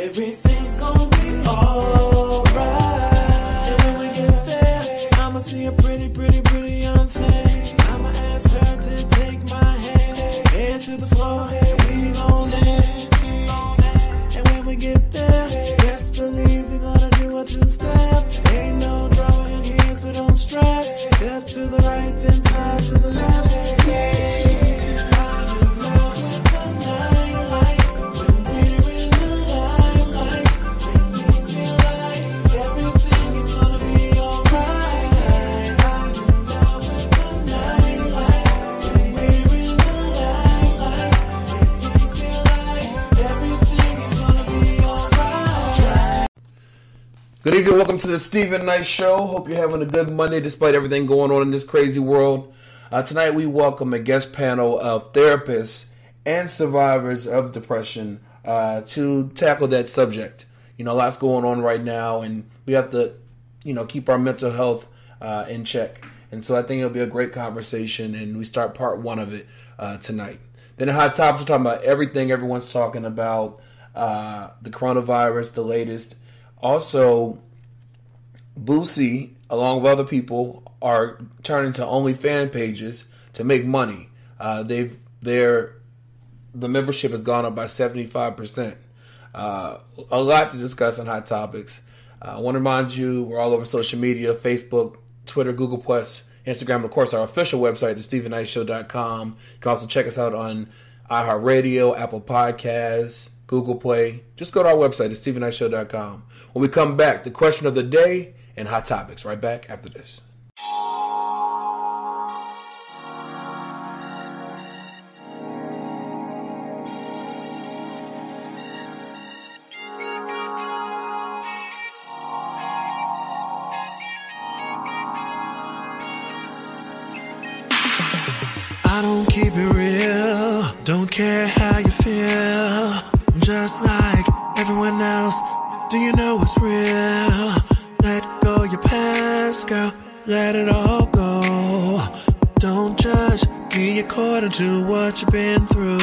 Everything's Good evening, welcome to the Steven Knight Show. Hope you're having a good Monday despite everything going on in this crazy world. Uh, tonight we welcome a guest panel of therapists and survivors of depression uh, to tackle that subject. You know, lots going on right now, and we have to, you know, keep our mental health uh, in check. And so I think it'll be a great conversation, and we start part one of it uh, tonight. Then in Hot Topics, we're talking about everything everyone's talking about, uh, the coronavirus, the latest. Also, Boosie, along with other people, are turning to only fan pages to make money. Uh, they've their the membership has gone up by seventy five percent. Uh, A lot to discuss on hot topics. Uh, I want to remind you we're all over social media: Facebook, Twitter, Google Plus, Instagram, of course our official website, is thestevenknightshow.com. You can also check us out on iHeartRadio, Apple Podcasts, Google Play. Just go to our website, thestevenknightshow.com. When we come back, the question of the day and hot topics. Right back after this. I don't keep it real, don't care how Do you know what's real? Let go your past, girl. Let it all go. Don't judge me according to what you've been through.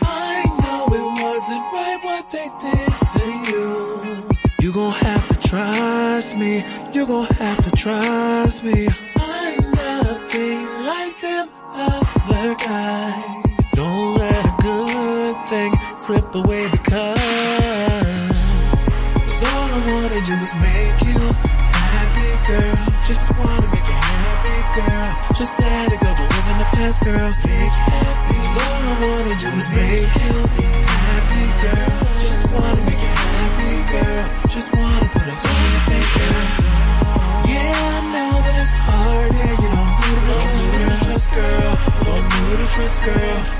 I know it wasn't right what they did to you. You gon' have to trust me. You gon' have to trust me. I'm nothing like them other guys. Don't let a good thing slip away because. Just let it go, don't live in the past, girl. Make you happy. All I wanna do is make you happy, girl. Just wanna make you happy, girl. Just wanna put a smile on your face, girl. Yeah, I know that it's hard, yeah, you don't don't need to trust, girl. Don't need to trust, girl.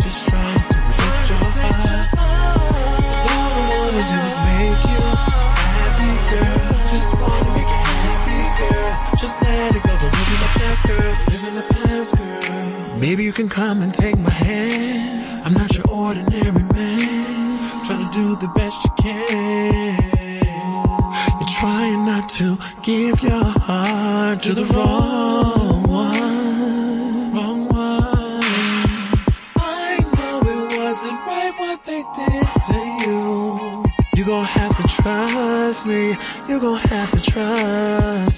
Maybe you can come and take my hand. I'm not your ordinary man. Trying to do the best you can. You're trying not to give your heart to the wrong one. Wrong one. I know it wasn't right what they did to you. You gon' have to trust me. You gon' have to trust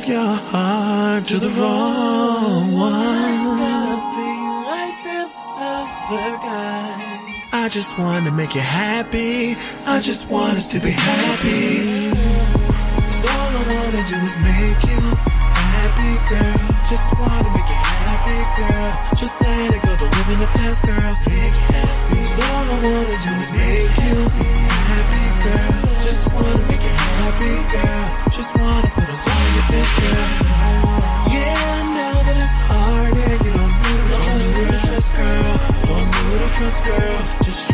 gave your heart to the wrong one. I like them other guys. I just wanna make you happy. I just want us to be happy. Cause all I wanna do is make you happy, girl. Just wanna make you happy, girl. Just let it go, don't live in the past, girl. Make you happy. Cause all I wanna do is make you happy, girl. Just wanna make you happy, girl. Just wanna yeah, I know that it's hard and you don't trust girl. Don't trust girl. Just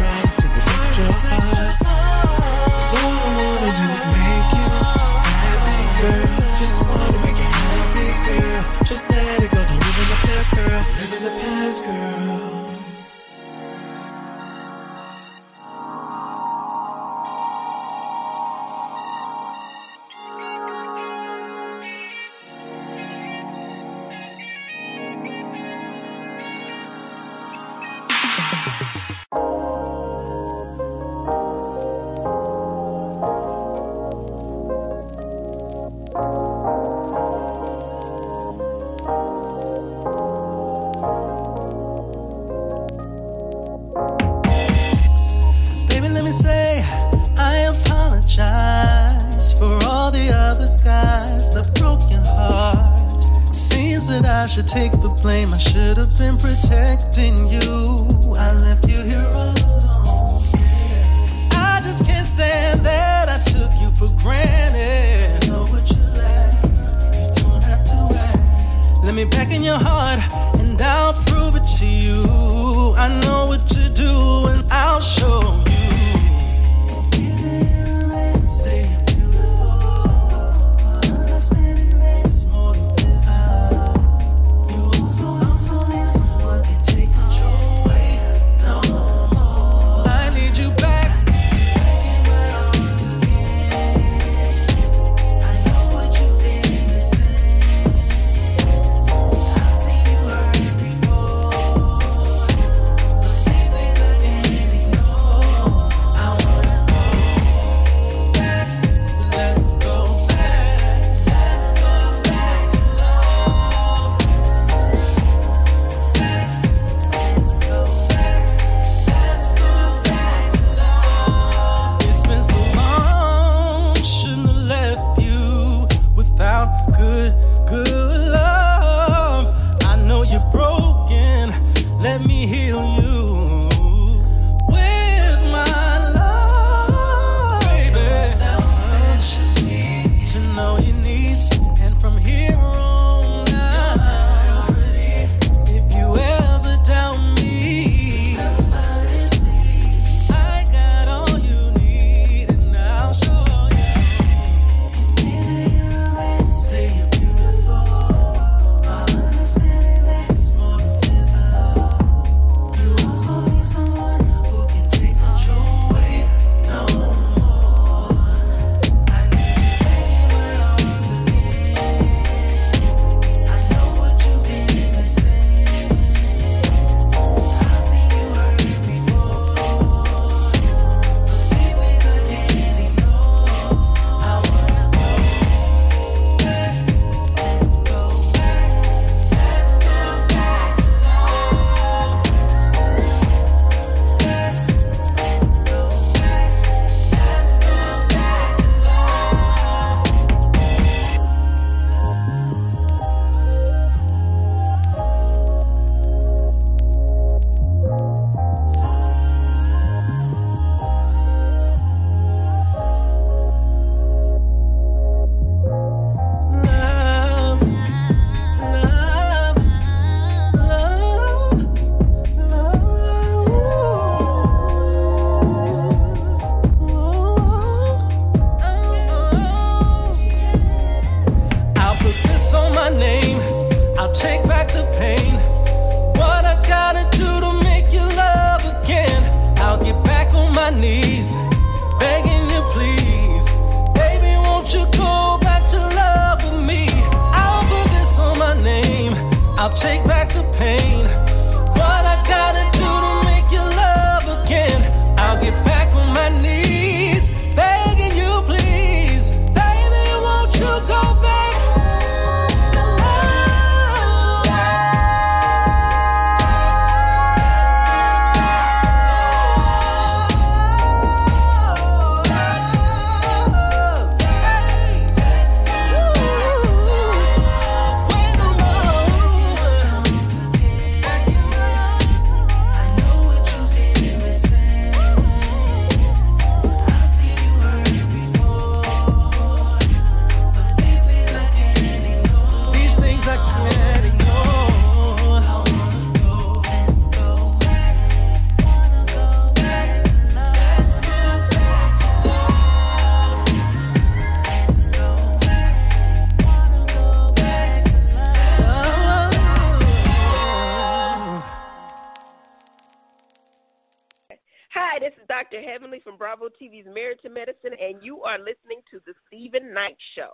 Knight Show.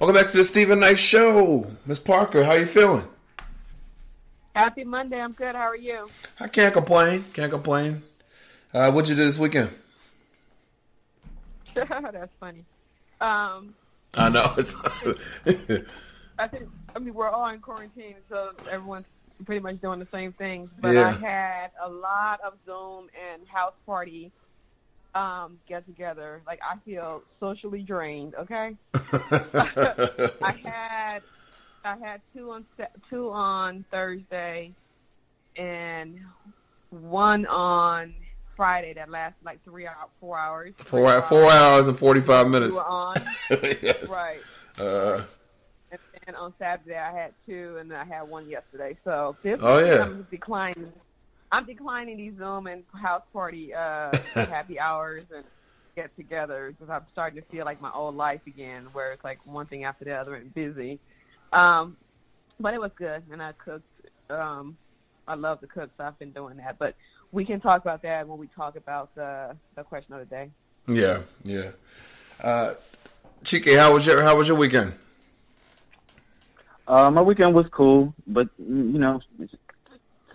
Welcome back to the Steven Knight Show. Miss Parker, how you feeling? Happy Monday. I'm good. How are you? I can't complain. Can't complain. Uh, what'd you do this weekend? That's funny. Um, I know it's. I think. I mean, we're all in quarantine, so everyone's pretty much doing the same things. But Yeah. I had a lot of Zoom and house party um, get together. Like I feel socially drained. Okay. I had I had two on two on Thursday, and one on Friday that lasted like three hour, four hours. four four hours and forty five minutes. on yes. right. Uh, And then on Saturday I had two, and then I had one yesterday. So this Oh, yeah. I'm declining. I'm declining these Zoom and house party uh, happy hours and get-togethers because I'm starting to feel like my old life again, where it's like one thing after the other and busy. Um, but it was good, and I cooked. Um, I love to cook, so I've been doing that. But we can talk about that when we talk about the the question of the day. yeah, yeah. Uh, Chike, how was your how was your weekend? Uh, my weekend was cool, but mm, you know, it's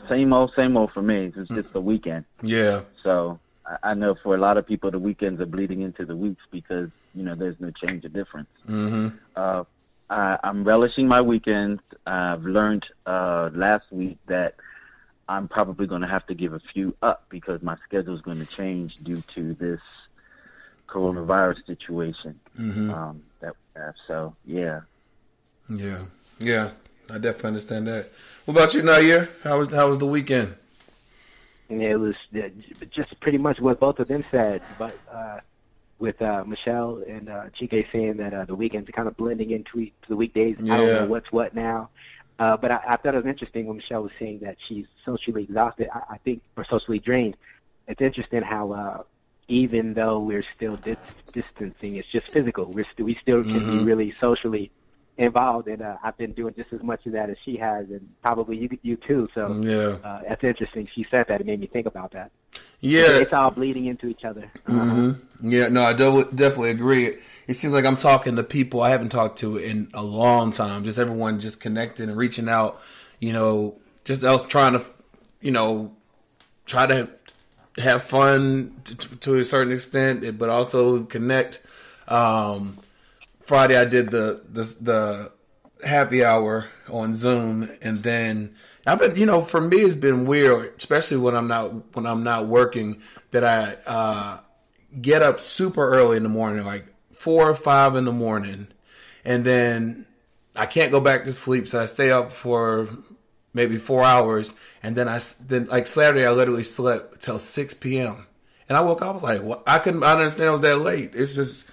same old, same old for me. It's just the weekend. Yeah, So I, I know for a lot of people, the weekends are bleeding into the weeks because you know there's no change of difference. mm-hmm. Uh, I, I'm relishing my weekends. I've learned uh, last week that I'm probably going to have to give a few up because my schedule is going to change due to this coronavirus situation Mm-hmm. um, that we have. So yeah, yeah, yeah. I definitely understand that. What about you, Nair? How was how was the weekend? and it was uh, just pretty much what both of them said. But uh, with uh, Michelle and uh, Chike saying that uh, the weekends are kind of blending into the weekdays. I don't know what's what now. Uh, but I, I thought it was interesting when Michelle was saying that she's socially exhausted. I, I think, or socially drained. It's interesting how uh, even though we're still dis- distancing, it's just physical. We're st- we still can be Mhm. really socially involved, and uh, I've been doing just as much of that as she has, and probably you you too. So Yeah, uh, that's interesting. She said that. It made me think about that. yeah. It's all bleeding into each other. hmm Yeah, no, I do, definitely agree. It seems like I'm talking to people I haven't talked to in a long time. Just everyone just connecting and reaching out. You know, just else trying to, you know, try to have fun to, to a certain extent, but also connect. Um, Friday I did the the the happy hour on Zoom, and then I've been, you know, for me it's been weird, especially when I'm not when I'm not working, that I uh, get up super early in the morning, like four or five in the morning, and then I can't go back to sleep, so I stay up for maybe four hours, and then I then like Saturday I literally slept till six p.m. and I woke up I was like, what? I couldn't I understand it was that late. It's just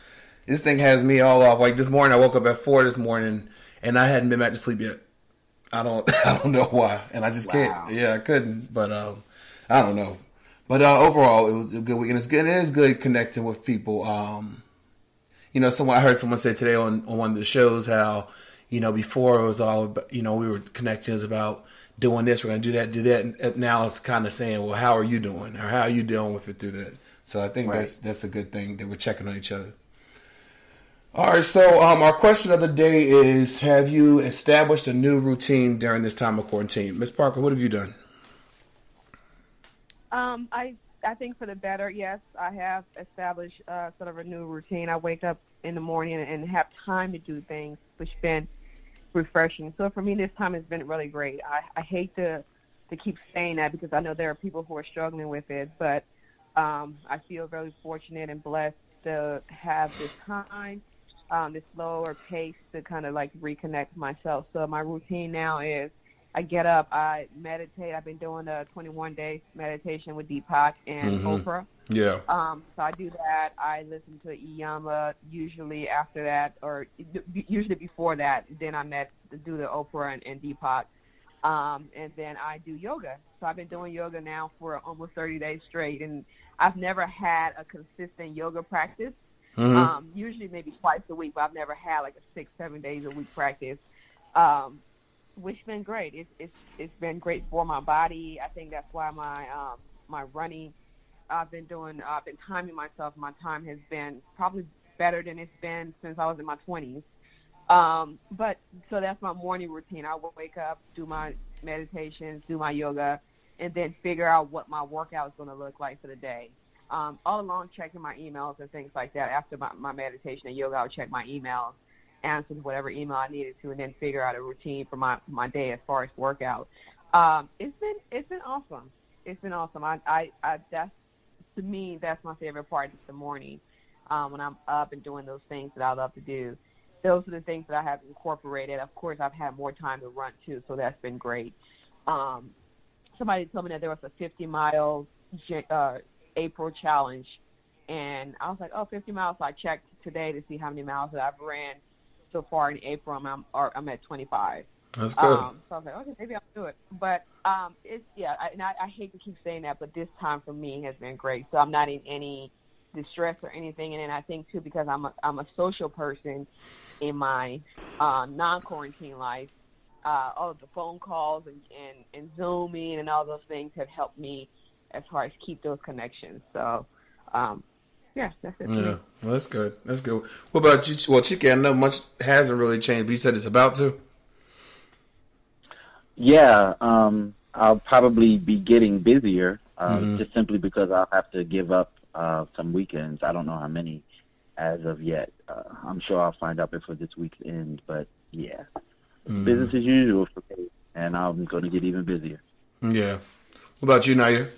this thing has me all off. Like this morning, I woke up at four this morning, and I hadn't been back to sleep yet. I don't, I don't know why, and I just Wow. can't. Yeah, I couldn't, but um, I don't know. But uh, overall, it was a good weekend. It's good. It is good connecting with people. Um, you know, someone I heard someone say today on on one of the shows how you know before it was all about, you know we were connecting is about doing this, we're gonna do that, do that. And now it's kind of saying, well, how are you doing, or how are you dealing with it through that? So I think Right. that's that's a good thing that we're checking on each other. All right, so um, our question of the day is: Have you established a new routine during this time of quarantine, Miss Parker? What have you done? Um, I I think for the better. Yes, I have established uh, sort of a new routine. I wake up in the morning and have time to do things, which has been refreshing. So for me, this time has been really great. I, I hate to to keep saying that because I know there are people who are struggling with it, but um, I feel very fortunate and blessed to have this time, um, this slower pace to kind of like reconnect myself. So my routine now is I get up, I meditate. I've been doing a 21 day meditation with Deepak and Mhm. Oprah. Yeah. Um, so I do that. I listen to Iyama usually after that, or usually before that. Then I met do the Oprah and, and Deepak, um, and then I do yoga. So I've been doing yoga now for almost 30 days straight, and I've never had a consistent yoga practice. Mhm. Um, usually maybe twice a week, but I've never had like a six, seven days a week practice. Um, which has been great. It's it's it's been great for my body. I think that's why my um my running I've been doing. I've been timing myself. My time has been probably better than it's been since I was in my 20s. Um, but so that's my morning routine. I wake up, do my meditations, do my yoga, and then figure out what my workout is going to look like for the day. Um, all along checking my emails and things like that. After my, my meditation and yoga, I'll check my emails, answer whatever email I needed to, and then figure out a routine for my, my day as far as workout. Um, it's been it's been awesome. It's been awesome. I, I, I that's to me that's my favorite part is the morning um, when I'm up and doing those things that I love to do. Those are the things that I have incorporated. Of course, I've had more time to run too, so that's been great. Um, somebody told me that there was a 50 mile uh, April challenge, and I was like, oh, 50 miles. So I checked today to see how many miles that I've ran so far in April. I'm I'm at 25. That's good. Um, so I was like, okay, maybe I'll do it. But um, it's yeah, I, and I, I hate to keep saying that, but this time for me has been great. So I'm not in any distress or anything. And then I think too because I'm a I'm a social person in my uh, non-quarantine life. Uh, all of the phone calls and, and, and Zooming and all those things have helped me as far as keep those connections. So, um, yeah, that's it. Yeah, well, that's good. That's good. What about you? Well, Chike, I know much hasn't really changed, but you said it's about to. Yeah, um, I'll probably be getting busier, uh, Mhm. just simply because I'll have to give up uh, some weekends. I don't know how many as of yet. Uh, I'm sure I'll find out before this week's end, but yeah, Mhm. business as usual for me, and I'm going to get even busier. Yeah. What about you, Nair?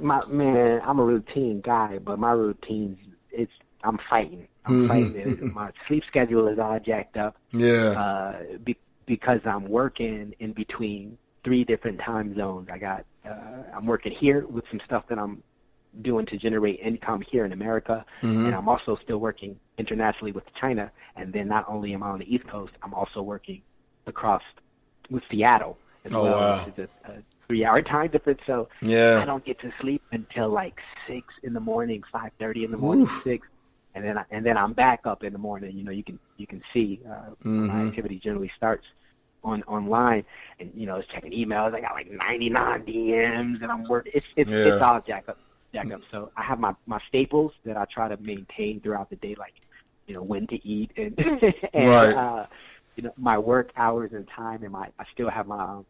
My man, I'm a routine guy, but my routines it's I'm fighting. I'm Mhm. fighting. My sleep schedule is all jacked up Yeah. uh, be, because I'm working in between three different time zones. I got uh, I'm working here with some stuff that I'm doing to generate income here in America, Mhm. and I'm also still working internationally with China. And then not only am I on the East Coast, I'm also working across with Seattle as Oh, well, wow. which is a, a three-hour time difference. So Yeah. I don't get to sleep until like six in the morning, five thirty in the morning, Oof. six, and then I, and then I'm back up in the morning. You know, you can you can see uh, my Mhm. activity generally starts on online, and you know, it's checking emails. I got like 99 DMs, and I'm working. It's it's Yeah. it's all jack up, jack up. So I have my my staples that I try to maintain throughout the day, like you know when to eat and and Right. uh, you know my work hours and time, and my I still have my um,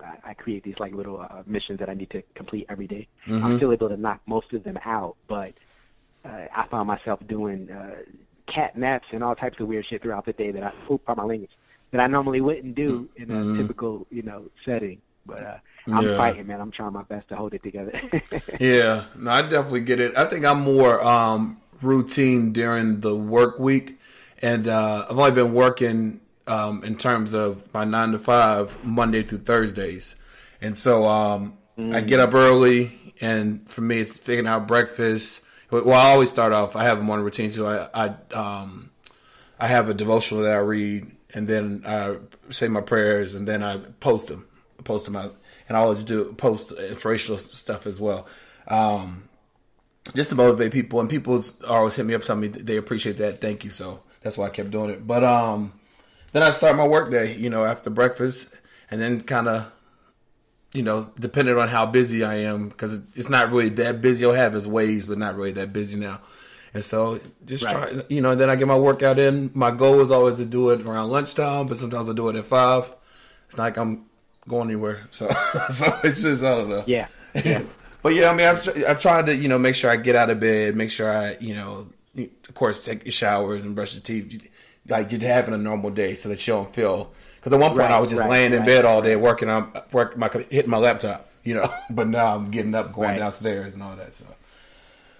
I, I create these like little uh, missions that I need to complete every day. I'm Mhm. still able to knock most of them out, but uh, I found myself doing uh, cat naps and all types of weird shit throughout the day that I hope my language that I normally wouldn't do in a Mhm. typical you know setting. But uh, I'm Yeah. fighting, man. I'm trying my best to hold it together. Yeah, no, I definitely get it. I think I'm more um, routine during the work week, and uh, I've only been working um, in terms of my nine to five Monday through Thursdays, and so um, I get up early, and for me, it's figuring out breakfast. Well, I always start off. I have a morning routine, so I I, um, I have a devotional that I read, and then I say my prayers, and then I post them, I post them out, and I always do post inspirational stuff as well, um, just to motivate people. And people always hit me up, telling me they appreciate that. Thank you. So that's why I kept doing it. But um, then I start my work day, you know, after breakfast, and then kind of. You know, depending on how busy I am, because it's not really that busy. I'll have his ways, but not really that busy now. And so just Right. try, you know, then I get my workout in. My goal is always to do it around lunchtime, but sometimes I do it at five. It's not like I'm going anywhere. So, so it's just, I don't know. yeah, yeah. But yeah, I mean, I've, I've tried to, you know, make sure I get out of bed, make sure I, you know, of course, take your showers and brush your teeth, like you're having a normal day so that you don't feel. Because at one point I was just right, laying in right, bed all day working on work, my hitting my laptop, you know. But now I'm getting up, going Right. downstairs and all that. So,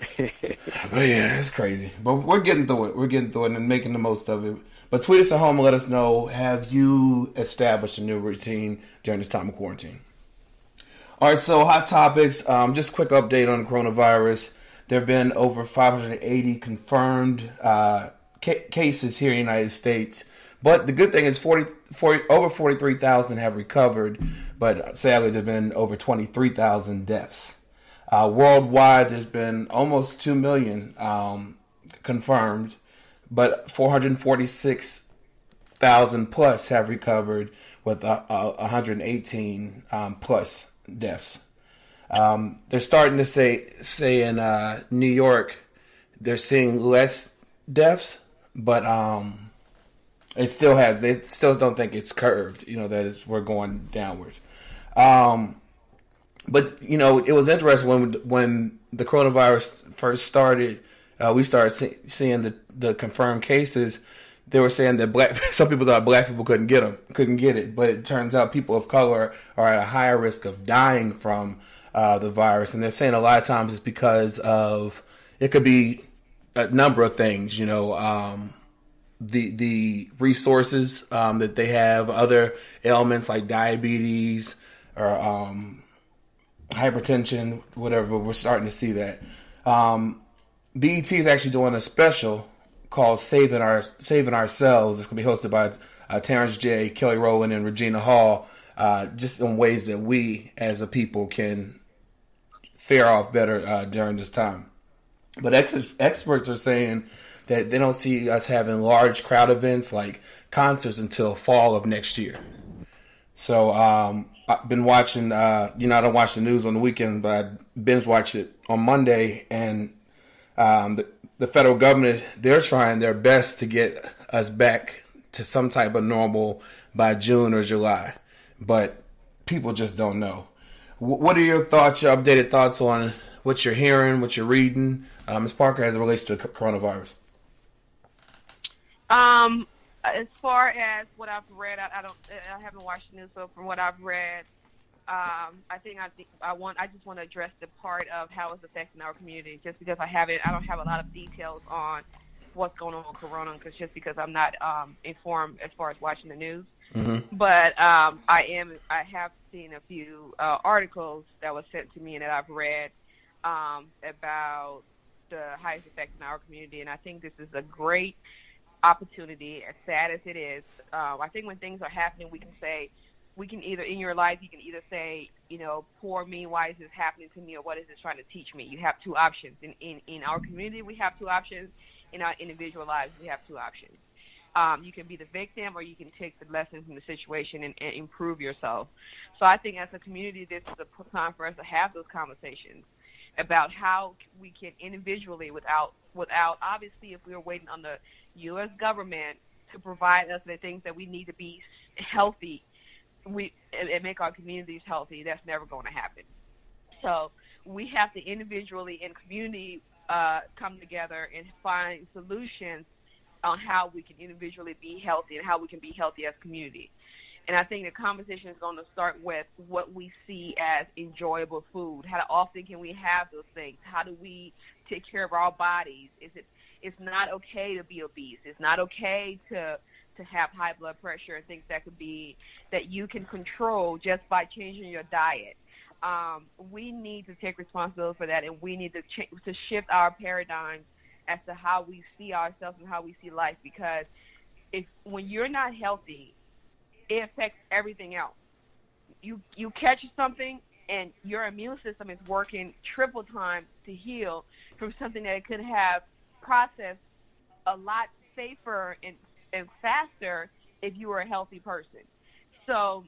but yeah, it's crazy. But we're getting through it. We're getting through it and making the most of it. But tweet us at home and let us know: Have you established a new routine during this time of quarantine? All right, so hot topics. Um, just quick update on coronavirus. There have been over 580 confirmed uh, ca- cases here in the United States. But the good thing is 40, 40 over 43,000 have recovered, but sadly there have been over 23,000 deaths. Uh, worldwide, there's been almost 2 million um, confirmed, but 446,000 plus have recovered with uh, uh, 118 um, plus deaths. Um, they're starting to say say in uh, New York, they're seeing less deaths, but um, it still has. They still don't think it's curved. You know that is we're going downwards. Um, but you know, it was interesting when when the coronavirus first started. Uh, we started see, seeing the the confirmed cases. They were saying that black some people thought black people couldn't get them, couldn't get it, but it turns out people of color are at a higher risk of dying from uh, the virus, and they're saying a lot of times it's because of it could be a number of things. You know, um, the the resources um, that they have, other ailments like diabetes or um, hypertension, whatever. But we're starting to see that. Um, BET is actually doing a special called "Saving Our Saving Ourselves." It's going to be hosted by uh, Terrence J, Kelly Rowland, and Regina Hall. Uh, just in ways that we as a people can fare off better uh, during this time. But ex- experts are saying that they don't see us having large crowd events like concerts until fall of next year. So um, I've been watching. Uh, you know, I don't watch the news on the weekend, but I binge watch it on Monday, and um, the, the federal government they're trying their best to get us back to some type of normal by June or July, but people just don't know. What are your thoughts, your updated thoughts on what you're hearing, what you're reading, um, Ms. Parker, as it relates to coronavirus? Um, as far as what I've read, I, I don't, I haven't watched the news, so from what I've read, um, I think I I want, I just want to address the part of how it's affecting our community. Just because I haven't, I don't have a lot of details on what's going on with Corona, because just because I'm not um, informed as far as watching the news. Mm-hmm. But um, I am, I have seen a few uh, articles that was sent to me and that I've read um, about the highest effect in our community, and I think this is a great opportunity, as sad as it is. Uh, I think when things are happening, we can say, we can either in your life, you can either say, you know, poor me, why is this happening to me, or what is this trying to teach me? You have two options. In in, in our community, we have two options. In our individual lives, we have two options. Um, you can be the victim, or you can take the lessons from the situation and, and improve yourself. So I think as a community, this is a time for us to have those conversations about how we can individually, without without obviously, if we are waiting on the U.S. government to provide us the things that we need to be healthy, we and, and make our communities healthy. That's never going to happen. So we have to individually and community uh, come together and find solutions on how we can individually be healthy and how we can be healthy as community. And I think the conversation is going to start with what we see as enjoyable food. How often can we have those things? How do we take care of our bodies? Is it? It's not okay to be obese. It's not okay to to have high blood pressure and things that could be that you can control just by changing your diet. Um, we need to take responsibility for that, and we need to ch- to shift our paradigms as to how we see ourselves and how we see life. Because if when you're not healthy, it affects everything else. You you catch something and your immune system is working triple time to heal from something that it could have processed a lot safer and, and faster if you were a healthy person. So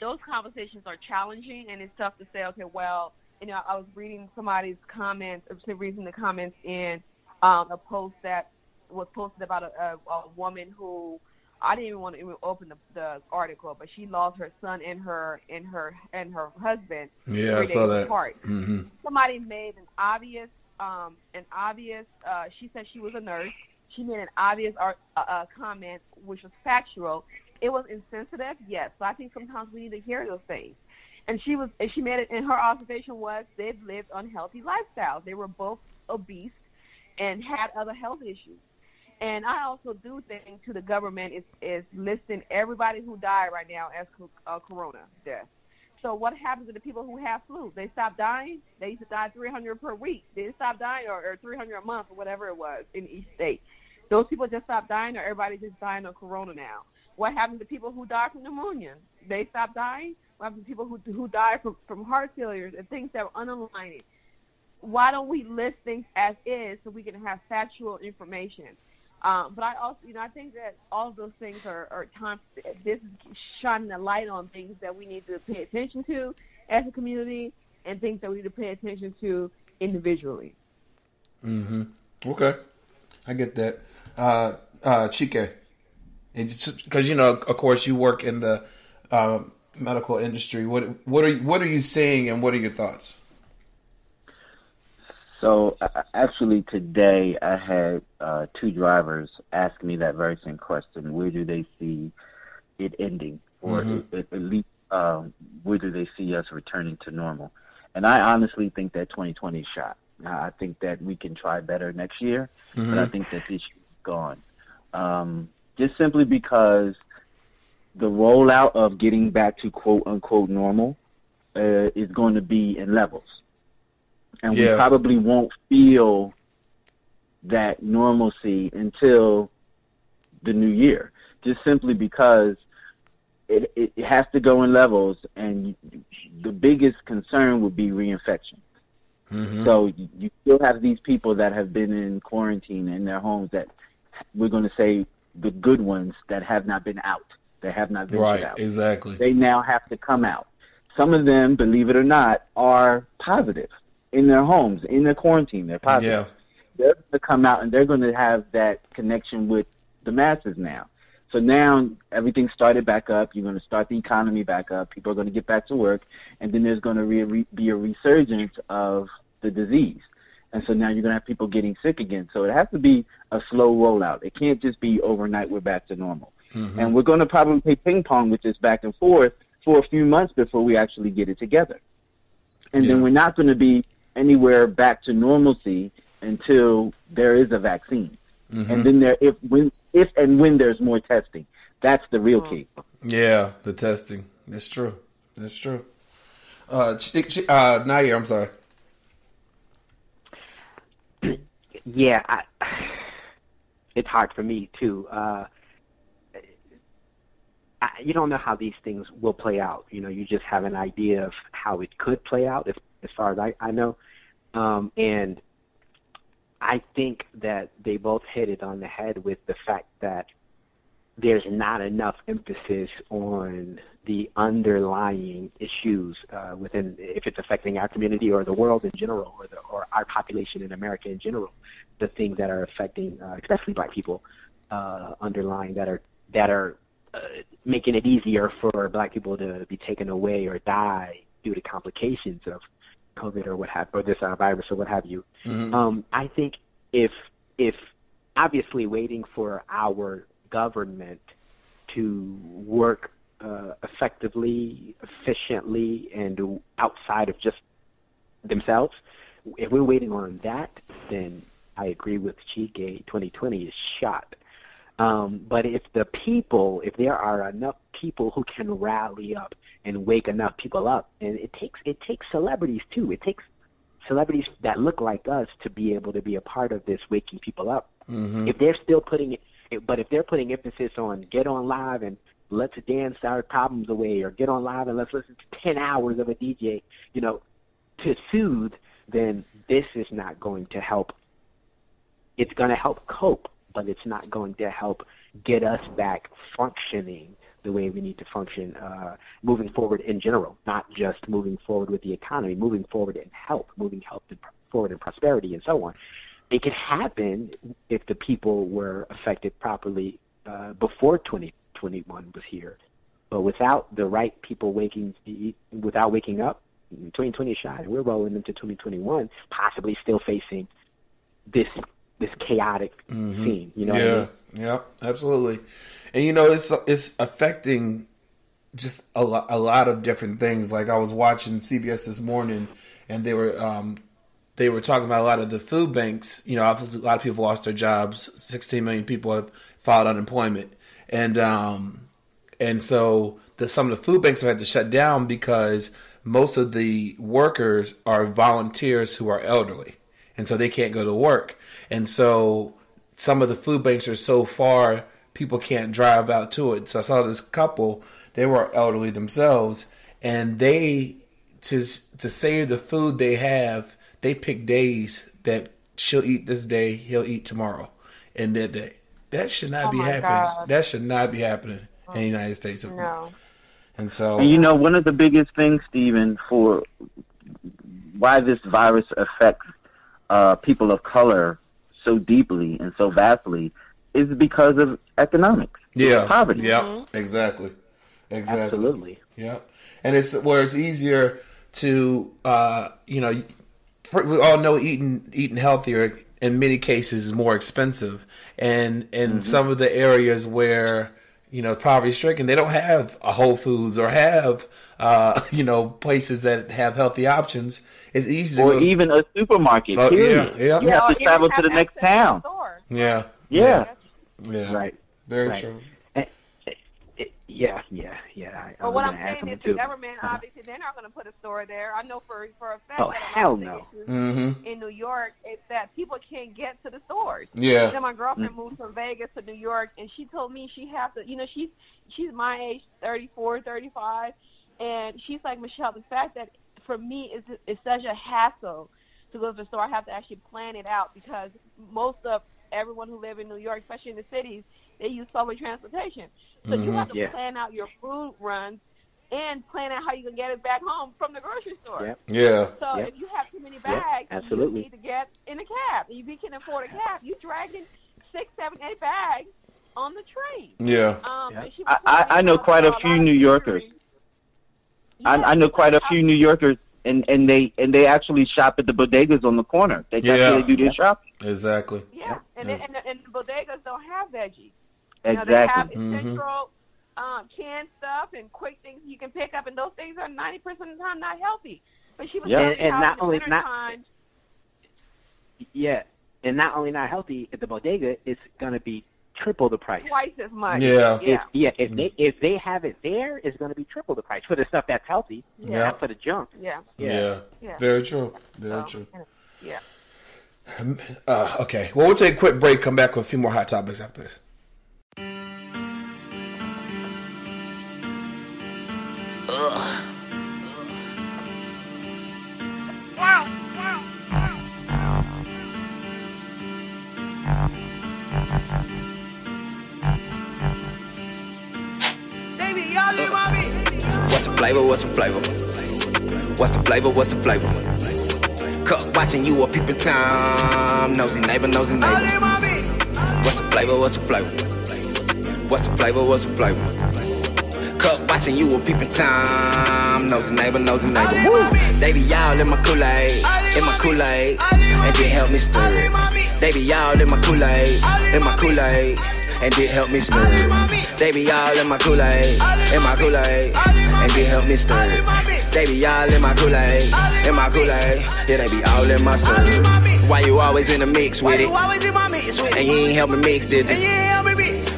those conversations are challenging and it's tough to say, okay, well, you know, I was reading somebody's comments, or reading the comments in um, a post that was posted about a, a, a woman who I didn't even want to even open the, the article, but she lost her son and her and her and her husband. Yeah, I saw that. Apart. Mm-hmm. Somebody made an obvious, um, an obvious. Uh, she said she was a nurse. She made an obvious uh, uh, comment, which was factual. It was insensitive, yes. So I think sometimes we need to hear those things. And she was, and she made it. And her observation was they've lived unhealthy lifestyles. They were both obese and had other health issues. And I also do think to the government is is listing everybody who died right now as uh, corona death. So what happens to the people who have flu? They stop dying. They used to die 300 per week. They stop dying, or, or 300 a month, or whatever it was in each state. Those people just stop dying, or everybody just dying of corona now. What happens to people who die from pneumonia? They stop dying. What happens to people who who die from from heart failures and things that are unaligned? Why don't we list things as is so we can have factual information? Um, but I also, you know, I think that all of those things are, are time. This is shining a light on things that we need to pay attention to as a community. and things that we need to pay attention to individually. Mm-hmm. Okay, I get that. Uh, uh, Chike, because you know, of course, you work in the uh, medical industry. What what are you, what are you seeing, and what are your thoughts? So actually, today I had uh, two drivers ask me that very same question: Where do they see it ending, or Mhm. at, at least um, where do they see us returning to normal? And I honestly think that 2020 is shot. I think that we can try better next year, but I Mhm. think that this year is gone. Um, just simply because the rollout of getting back to quote unquote normal uh, is going to be in levels. And Yeah. we probably won't feel that normalcy until the new year, just simply because it, it, it has to go in levels, and the biggest concern would be reinfection. Mhm. So you, you still have these people that have been in quarantine in their homes that we're going to say the good ones that have not been out, that have not ventured right, out. exactly. They now have to come out. Some of them, believe it or not, are positive in their homes, in their quarantine. They're positive. Yeah. They're going to come out and they're going to have that connection with the masses now. So now everything started back up. You're going to start the economy back up. People are going to get back to work, and then there's going to re- re- be a resurgence of the disease. And so now you're going to have people getting sick again. So it has to be a slow rollout. It can't just be overnight. We're back to normal, Mhm. and we're going to probably play ping pong with this back and forth for a few months before we actually get it together. And Yeah. then we're not going to be anywhere back to normalcy until there is a vaccine Mhm. and then there if when if and when there's more testing that's the real key Yeah, the testing. That's true. That's true. Uh, Ch- uh, Nair, I'm sorry. yeah, I, it's hard for me too. Uh, I, you don't know how these things will play out. You know, you just have an idea of how it could play out, as, as far as I, I know. Um, and I think that they both hit it on the head with the fact that there's not enough emphasis on the underlying issues uh, within, if it's affecting our community or the world in general, or the, or our population in America in general, the things that are affecting, uh, especially Black people, uh, underlying that are that are uh, making it easier for Black people to be taken away or die due to complications of COVID or what have, or this uh, virus or what have you. Mhm. Um, I think if if obviously waiting for our government to work uh, effectively, efficiently, and outside of just themselves, if we're waiting on that, then I agree with Chike. 2020 is shot. Um, but if the people, if there are enough people who can rally up and wake enough people up, and it takes it takes celebrities too. It takes celebrities that look like us to be able to be a part of this waking people up. Mhm. If they're still putting it, but if they're putting emphasis on get on live and let's dance our problems away, or get on live and let's listen to ten hours of a DJ, you know, to soothe, then this is not going to help. It's going to help cope, but it's not going to help get us back functioning the way we need to function uh, moving forward in general, not just moving forward with the economy, moving forward in health, moving health and forward in prosperity, and so on. It could happen if the people were affected properly uh, before 2021 was here, but without the right people waking, without waking up, 2020 is shot. We're rolling into 2021, possibly still facing this this chaotic scene. You know, what I yeah, mean? yeah, absolutely. And you know, it's it's affecting just a lot, a lot of different things. Like I was watching CBS this morning, and they were um, they were talking about a lot of the food banks. You know, obviously a lot of people lost their jobs. Sixteen million people have filed unemployment, and um, and so the, some of the food banks have had to shut down because most of the workers are volunteers who are elderly, and so they can't go to work. And so some of the food banks are so far, people can't drive out to it. So I saw this couple; they were elderly themselves, and they to to save the food they have, they pick days that she'll eat this day, he'll eat tomorrow, and that day. That should not Oh be happening. God. That should not be happening in the United States. of No. And so, and you know one of the biggest things Steven for why this virus affects uh, people of color so deeply and so vastly is because of economics. Yeah. Poverty. Yeah. Exactly. Exactly. Absolutely. Yeah. And it's where it's easier to, uh, you know, for, we all know eating eating healthier in many cases is more expensive, and in some of the areas where you know poverty stricken, they don't have a Whole Foods or have uh, you know places that have healthy options. It's easy to Or go. even a supermarket. Oh, yeah, yeah. You have to even travel to the next access to town. store. yeah, Yeah. yeah, Right. Very Right. true. Yeah, yeah, yeah. I, I But was what I'm saying something is, too. the government Uh-huh. obviously they're not going to put a store there. I know for for a fact Oh, that hell no. Mm-hmm. in New York is that people can't get to the stores. Yeah. You know, my girlfriend moved from Vegas to New York, and she told me she has to. You know, she's she's my age, 34, 35, and she's like Michelle. The fact that for me is it's such a hassle to go to the store. I have to actually plan it out because most of everyone who live in New York, especially in the cities, they use public transportation. So you have to Yeah. plan out your food runs and plan out how you can get it back home from the grocery store. Yep. Yeah. So Yep. if you have too many Yep, bags, absolutely. you need to get in a cab. If you can afford a cab, you dragging six, seven, eight bags on the train. Yeah. Um, Yep. and she was I- I- I know quite a few New Yorkers. theories. I, I know quite a few New Yorkers, and, and they and they actually shop at the bodegas on the corner. They, that's Yeah. where they do their shopping. Exactly. Yeah, and Yes. they, and, the, and the bodegas don't have veggies. You know, they have Exactly. Essential um, canned stuff and quick things you can pick up, and those things are ninety percent of the time not healthy. But she was Yeah. And- and not only- not- wintertime, Yeah, and not only not healthy at the bodega, it's gonna be triple the price. twice as much. Yeah. If, yeah, yeah, if they if they have it there, it's gonna be triple the price for the stuff that's healthy, Yeah. not for the junk. yeah, Yeah. yeah. Very true. Very So, true. Yeah. Uh, okay. Well, we'll take a quick break. Come back with a few more hot topics after this. What's the flavor? What's the flavor? What's the flavor? What's the flavor? Cup watching you a peeping time. Nosy neighbor, nosy neighbor. What's the flavor? What's the flavor? What's the flavor? What's the flavor? Cup watching you a peeping time. Nosy neighbor, nosy neighbor. Woo. They be y'all in my Kool-Aid, in my Kool-Aid, and then help me stir it. They be y'all in my Kool-Aid, in my Kool-Aid, and then help me stir. They be all in my Kool-Aid, in my Kool-Aid, and then help me stir. They be all in my Kool-Aid, in my Kool-Aid, yeah they be all in my syrup. Why you always in the mix with it? And you ain't help me mix, did you?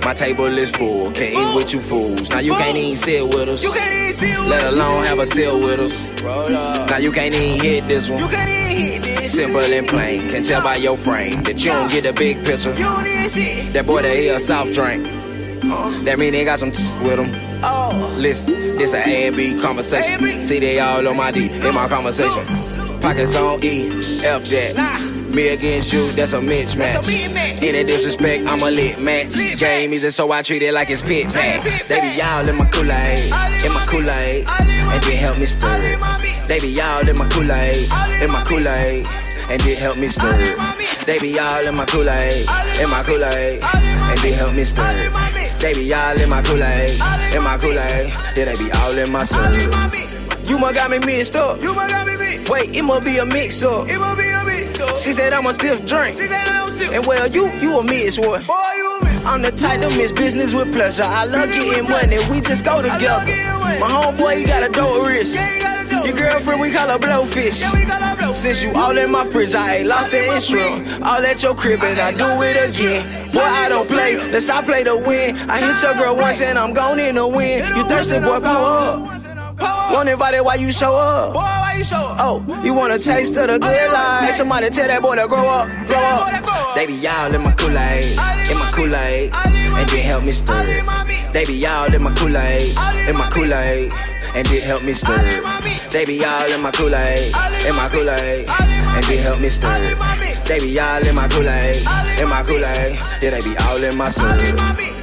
My table is full, can't eat with you fools. Now you can't even sit with us. Let alone have a seal with us. Now you can't even hit this one. Simple and plain, can tell by your frame that you don't get the big picture. That boy that he a soft drink. That mean they got some with him. Listen, this a A and B conversation. See they all on my D in my conversation. Pockets on E, F that. Me against you, that's a mismatch. Any disrespect, I'm a lit match. Game easy, so I treat it like it's pit pat. They be y'all in my Kool-Aid, in my Kool-Aid, and then help me stir it. They be y'all in my Kool-Aid, in my Kool-Aid, and then help me stir it. They be y'all in my Kool-Aid, in my Kool-Aid, and then help me stir it. They be y'all in my Kool-Aid, eh? in my Kool-Aid, eh? yeah they be all in my syrup. You must got me mixed up. You must got me mixed. Wait, it must be a mix up. It must be a mix up. She said I'm a stiff drink. She said I'm stiff. And well, you you a mix one. Boy, you. I'm the type to miss business with pleasure. I love getting money. We just go together. My homeboy, he got a dope wrist. Your girlfriend, we call her blowfish. Since you all in my fridge, I ain't lost the insurance. All at your crib and I do it again. Boy, I don't play, unless I play to win. I hit your girl once and I'm gone in the wind. You thirsty, boy, power up. Won't invite it why you show up. Boy, why you show up? Oh, you want a taste of the good life? Somebody tell that boy to grow up, grow up. They be y'all in my Kool-Aid, in my Kool-Aid, and then help me stir. it. They be y'all in my Kool-Aid, in my Kool-Aid, and then help me stir. it. They be y'all in my Kool-Aid, in my Kool-Aid, and then help me stir. It. They be y'all in my Kool-Aid, in my Kool-Aid, yeah they be all in my syrup.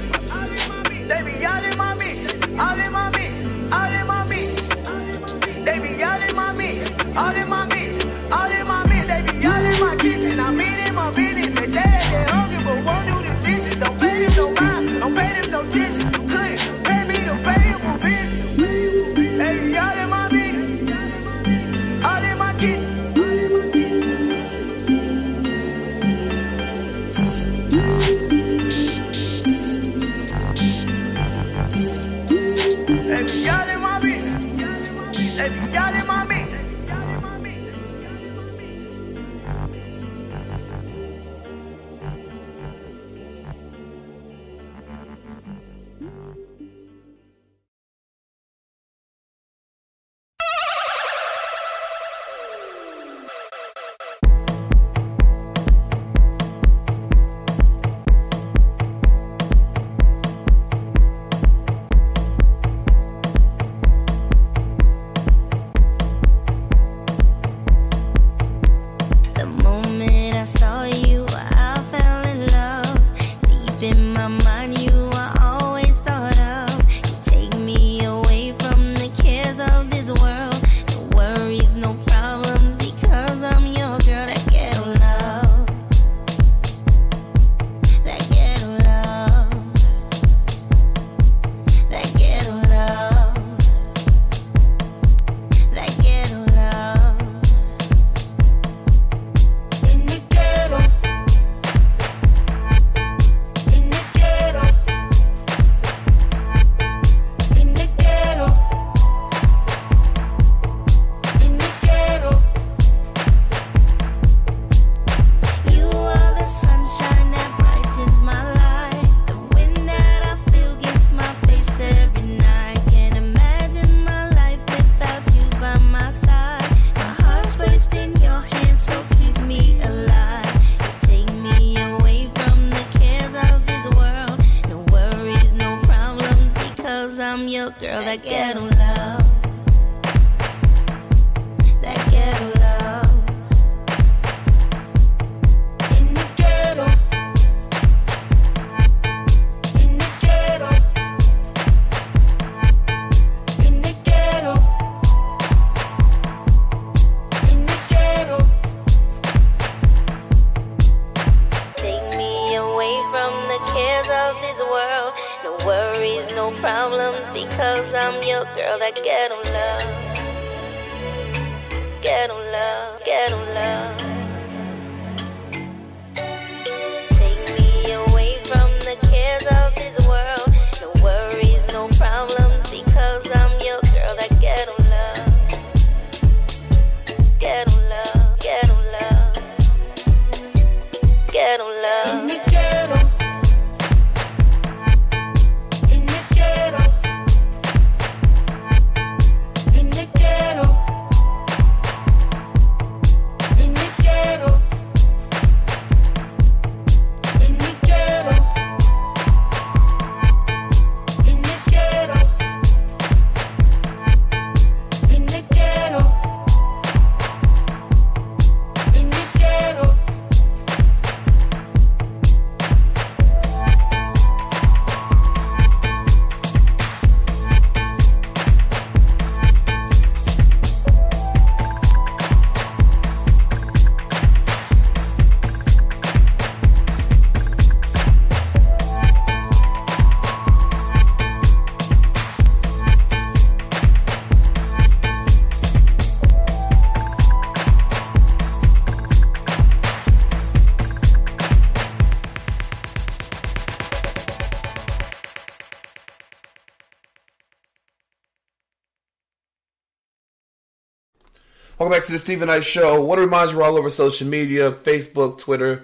Welcome back to the Steven Knight Show. Want to remind you all over social media Facebook, Twitter,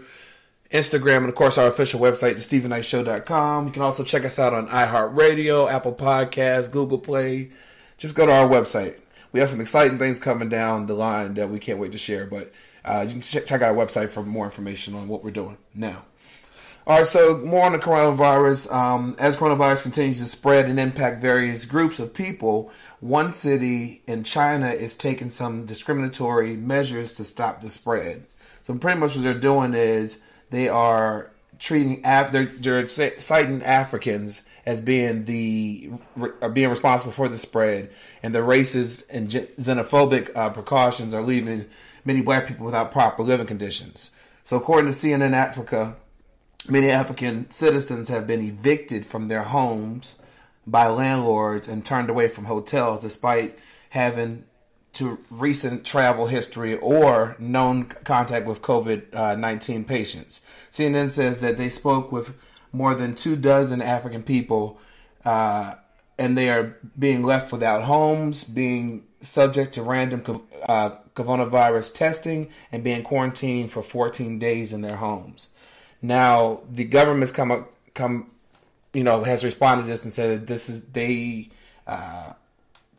Instagram, and of course our official website, thestevenknightshow.com. You can also check us out on iHeartRadio, Apple Podcasts, Google Play. Just go to our website. We have some exciting things coming down the line that we can't wait to share, but uh, you can check check out our website for more information on what we're doing now. All right, so more on the coronavirus. Um, as coronavirus continues to spread and impact various groups of people, one city in China is taking some discriminatory measures to stop the spread. So pretty much what they're doing is they are treating Af- they're, they're citing Africans as being the are being responsible for the spread, and the racist and xenophobic uh, precautions are leaving many black people without proper living conditions. So according to CNN Africa, many African citizens have been evicted from their homes by landlords and turned away from hotels despite having to recent travel history or known contact with COVID uh, 19 patients. CNN says that they spoke with more than two dozen African people uh, and they are being left without homes, being subject to random uh, coronavirus testing, and being quarantined for 14 days in their homes. Now, the government's come up, come, you know, has responded to this and said that this is they. Uh,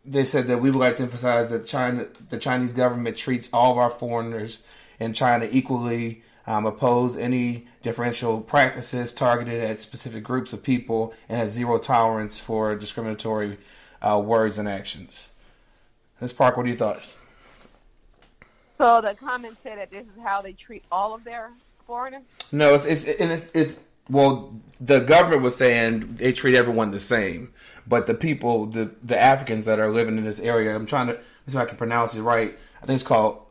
they said that we would like to emphasize that China, the Chinese government treats all of our foreigners in China equally, um, oppose any differential practices targeted at specific groups of people, and has zero tolerance for discriminatory uh, words and actions. Ms. Park, what are your thoughts? So the comment said that this is how they treat all of their foreigners. No, it's it's and it's, it's well, the government was saying they treat everyone the same, but the people, the the Africans that are living in this area, I'm trying to see if I can pronounce it right. I think it's called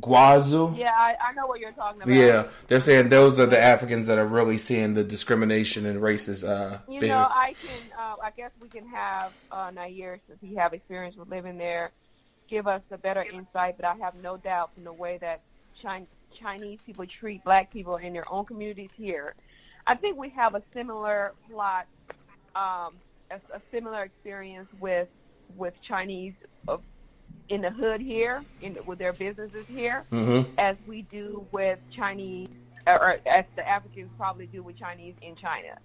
Guazu. Yeah, I, I know what you're talking about. Yeah, they're saying those are the Africans that are really seeing the discrimination and racist. Uh, You behavior. know, I can. Uh, I guess we can have uh, Nair, since he have experience with living there, give us a better insight. But I have no doubt from the way that Chin- Chinese people treat Black people in their own communities here. I think we have a similar plot, um, a, a similar experience with with Chinese of in the hood here, in the, with their businesses here, Mhm. as we do with Chinese, or as the Africans probably do with Chinese in China.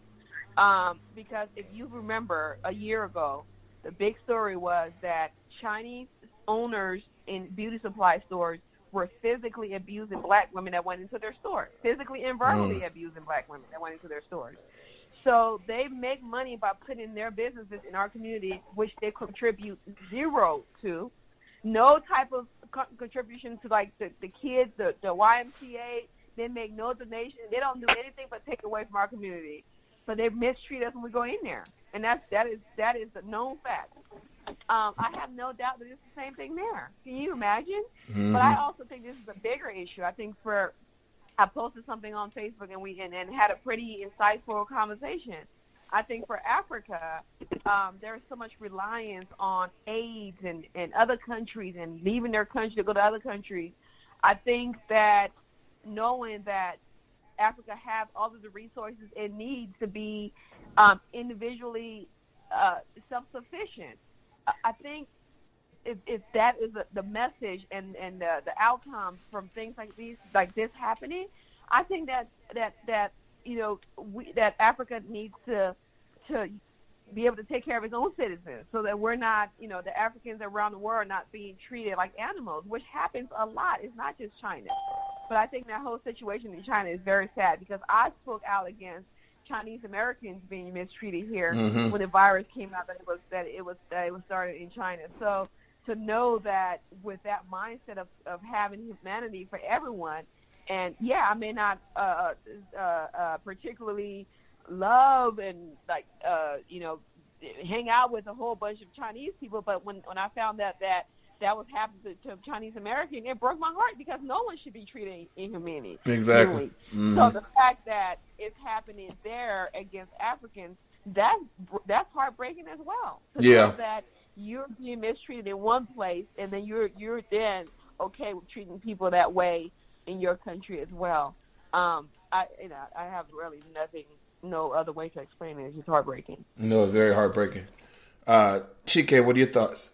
Um, because if you remember a year ago, the big story was that Chinese owners in beauty supply stores were physically abusing black women that went into their stores, physically and verbally Mm. abusing black women that went into their stores. So they make money by putting their businesses in our community, which they contribute zero to. No type of co- contribution to like the, the kids, the, the YMCA. They make no donation. They don't do anything but take away from our community. But they mistreat us when we go in there, and that's that is that is a known fact. Um, I have no doubt that it's the same thing there. Can you imagine? But I Mhm. also think this is a bigger issue. I think for I posted something on Facebook and we and, and had a pretty insightful conversation. I think for Africa, um, there's so much reliance on AIDS and, and other countries and leaving their country to go to other countries. I think that knowing that Africa has all of the resources it needs to be um, individually uh, self-sufficient. I- I think if, if that is the, the message and and the, the outcomes from things like these like this happening, I think that that that you know we, that Africa needs to to be able to take care of its own citizens, so that we're not you know the Africans around the world are not being treated like animals, which happens a lot. It's not just China, but I think that whole situation in China is very sad because I spoke out against Chinese Americans being mistreated here Mhm. when the virus came out that it was that it was that it was started in China. So to know that with that mindset of, of having humanity for everyone, and yeah, I may not uh, uh, uh, particularly love and like uh, you know hang out with a whole bunch of Chinese people, but when when I found that that that was happening to, to Chinese American, it broke my heart because no one should be treated inhumanely. Exactly. Mhm. So the fact that it's happening there against Africans, that's that's heartbreaking as well. Yeah. that you're being mistreated in one place, and then you're you're then okay with treating people that way in your country as well. Um, I you know I have really nothing, no other way to explain it. It's heartbreaking. No, it's very heartbreaking. Uh, Chike, what are your thoughts?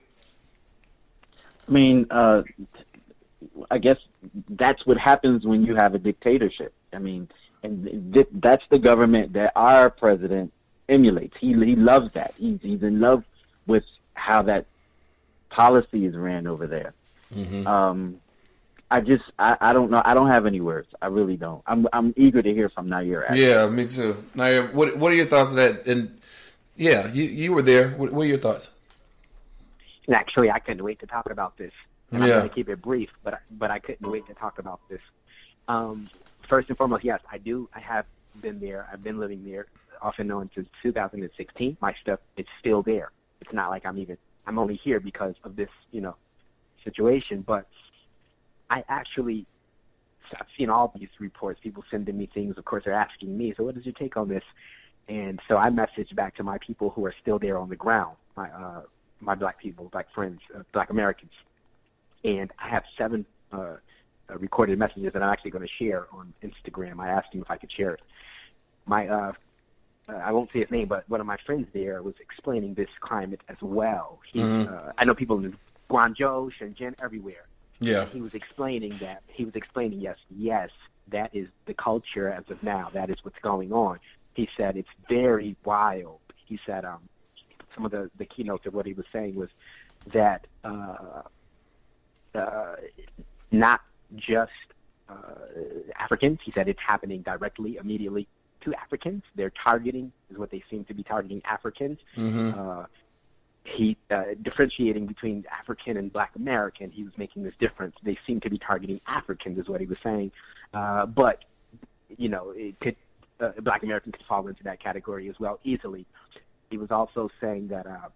I mean, uh, I guess that's what happens when you have a dictatorship. I mean, and th- that's the government that our president emulates. He he loves that. He's he's in love with how that policy is ran over there. Um, I just I, I don't know. I don't have any words. I really don't. I'm I'm eager to hear from Nair. actually. Yeah, me too. Now, what what are your thoughts on that? And yeah, you you were there. What, what are your thoughts? And actually, I couldn't wait to talk about this. And I'm going to keep it brief, but but I couldn't wait to talk about this. Um, first and foremost, yes, I do. I have been there. I've been living there, off and on since 2016. My stuff is still there. It's not like I'm even. I'm only here because of this, you know, situation. But I actually I've seen all these reports. People sending me things. Of course, they're asking me. So, what is your take on this? And so I messaged back to my people who are still there on the ground, my uh, my black people, black friends, uh, black Americans, and I have seven uh, uh, recorded messages that I'm actually going to share on Instagram. I asked him if I could share it. My uh, uh, I won't say his name, but one of my friends there was explaining this climate as well. He, Mhm. uh, I know people in Guangzhou, Shenzhen, everywhere. Yeah. He was explaining that. He was explaining, yes, yes, that is the culture as of now. That is what's going on. He said it's very wild. He said um, some of the, the keynotes of what he was saying was that uh, uh, not just uh, Africans. He said it's happening directly, immediately to Africans. They're targeting, is what they seem to be targeting Africans. Mhm. Uh, he uh, differentiating between African and Black American. He was making this difference. They seem to be targeting Africans, is what he was saying. Uh, but you know, it could uh, Black American could fall into that category as well easily. He was also saying that uh,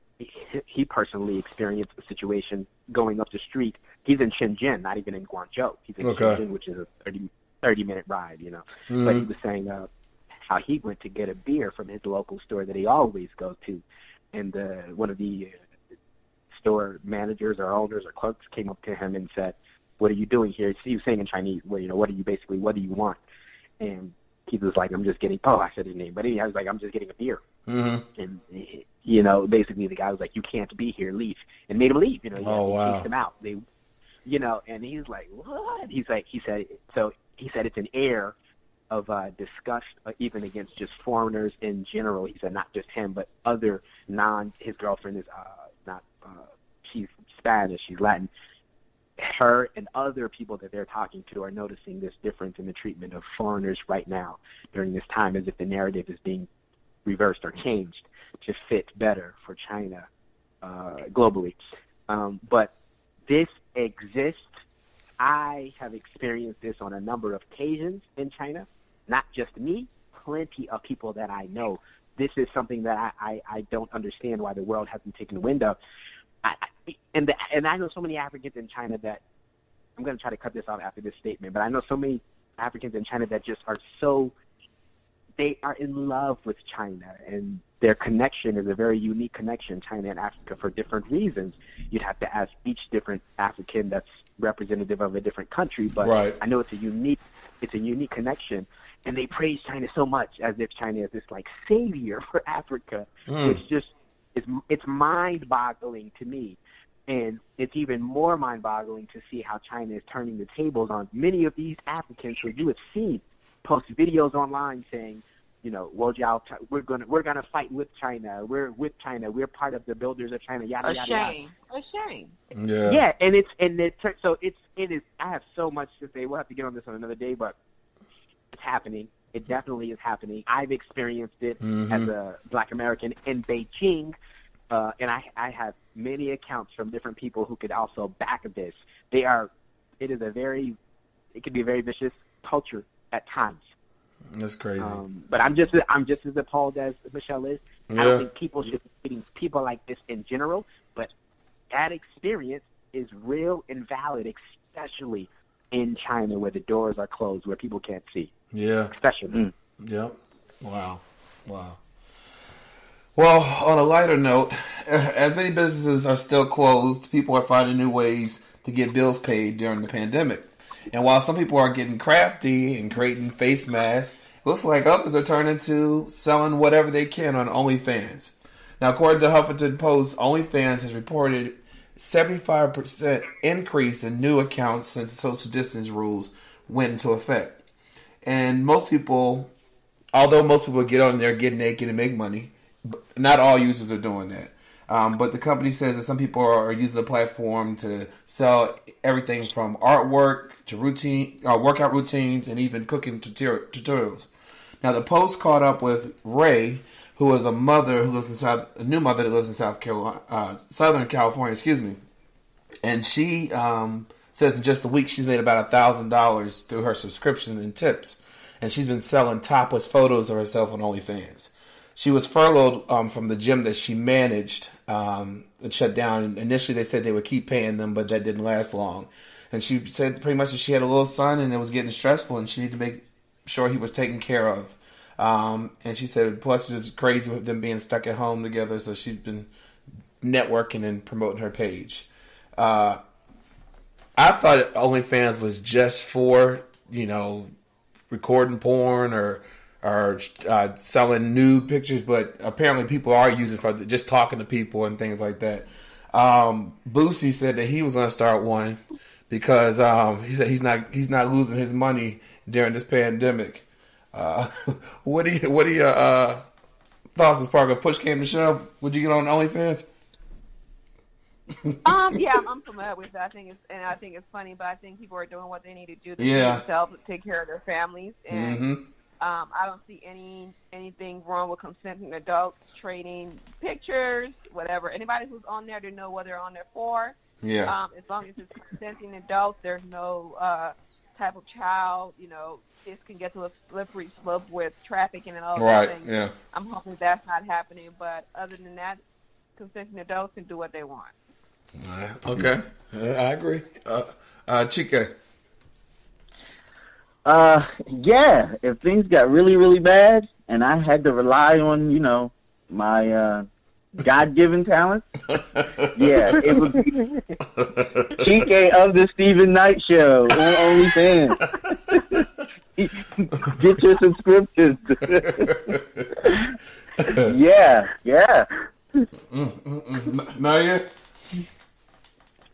he, personally experienced a situation going up the street. He's in Shenzhen, not even in Guangzhou. He's in Okay. Shenzhen, which is a 30, 30 minute ride, you know. But he Mhm. was saying uh, how he went to get a beer from his local store that he always goes to, and uh, one of the uh, store managers or owners or clerks came up to him and said, "What are you doing here?" He was saying in Chinese, "Well, you know, what are you basically? What do you want?" And he was like, "I'm just getting." Oh, I said his name, but he I was like, "I'm just getting a beer." Mm-hmm. And you know, basically the guy was like, "You can't be here, leave," and made him leave. You know, he, Oh, wow. kicked him out. They, you know, and he's like, "What?" He's like, he said, so he said it's an air of uh, disgust, uh, even against just foreigners in general. He said not just him, but other non. His girlfriend is uh, not. Uh, she's Spanish. She's Latin. Her and other people that they're talking to are noticing this difference in the treatment of foreigners right now during this time, as if the narrative is being reversed or changed to fit better for China uh, globally. Um, but this exists. I have experienced this on a number of occasions in China. Not just me, plenty of people that I know. This is something that I, I, I don't understand why the world hasn't taken wind of. I, I, and the, and I know so many Africans in China that I'm going to try to cut this off after this statement, but I know so many Africans in China that just are so they are in love with China and their connection is a very unique connection, China and Africa, for different reasons. You'd have to ask each different African that's representative of a different country, but Right. I know it's a unique it's a unique connection. And they praise China so much as if China is this like savior for Africa, Mm. which just it's it's mind boggling to me. And it's even more mind boggling to see how China is turning the tables on many of these Africans who you have seen post videos online saying, you know, Wojiao, we're gonna we're gonna fight with China. We're with China. We're part of the builders of China. Yada A yada yada. shame. A shame. Yeah. Yeah, and it's and it tur- so it's it is. I have so much to say. We'll have to get on this on another day, but it's happening. It definitely is happening. I've experienced it Mhm. as a Black American in Beijing, uh, and I I have many accounts from different people who could also back this. They are. It is a very. It can be a very vicious culture at times. That's crazy. Um, but I'm just I'm just as appalled as Michelle is. I don't think people should be treating people like this in general, but that experience is real and valid, especially in China where the doors are closed, where people can't see. yeah. Especially. Yep. Wow. Wow. Well, on a lighter note, as many businesses are still closed, people are finding new ways to get bills paid during the pandemic. And while some people are getting crafty and creating face masks, it looks like others are turning to selling whatever they can on OnlyFans. Now, according to Huffington Post, OnlyFans has reported 75% increase in new accounts since the social distance rules went into effect. And most people, although most people get on there, get naked, and make money, not all users are doing that. Um, but the company says that some people are using the platform to sell everything from artwork to routine, uh, workout routines, and even cooking tutorials. Now, the post caught up with Ray, who is a mother who lives in South, a new mother that lives in South Carolina, uh, Southern California, excuse me, and she um, says in just a week she's made about a thousand dollars through her subscription and tips, and she's been selling topless photos of herself on OnlyFans. She was furloughed um, from the gym that she managed. Um, shut down. Initially, they said they would keep paying them, but that didn't last long. And she said pretty much that she had a little son and it was getting stressful, and she needed to make sure he was taken care of. Um, and she said, plus it's crazy with them being stuck at home together, so she's been networking and promoting her page. Uh, I thought OnlyFans was just for you know recording porn or or uh, selling nude pictures, but apparently people are using for just talking to people and things like that. Um, Boosie said that he was going to start one because um, he said he's not he's not losing his money during this pandemic. Uh, what do you what are your uh, thoughts, Ms. Parker? Push came to shove. Would you get on OnlyFans? um, yeah, I'm- familiar with that. I think it's and I think it's funny, but I think people are doing what they need to do to Yeah. themselves to take care of their families, and hmm um, I don't see any anything wrong with consenting adults trading pictures, whatever. Anybody who's on there, they know what they're on there for. Yeah. Um, as long as it's consenting adults, there's no uh, type of child. You know, this can get to a slippery slope with trafficking and all Right, that. thing. yeah. I'm hoping that's not happening, but other than that, consenting adults can do what they want. Okay, Uh, I agree. Uh, uh, Chike. Uh, yeah. If things got really, really bad, and I had to rely on, you know, my uh, God-given talent, yeah, it would be TK of the Steven Knight Show on OnlyFans. Get your subscriptions. yeah, yeah. Mm, mm, mm. Naya.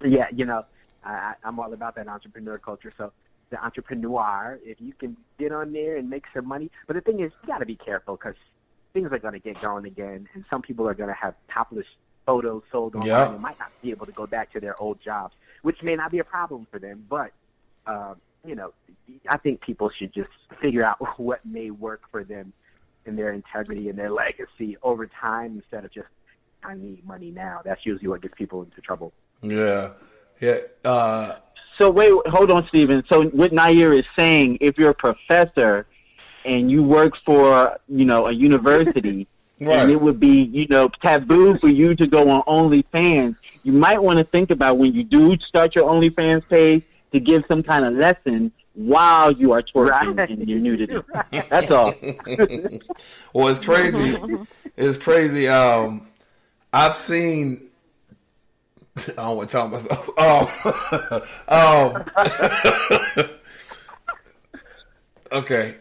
yeah, you know, I, I, I'm all about that entrepreneur culture. So the entrepreneur, if you can get on there and make some money, but the thing is, you got to be careful because things are going to get going again, and some people are going to have topless photos sold online Yeah. and might not be able to go back to their old jobs, which may not be a problem for them, but. Uh, you know, I think people should just figure out what may work for them and their integrity and their legacy over time instead of just I need money now. That's usually what gets people into trouble. Yeah, yeah. Uh, So wait, hold on, Steven. So what Nair is saying, if you're a professor and you work for, you know, a university, Right. and it would be, you know, taboo for you to go on OnlyFans, you might want to think about when you do start your OnlyFans page to give some kind of lesson while you are twerking Right. in your nudity. That's all. well, it's crazy. It's crazy. Um, I've seen. I don't want to tell myself. Oh, um, okay.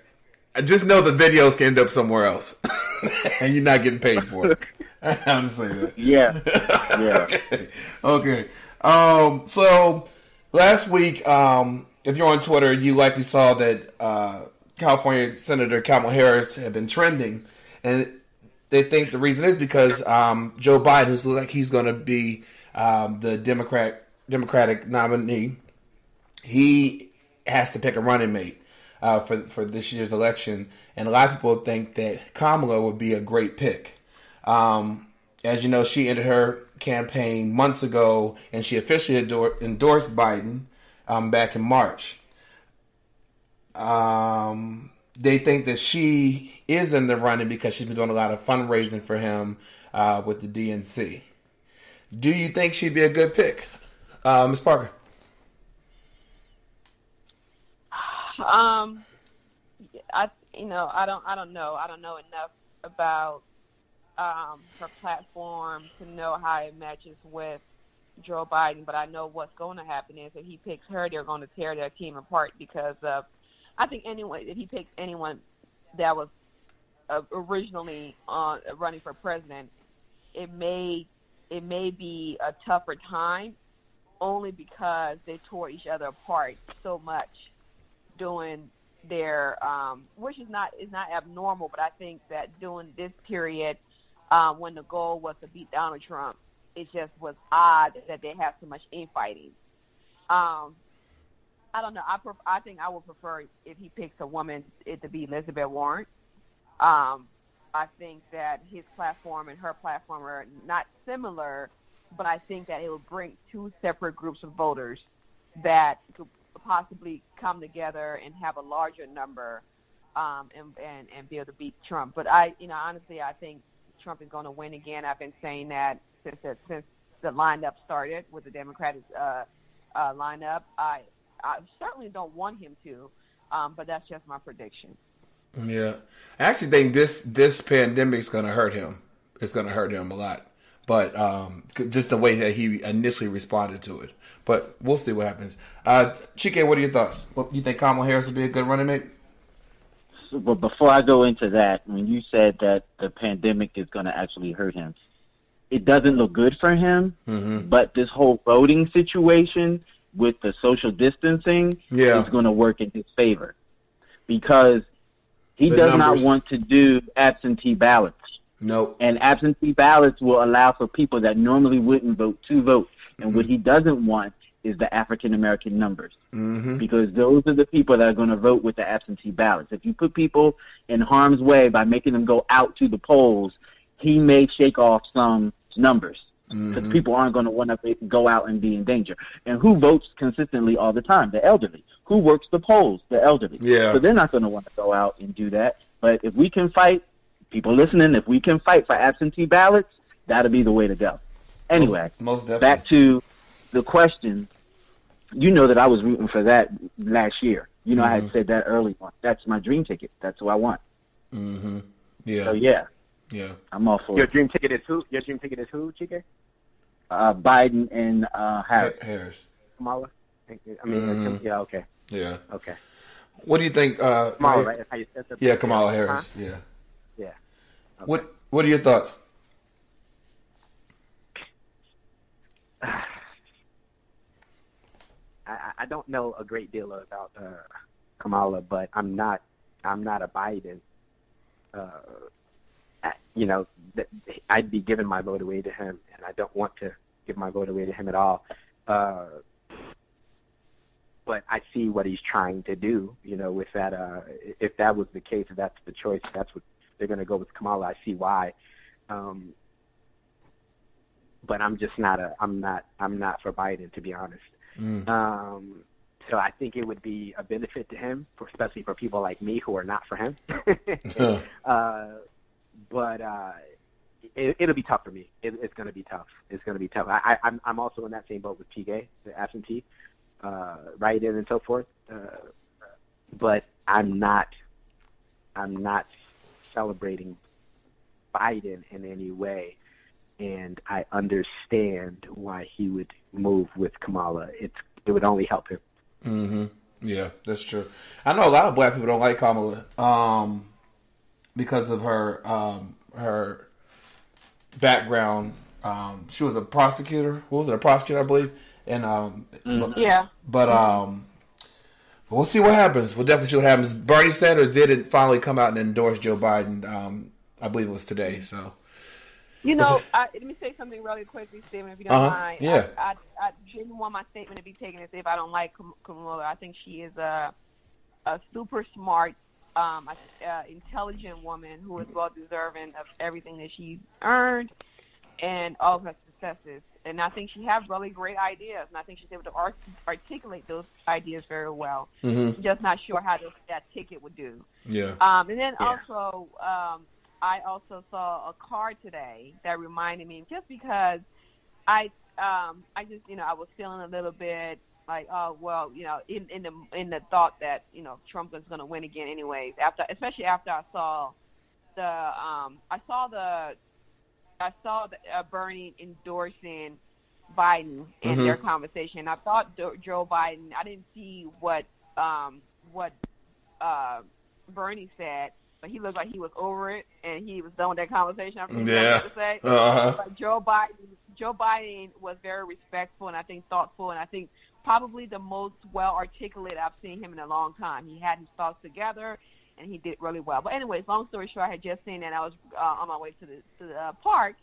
I just know the videos can end up somewhere else, and you're not getting paid for it. I'm just saying that. Yeah. Yeah. okay. Okay. Um, so last week, um, if you're on Twitter, you likely saw that uh, California Senator Kamala Harris had been trending, and they think the reason is because um, Joe Biden, who's like he's going to be um, the Democrat Democratic nominee, he has to pick a running mate uh, for for this year's election, and a lot of people think that Kamala would be a great pick. Um, as you know, she ended her campaign months ago, and she officially endorsed Biden um, back in March. Um, they think that she is in the running because she's been doing a lot of fundraising for him uh, with the DNC. Do you think she'd be a good pick, uh, Ms. Parker? Um, I you know I don't I don't know I don't know enough about um, her platform to know how it matches with Joe Biden, but I know what's going to happen is if he picks her, they're going to tear their team apart because of. I think anyone if he picks anyone that was uh, originally on running for president, it may it may be a tougher time, only because they tore each other apart so much doing their um, which is not is not abnormal, but I think that during this period um, when the goal was to beat Donald Trump, it just was odd that they have so much infighting. Um, I don't know. I pref- I think I would prefer if he picks a woman it to be Elizabeth Warren. Um, I think that his platform and her platform are not similar, but I think that it will bring two separate groups of voters that could possibly come together and have a larger number um, and, and, and be able to beat Trump. But I, you know, honestly, I think Trump is going to win again. I've been saying that since the, since the lineup started with the Democratic uh, uh, line up. I I certainly don't want him to, um, but that's just my prediction. Yeah, I actually think this this pandemic is going to hurt him. It's going to hurt him a lot, but um, just the way that he initially responded to it. But we'll see what happens. Uh, Chike, what are your thoughts? What, you think Kamala Harris would be a good running mate? Well, before I go into that, when you said that the pandemic is going to actually hurt him, it doesn't look good for him. Mm-hmm. But this whole voting situation with the social distancing Yeah. is going to work in his favor because he The does numbers. not want to do absentee ballots. Nope. And absentee ballots will allow for people that normally wouldn't vote to vote. And what he doesn't want is the African American numbers Mm-hmm. because those are the people that are going to vote with the absentee ballots. If you put people in harm's way by making them go out to the polls, he may shake off some numbers because Mhm. people aren't going to want to go out and be in danger. And who votes consistently all the time? The elderly. Who works the polls? The elderly. Yeah. So they're not going to want to go out and do that. But if we can fight, people listening, if we can fight for absentee ballots, that'll be the way to go. Anyway, most, most definitely. back to the question. You know that I was rooting for that last year. You know, I had Mhm. said that early on. That's my dream ticket. That's who I want. Mm-hmm. Yeah. So yeah, Yeah. I'm all for Your it. dream ticket is who? Your dream ticket is who, Chike? Uh, Biden and uh, Harris. Harris. Kamala? I mean, Mhm. yeah, okay, Yeah. okay. What do you think? Uh, Kamala, right? How you said? Yeah, Kamala Harris. Yeah. Yeah. What What are your thoughts? I, I don't know a great deal about uh, Kamala, but I'm not I'm not a Biden. Uh, you know, I'd be giving my vote away to him, and I don't want to give my vote away to him at all. Uh, but I see what he's trying to do. You know, with that, uh, if that was the case, if that's the choice, that's what they're going to go with Kamala. I see why. Um, but I'm just not a I'm not I'm not for Biden to be honest. Mm. Um, so I think it would be a benefit to him, for, especially for people like me who are not for him. uh, but uh, it, it'll be tough for me. It, it's going to be tough. It's going to be tough. I, I, I'm I'm also in that same boat with PK, the absentee, uh, write-in and so forth. Uh, but I'm not. I'm not celebrating Biden in any way, and I understand why he would move with Kamala. It's it would only help him. Mm-hmm. Yeah, that's true. I know a lot of black people don't like Kamala um, because of her um, her background. Um, she was a prosecutor. What was it? A prosecutor, I believe. And um, but, Yeah. but um, we'll see what happens. We'll definitely see what happens. Bernie Sanders did finally come out and endorse Joe Biden. Um, I believe it was today. So You know, I, let me say something really quickly, Steven, if you don't Uh-huh. mind. Yeah. I, I, I didn't want my statement to be taken as if I don't like Kamala. I think she is a, a super smart, um, uh, intelligent woman who is well deserving of everything that she's earned and all of her successes. And I think she has really great ideas, and I think she's able to art- articulate those ideas very well. Mhm. Just not sure how this, that ticket would do. yeah, Um, and then Yeah. also, um, I also saw a card today that reminded me just because I, um, I just you know I was feeling a little bit like oh well you know in in the in the thought that you know Trump was going to win again anyways after especially after I saw the um I saw the I saw the, uh, Bernie endorsing Biden in Mhm. their conversation. I thought Jo- Joe Biden. I didn't see what um what uh Bernie said, but he looked like he was over it and he was done with that conversation. He Yeah. to say. Uh-huh. But Joe Biden, Joe Biden was very respectful and I think thoughtful and I think probably the most well articulated I've seen him in a long time. He had his thoughts together and he did really well. But anyways, long story short, I had just seen that I was uh, on my way to the to the uh, park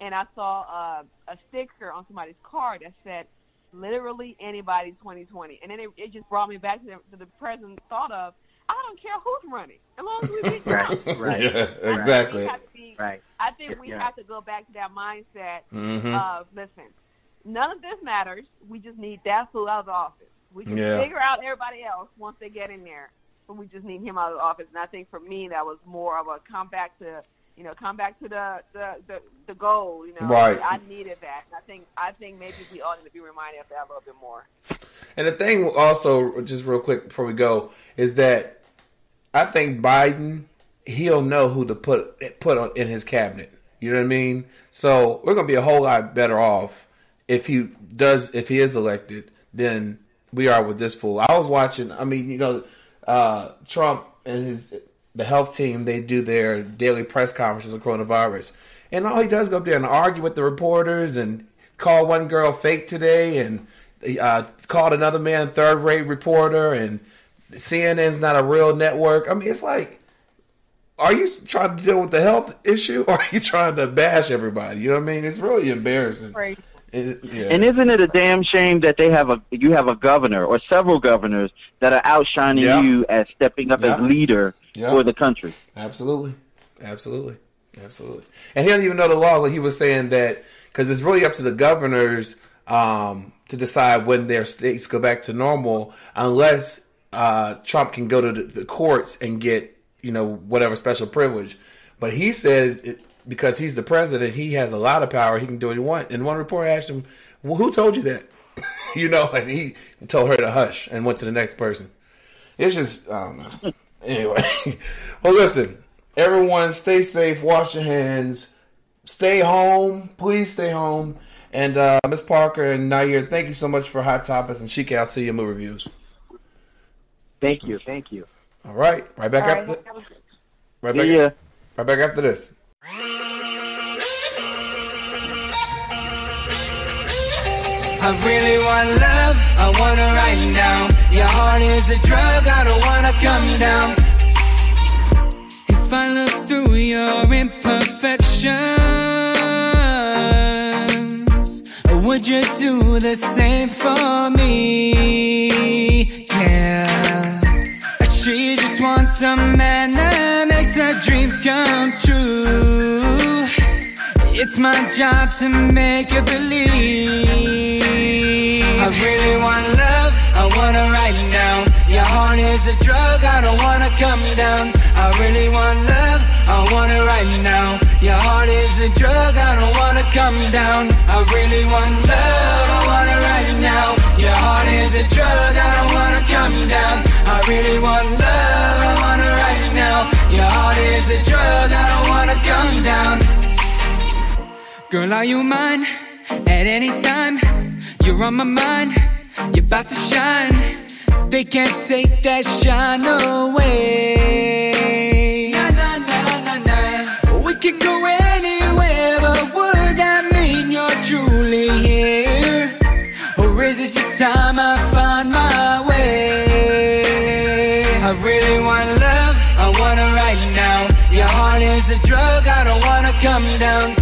and I saw uh, a sticker on somebody's car that said literally anybody 2020 and then it, it just brought me back to the, to the present thought of I don't care who's running as long as we beat Trump. Right, right, yeah, I think exactly. we have to be- right. I think we Yeah. have to go back to that mindset Mhm. of listen, none of this matters. We just need that fool out of the office. We can Yeah. figure out everybody else once they get in there, but we just need him out of the office. And I think for me, that was more of a comeback to you know, come back to the the the, the goal. You know, Right. I needed that. And I think I think maybe we all need to be reminded of that a little bit more. And the thing also, just real quick before we go, is that I think Biden he'll know who to put put on in his cabinet. You know what I mean? So we're gonna be a whole lot better off if he does if he is elected than we are with this fool. I was watching. I mean, you know, uh, Trump and his the health team they do their daily press conferences on coronavirus, and all he does is go up there and argue with the reporters and call one girl fake today and uh, called another man third rate reporter and CNN's not a real network. I mean, it's like, are you trying to deal with the health issue or are you trying to bash everybody? You know what I mean? It's really embarrassing. It- yeah. And isn't it a damn shame that they have a you have a governor or several governors that are outshining Yeah. you as stepping up Yeah. as leader for the country? Absolutely, absolutely, absolutely. And he doesn't even know the law. Like he was saying that because it's really up to the governors um, to decide when their states go back to normal, unless uh, Trump can go to the, the courts and get you know whatever special privilege. But he said it, because he's the president, he has a lot of power. He can do what he wants. And one reporter asked him, "Well, who told you that?" you know, and he told her to hush and went to the next person. It's just, I don't know. Anyway, well, listen, everyone, stay safe, wash your hands, stay home, please stay home. And uh, Miss Parker and Nair, thank you so much for Hot Topics and Chike. I'll see you in movie reviews. Thank you, thank you. All right, right back All right, after, have a- right back, Yeah. right back after this. I really want love, I want it right now. Your heart is a drug, I don't wanna come down. If I look through your imperfections, would you do the same for me? Yeah. She just wants a man that makes her dreams come true. It's my job to make you believe. I really want love, I want it right now. Your heart is a drug, I don't wanna come down. I really want love, I want it right now. Your heart is a drug, I don't wanna come down. I really want love, I want it right now. Your heart is a drug, I don't wanna come down. I really want love, I want it right now. Your heart is a drug, I don't wanna come down. Girl, are you mine? At any time, you're on my mind. You're about to shine. They can't take that shine away. Nah, nah, nah, nah, nah. We can go anywhere, but would that mean you're truly here? Or is it just time I find my way? I really want love, I want it right now. Your heart is a drug, I don't wanna come down.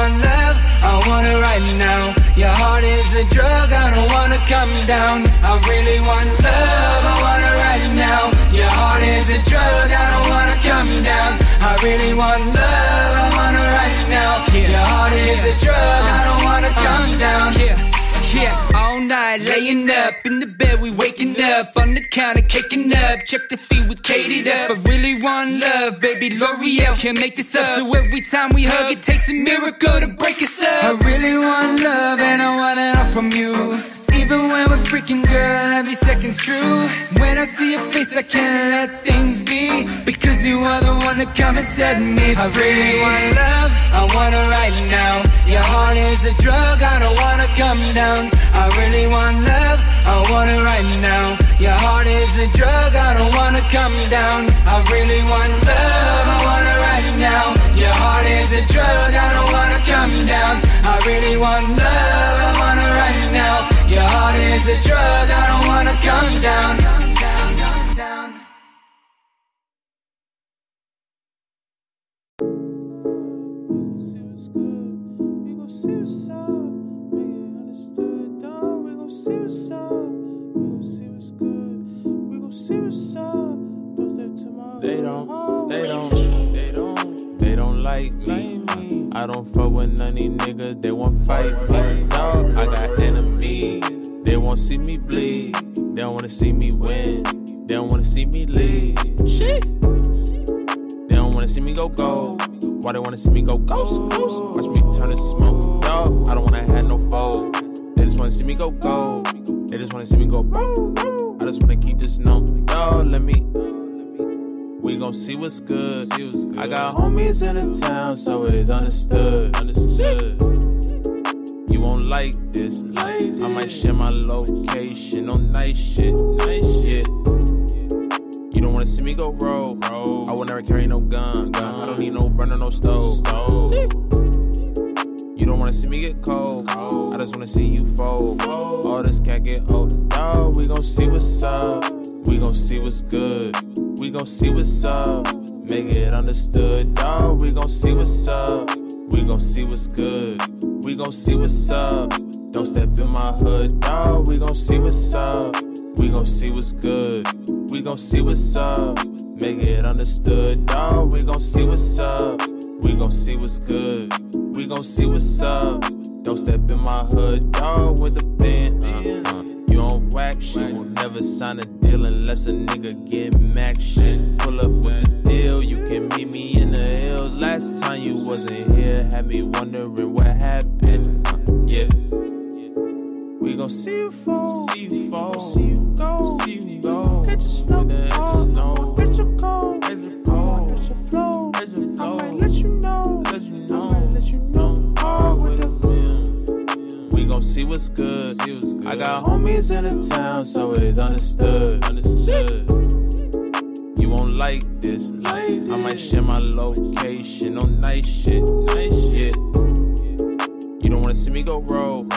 Want love, I want it right now. Your heart is a drug, I don't wanna come down. I really want love, I want it right now. Your heart is a drug, I don't wanna come down. I really want love, I want it right now. Your heart is a drug, I don't wanna come down. Yeah, all night laying up in the bed, we waking up on the counter, kicking up. Check the feet, we catered up. I really want love, baby. L'Oreal can't make this up. So every time we hug, it takes a miracle to break us up. I really want love, and I want it all from you. Even when we're freaking, girl, every second's true. When I see your face, I can't let things be. Because you are the one that come and set me free. I really want love, I want it right now. Your heart is a drug, I don't wanna come down. I really want love, I want it right now. Your heart is a drug, I don't wanna come down. I really want love, I want it right now. Your heart is a drug, I don't wanna come down. I really want love, Is a drug, I don't wanna come down. They don't, they don't, they don't, they don't like me. I don't fuck with none of these niggas, they want fight me. Dog, I got enemies, they won't see me bleed. They don't wanna see me win, they don't wanna see me lead. Shit. They don't wanna see me go gold? Why they wanna see me go ghost? Ghost. Watch me turn to smoke, dog. I don't wanna have no foe. They just wanna see me go gold. They just wanna see me go boom. I just wanna keep this known, dog. Let me. We gon' see what's good. I got homies in the town, so it's understood. Understood. You won't like this. I might share my location on nice shit. Nice shit. You don't wanna see me go roll. I will never carry no gun. gun. I don't need no burner, no stove. stove. You don't wanna see me get cold. cold. I just wanna see you fold. All this can't get old. Dog, we gon' see what's up. We gon' see what's good. We gon' see what's up. Make it understood. Dog, we gon' see what's up. We gon' see what's good. We gon' see what's up. Don't step in my hood, dog. We gon' see what's up. We gon' see what's good. We gon' see what's up. Make it understood, dog. We gon' see what's up. We gon' see what's good. We gon' see what's up. Don't step in my hood, dog. With the pen, uh, uh. You on whack shit. Will never sign a deal unless a nigga get max shit. Pull up with the deal. You can meet me. Last time you wasn't here, had me wondering what happened. Uh, yeah. We gon' see you fall, see you fall, see you go, see you go. Catch a snow, oh, catch a cold, catch a cold, catch a flow, catch a flow. I might let you know, let you know, let you know. All with the We gon' see what's good. I got homies in the town, so it's understood. Understood. Won't like this. I might share my location on nice shit. Nice shit. You don't wanna see me go roll.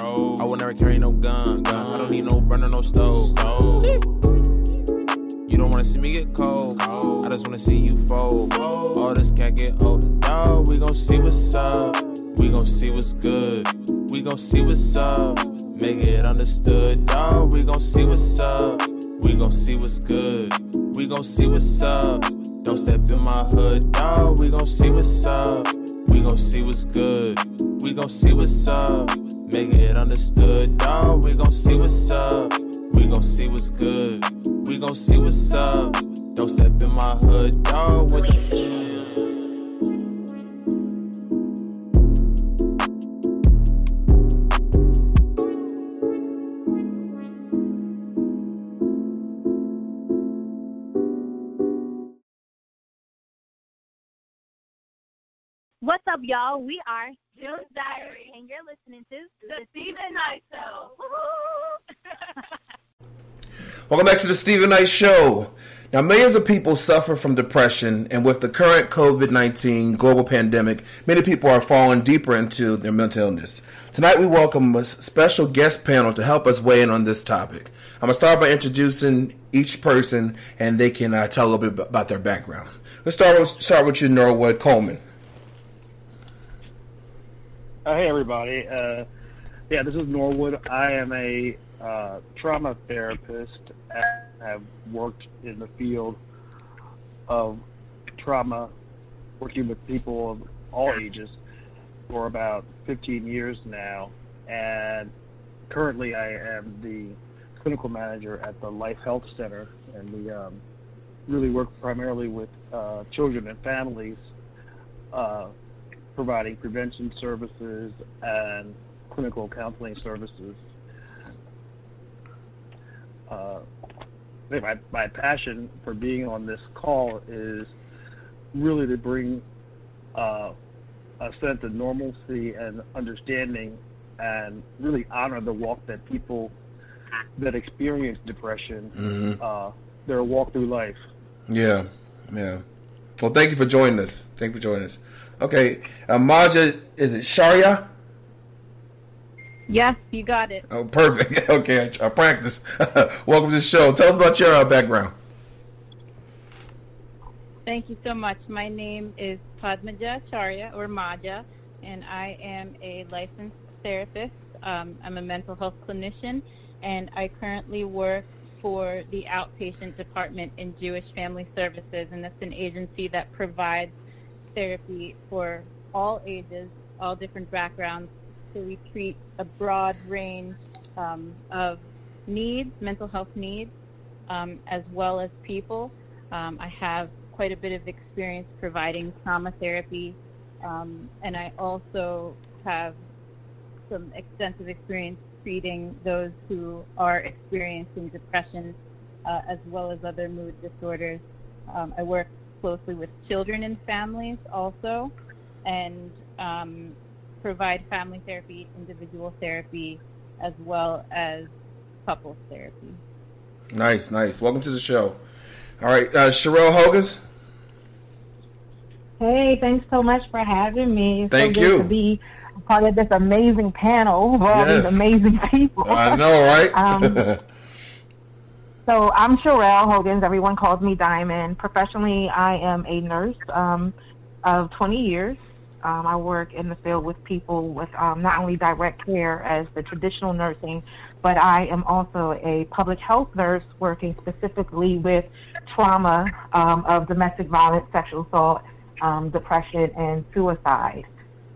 I will never carry no gun. gun. I don't need no burner, no stove. stove. You don't wanna see me get cold. I just wanna see you fold. All this can't get old. Dog, we gon' see what's up. We gon' see what's good. We gon' see what's up. Make it understood. Dog, we gon' see what's up. We gon' see what's good. We gon' see what's up. Don't step in my hood, dog. We gon' see what's up. We gon' see what's good. We gon' see what's up. Make it understood, dog. We gon' see what's up. We gon' see what's good. We gon' see what's up. Don't step in my hood, dog. With the What's up, y'all? We are June's Diary, and you're listening to The Steven Knight Show. Welcome back to the Steven Knight Show. Now, millions of people suffer from depression, and with the current COVID 19 global pandemic, many people are falling deeper into their mental illness. Tonight, we welcome a special guest panel to help us weigh in on this topic. I'm going to start by introducing each person, and they can uh, tell a little bit about their background. Let's start with, start with you, Norwood Coleman. Uh, hey, everybody. Uh, yeah, this is Norwood. I am a uh, trauma therapist I have worked in the field of trauma, working with people of all ages for about 15 years now. And currently, I am the clinical manager at the Life Health Center, and we um, really work primarily with uh, children and families. Providing prevention services and clinical counseling services. Uh, my, my passion for being on this call is really to bring uh, a sense of normalcy and understanding and really honor the walk that people that experience depression, Mhm. uh, their walk through life. Yeah, yeah. Well, thank you for joining us. Thank you for joining us. Okay, uh, Maja, is it Acharya? Yes, you got it. Oh, perfect. Okay, I, I practice. Welcome to the show. Tell us about your uh, background. Thank you so much. My name is Padmaja Acharya, or Maja, and I am a licensed therapist. Um, I'm a mental health clinician, and I currently work for the outpatient department in Jewish Family Services, and that's an agency that provides therapy for all ages, all different backgrounds. So we treat a broad range um, of needs, mental health needs, um, as well as people. Um, I have quite a bit of experience providing trauma therapy, um, and I also have some extensive experience treating those who are experiencing depression uh, as well as other mood disorders. Um, I work closely with children and families also, and um, provide family therapy, individual therapy, as well as couples therapy. Nice, nice. Welcome to the show. All right, uh, Sherelle Hogans. Hey, thanks so much for having me. It's Thank so you. to be part of this amazing panel of all Yes. these amazing people. I know, right? um, so I'm Sherelle Hogans. Everyone calls me Diamond. Professionally, I am a nurse um, of 20 years. Um, I work in the field with people with um, not only direct care as the traditional nursing, but I am also a public health nurse working specifically with trauma um, of domestic violence, sexual assault, um, depression, and suicide.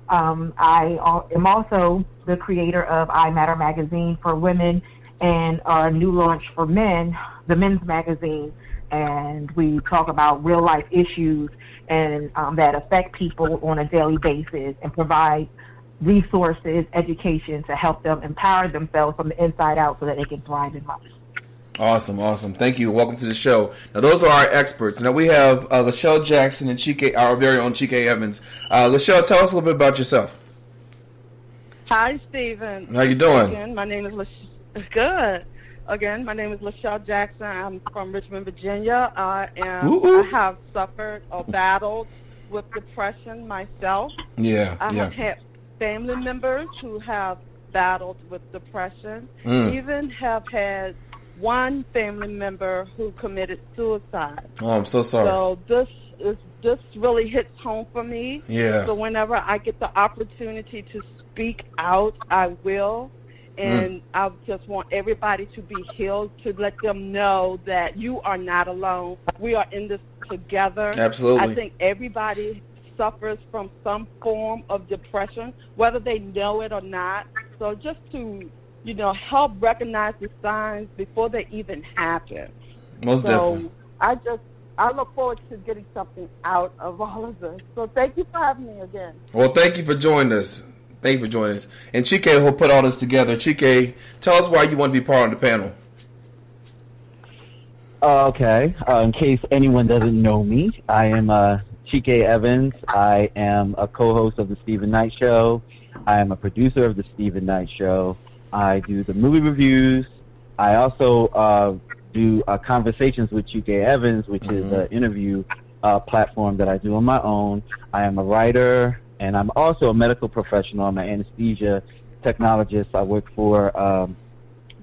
Um, I am also the creator of I Matter magazine for women and our new launch for men, the men's magazine. And we talk about real life issues and um, that affect people on a daily basis and provide resources, education to help them empower themselves from the inside out so that they can thrive in life. Awesome, awesome. Thank you. Welcome to the show. Now, those are our experts. Now, we have uh, Lachelle Jackson and Chike, our very own Chike Evans. Uh, Lachelle, tell us a little bit about yourself. Hi, Steven. How you doing? Again, my name is Lash- good. Again, my name is Lachelle Jackson. I'm from Richmond, Virginia. I am. Ooh. I have suffered or battled with depression myself. Yeah, I yeah. have had family members who have battled with depression. Mm. Even have had one family member who committed suicide. Oh, I'm so sorry. So this is this really hits home for me. Yeah. So whenever I get the opportunity to speak out, I will. Mm. And I just want everybody to be healed to let them know that you are not alone. We are in this together. Absolutely. I think everybody suffers from some form of depression, whether they know it or not. So just to, you know, help recognize the signs before they even happen. Most so definitely. I just I look forward to getting something out of all of this. So thank you for having me again. Well, thank you for joining us. Thank you for joining us. And Chike will put all this together. Chike, tell us why you want to be part of the panel. Okay. Uh, in case anyone doesn't know me, I am uh, Chike Evans. I am a co-host of the Steven Knight Show. I am a producer of the Steven Knight Show. I do the movie reviews. I also uh, do uh, conversations with Chike Evans, which is an interview uh, platform that I do on my own. I am a writer, and I'm also a medical professional. I'm an anesthesia technologist. I work for um,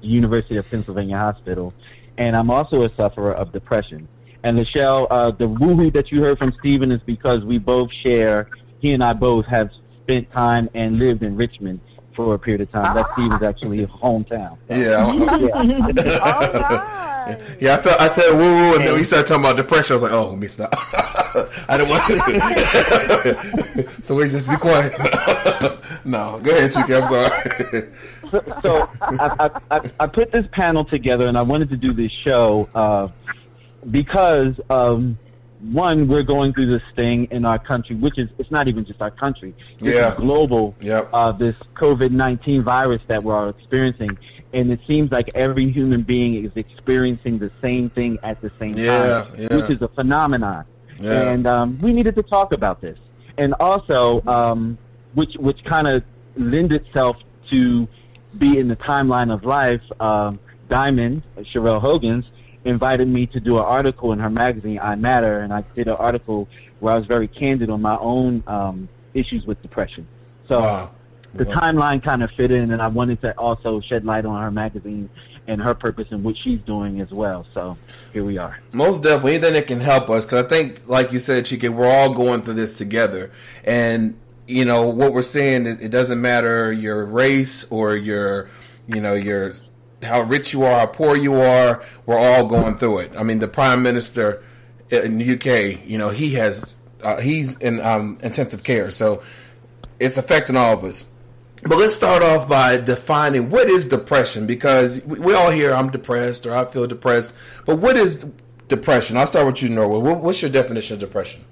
the University of Pennsylvania Hospital, and I'm also a sufferer of depression. And Michelle, uh, the woohoo that you heard from Steven is because we both share. He and I both have spent time and lived in Richmond for a period of time. that That's Steven's actually hometown. Yeah. Oh, Yeah, I felt I said woo woo, and then we started talking about depression. I was like, oh, let me stop. I didn't want to. so we just be quiet. no, go ahead, Chike. I'm sorry. so, so I, I, I, I put this panel together, and I wanted to do this show uh, because um, one, we're going through this thing in our country, which is it's not even just our country, it's Yeah. global. Yep. Uh, this COVID nineteen virus that we're all experiencing, and it seems like every human being is experiencing the same thing at the same Yeah, time, yeah. which is a phenomenon. Yeah. And um, we needed to talk about this, and also um, which which kind of lend itself to be in the timeline of life. Um, Diamond Sherelle Hogans invited me to do an article in her magazine I Matter, and I did an article where I was very candid on my own um, issues with depression. So the timeline kind of fit in, and I wanted to also shed light on her magazine and her purpose and what she's doing as well. So here we are. Most definitely, anything that can help us, because I think, like you said, Chike, we're all going through this together, and you know what we're saying. It, it doesn't matter your race or your, you know, your how rich you are, how poor you are. We're all going through it. I mean, the prime minister in the UK, you know, he has uh, he's in um, intensive care, so it's affecting all of us. But let's start off by defining what is depression because we, we all hear I'm depressed or I feel depressed. But what is depression. I'll start with you, Norwood. What, what's your definition of depression?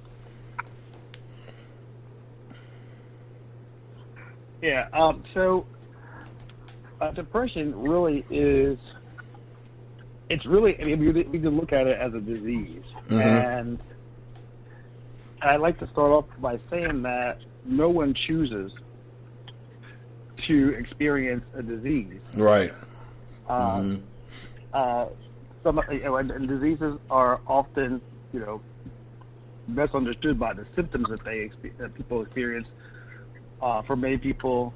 Yeah. Um, so uh, depression really is. It's really. I mean, we, we can look at it as a disease, Mhm. and I'd like to start off by saying that no one chooses to experience a disease. Right. Um, uh, some you know, and, and diseases are often, you know, best understood by the symptoms that they that people experience. Uh, for many people,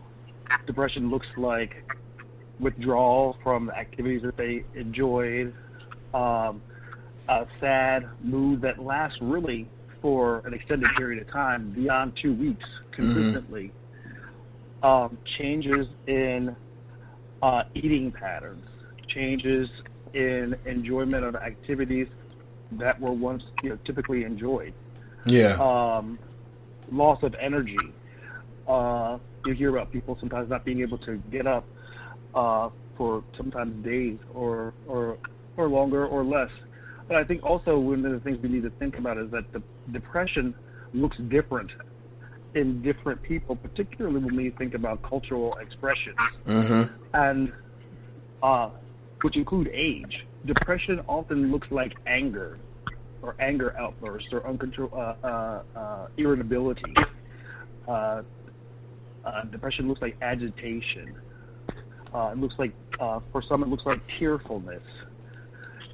depression looks like withdrawal from activities that they enjoyed, um, a sad mood that lasts really for an extended period of time, beyond two weeks, consistently. Um, changes in uh, eating patterns, changes in enjoyment of activities that were once you know typically enjoyed. Yeah. Um, loss of energy. Uh, you hear about people sometimes not being able to get up uh, for sometimes days or or or longer or less. But I think also one of the things we need to think about is that the depression looks different in different people, particularly when we think about cultural expressions Mm-hmm. and uh, which include age. Depression often looks like anger, or anger outbursts, or uncontrol, uh, uh, uh, irritability. Uh, uh, depression looks like agitation. Uh, it looks like, uh, for some, it looks like tearfulness.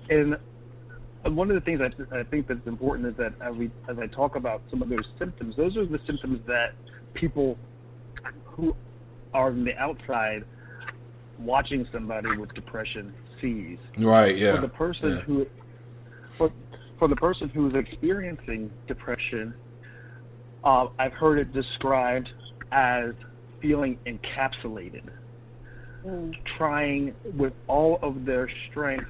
And one of the things I, I think that's important is that as, we, as I talk about some of those symptoms, those are the symptoms that people who are on the outside watching somebody with depression sees. Right, yeah, For the person yeah. who, for, for the person who's experiencing depression, uh, I've heard it described as feeling encapsulated, trying with all of their strength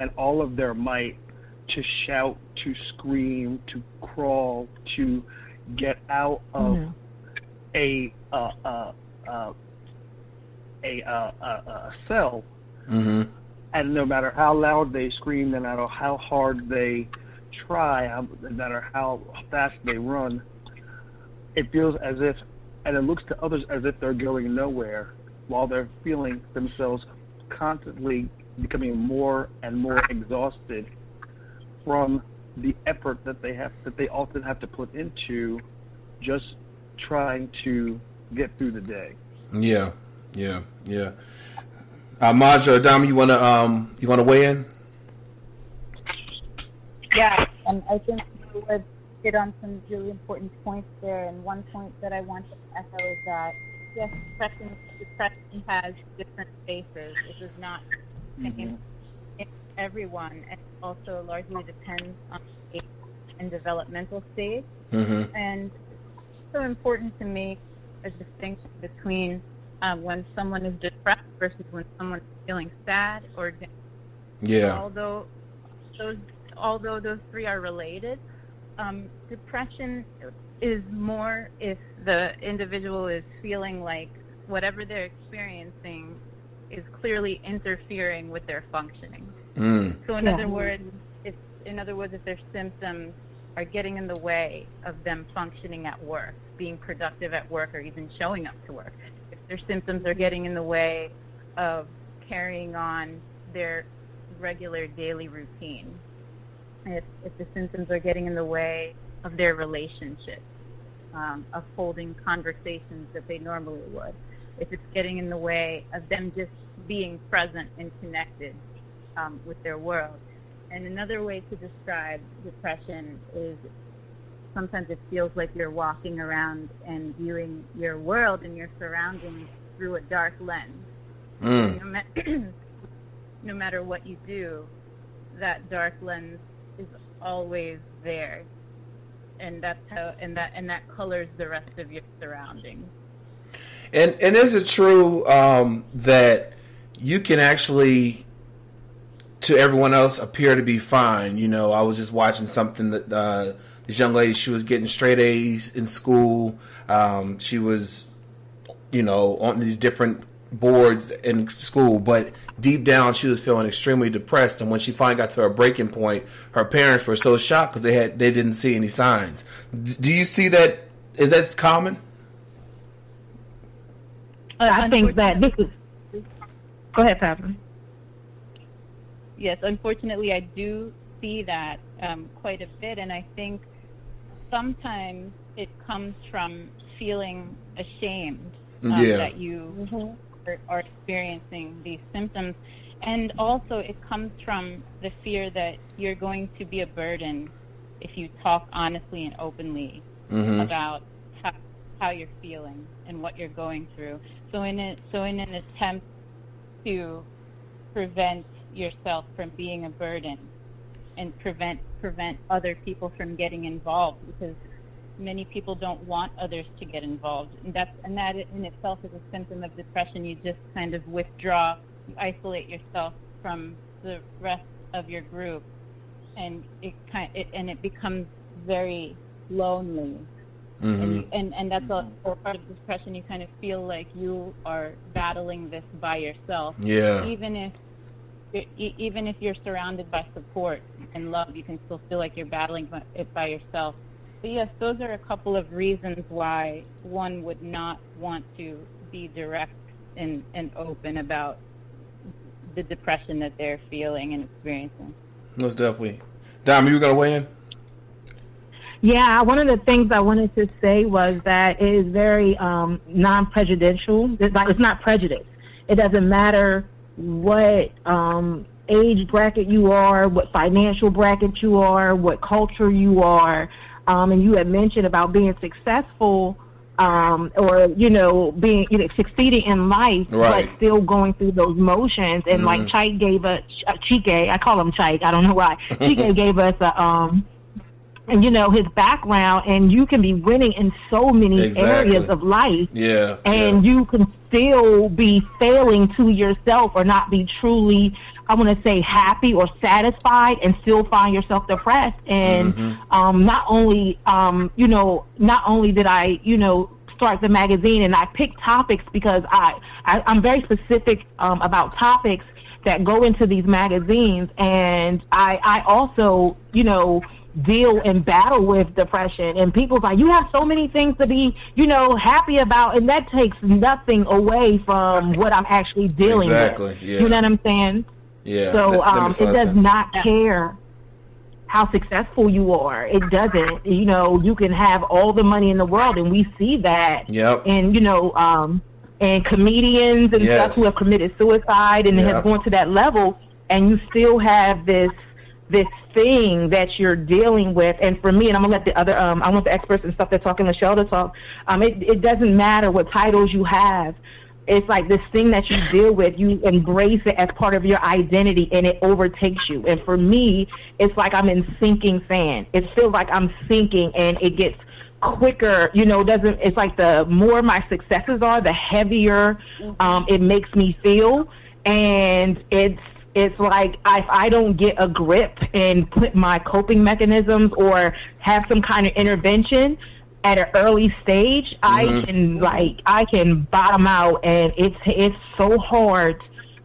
and all of their might to shout, to scream, to crawl, to get out of Mhm. a uh, uh, uh, a, uh, uh, uh, cell Mm-hmm. and no matter how loud they scream, no matter how hard they try, no matter how fast they run, it feels as if, and it looks to others as if they're going nowhere, while they're feeling themselves constantly becoming more and more exhausted from the effort that they have that they often have to put into just trying to get through the day. Yeah, yeah, yeah. Uh, Maja, Adam, you wanna um, you wanna weigh in? Yeah, and I think you would hit on some really important points there. And one point that I want to echo is that yes, depression, depression has different faces. It does not in, in everyone, and also largely depends on age and developmental stage. Mm-hmm. And it's so important to make a distinction between um, when someone is depressed versus when someone is feeling sad or down. Yeah. Although those although those three are related, um, depression is more if the individual is feeling like whatever they're experiencing is clearly interfering with their functioning. Mm. So in Yeah. other words, if in other words, if their symptoms are getting in the way of them functioning at work, being productive at work, or even showing up to work, if their symptoms are getting in the way of carrying on their regular daily routine, if if the symptoms are getting in the way of their relationships, um, of holding conversations that they normally would, if it's getting in the way of them just being present and connected um, with their world. And another way to describe depression is sometimes it feels like you're walking around and viewing your world and your surroundings through a dark lens. Mm. No, ma- no matter what you do, that dark lens always there, and that's how and that and that colors the rest of your surroundings. And and is it true um, that you can actually, to everyone else, appear to be fine? You know, I was just watching something that uh, this young lady she was getting straight A's in school. Um, she was, you know, on these different boards in school, but deep down she was feeling extremely depressed. And when she finally got to her breaking point, her parents were so shocked because they had they didn't see any signs. D- do you see that? Is that common? I think that this is. Go ahead, Pavlin. yes, unfortunately, I do see that um, quite a bit, and I think sometimes it comes from feeling ashamed um, Yeah. that you are, are experiencing these symptoms, and also it comes from the fear that you're going to be a burden if you talk honestly and openly Mhm. about how, how you're feeling and what you're going through. So in a, so in an attempt to prevent yourself from being a burden and prevent prevent other people from getting involved because many people don't want others to get involved and that's and that in itself is a symptom of depression you just kind of withdraw you isolate yourself from the rest of your group and it kind it, and it becomes very lonely and, Mhm. you, and and that's a a part of depression. You kind of feel like you are battling this by yourself. Yeah. Even if even if you're surrounded by support and love, you can still feel like you're battling it by yourself. But yes, those are a couple of reasons why one would not want to be direct and, and open about the depression that they're feeling and experiencing. Most definitely. Dom, you were gonna weigh in? Yeah, one of the things I wanted to say was that it is very um, non-prejudicial. It's not, it's not prejudice. It doesn't matter what um, age bracket you are, what financial bracket you are, what culture you are. Um, and you had mentioned about being successful um, or, you know, being you know, succeeding in life, Right. but still going through those motions. And like Mhm. Chike gave us, uh, Chike, I call him Chike, I don't know why. Chike gave us a, um, and you know his background and you can be winning in so many Exactly. areas of life Yeah. and you can still be failing to yourself or not be truly i want to say happy or satisfied and still find yourself depressed. And Mhm. um not only um you know not only did i you know start the magazine and i picked topics because i, I i'm very specific um about topics that go into these magazines. And i i also you know deal and battle with depression. And people's like you have so many things to be you know happy about and that takes nothing away from what i'm actually dealing Exactly, with yeah. you know what i'm saying Yeah. so that- that um it does sense. not care how successful you are it doesn't you know you can have all the money in the world and we see that Yep. and you know um and comedians and Yes. stuff who have committed suicide and Yep. have gone to that level and you still have this this thing that you're dealing with and for me and i'm gonna let the other um i want the experts and stuff that's talking show to talk um it, it doesn't matter what titles you have it's like this thing that you deal with you embrace it as part of your identity and it overtakes you. And for me it's like i'm in sinking sand. It feels like i'm sinking and it gets quicker you know doesn't it's like the more my successes are the heavier um it makes me feel. And it's it's like if I don't get a grip and put my coping mechanisms or have some kind of intervention at an early stage, I Mhm. can like I can bottom out, and it's it's so hard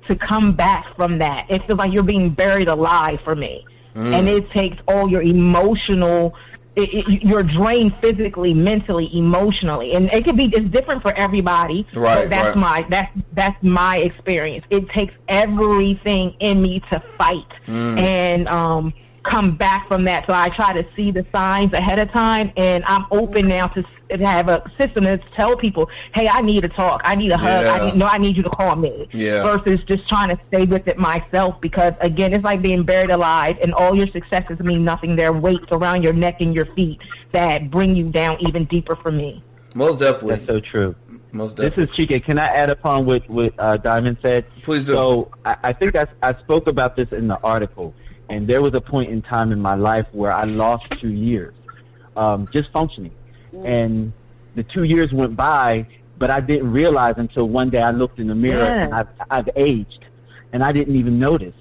to come back from that. It feels like you're being buried alive for me, Mm. and it takes all your emotional. It, it, you're drained physically, mentally, emotionally, and it could be it's different for everybody. Right, but that's right. my that's that's my experience. It takes everything in me to fight Mm. and um come back from that. So I try to see the signs ahead of time, and I'm open now to, have a system to tell people, "Hey, I need to talk. I need a hug. Yeah. I need, no, I need you to call me." Yeah. Versus just trying to stay with it myself, because again, it's like being buried alive, and all your successes mean nothing. There are weights around your neck and your feet that bring you down even deeper. For me. Most definitely. That's so true. Most This is Chike. Can I add upon what what uh, Diamond said? Please do. So I, I think I, I spoke about this in the article, and there was a point in time in my life where I lost two years, um, just functioning, and the two years went by, but I didn't realize until one day I looked in the mirror and I've, I've aged, and I didn't even notice.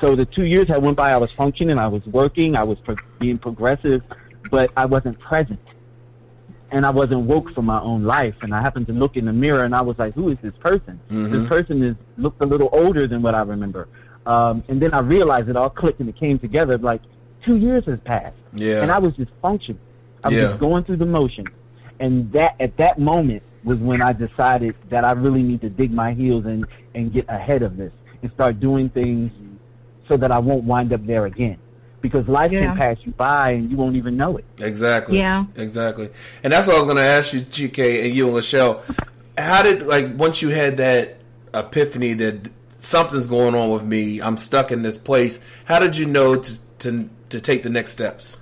So the two years that went by, I was functioning, I was working, I was pro- being progressive, but I wasn't present. and I wasn't woke for my own life. And I happened to look in the mirror, and I was like, "Who is this person? Mhm. This person is looked a little older than what I remember." Um, and then I realized it all clicked and it came together. Like two years has passed, Yeah. and I was just functioning. I was Yeah. just going through the motion. And that at that moment was when I decided that I really need to dig my heels and and get ahead of this and start doing things so that I won't wind up there again. Because life Yeah. can pass you by and you won't even know it. Exactly. Yeah. Exactly. And that's what I was going to ask you, Chike, and you and Lachelle. How did like once you had that epiphany that something's going on with me, I'm stuck in this place. How did you know to to to take the next steps?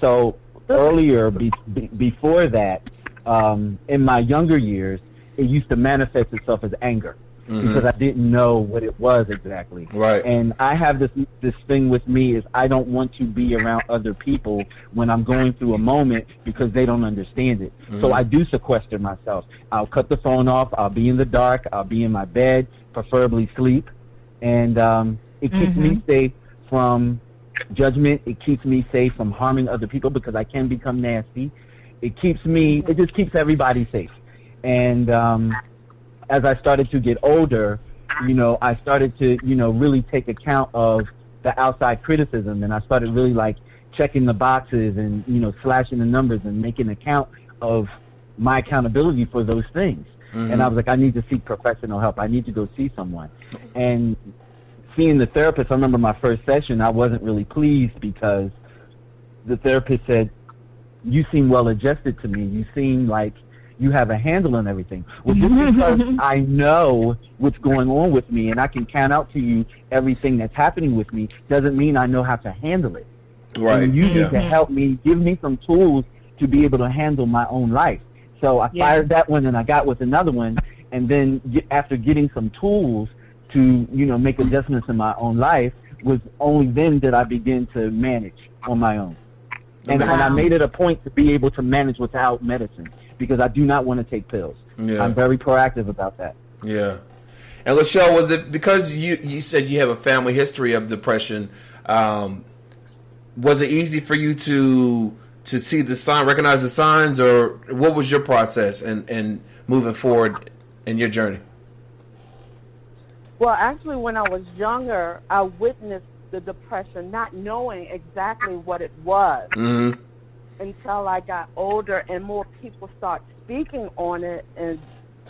So earlier, be, be, before that, um, in my younger years, it used to manifest itself as anger Mhm. because I didn't know what it was exactly. Right. And I have this this thing with me is I don't want to be around other people when I'm going through a moment because they don't understand it. So Mhm. I do sequester myself. I'll cut the phone off. I'll be in the dark. I'll be in my bed, preferably sleep, and um, it keeps me safe from judgment. It keeps me safe from harming other people because I can become nasty. It keeps me. It just keeps everybody safe. And um, as I started to get older, you know, I started to, you know, really take account of the outside criticism, and I started really like checking the boxes and you know slashing the numbers and making account of my accountability for those things. Mhm. And I was like, I need to seek professional help. I need to go see someone. And seeing the therapist, I remember my first session, I wasn't really pleased because the therapist said, "You seem well adjusted to me. You seem like you have a handle on everything." Well, just because I know what's going on with me and I can count out to you everything that's happening with me doesn't mean I know how to handle it. Right. And you need yeah. to help me, give me some tools to be able to handle my own life. So I Yeah. fired that one and I got with another one. And then get, after getting some tools to, you know, make adjustments in my own life was only then that I begin to manage on my own. And, and I made it a point to be able to manage without medicine because I do not want to take pills. Yeah. I'm very proactive about that. Yeah. And Lachelle, was it because you you said you have a family history of depression? Um, was it easy for you to to see the sign, recognize the signs, or what was your process and and moving forward in your journey? Well, actually, when I was younger, I witnessed the depression, not knowing exactly what it was Mm-hmm. Until I got older and more people start speaking on it and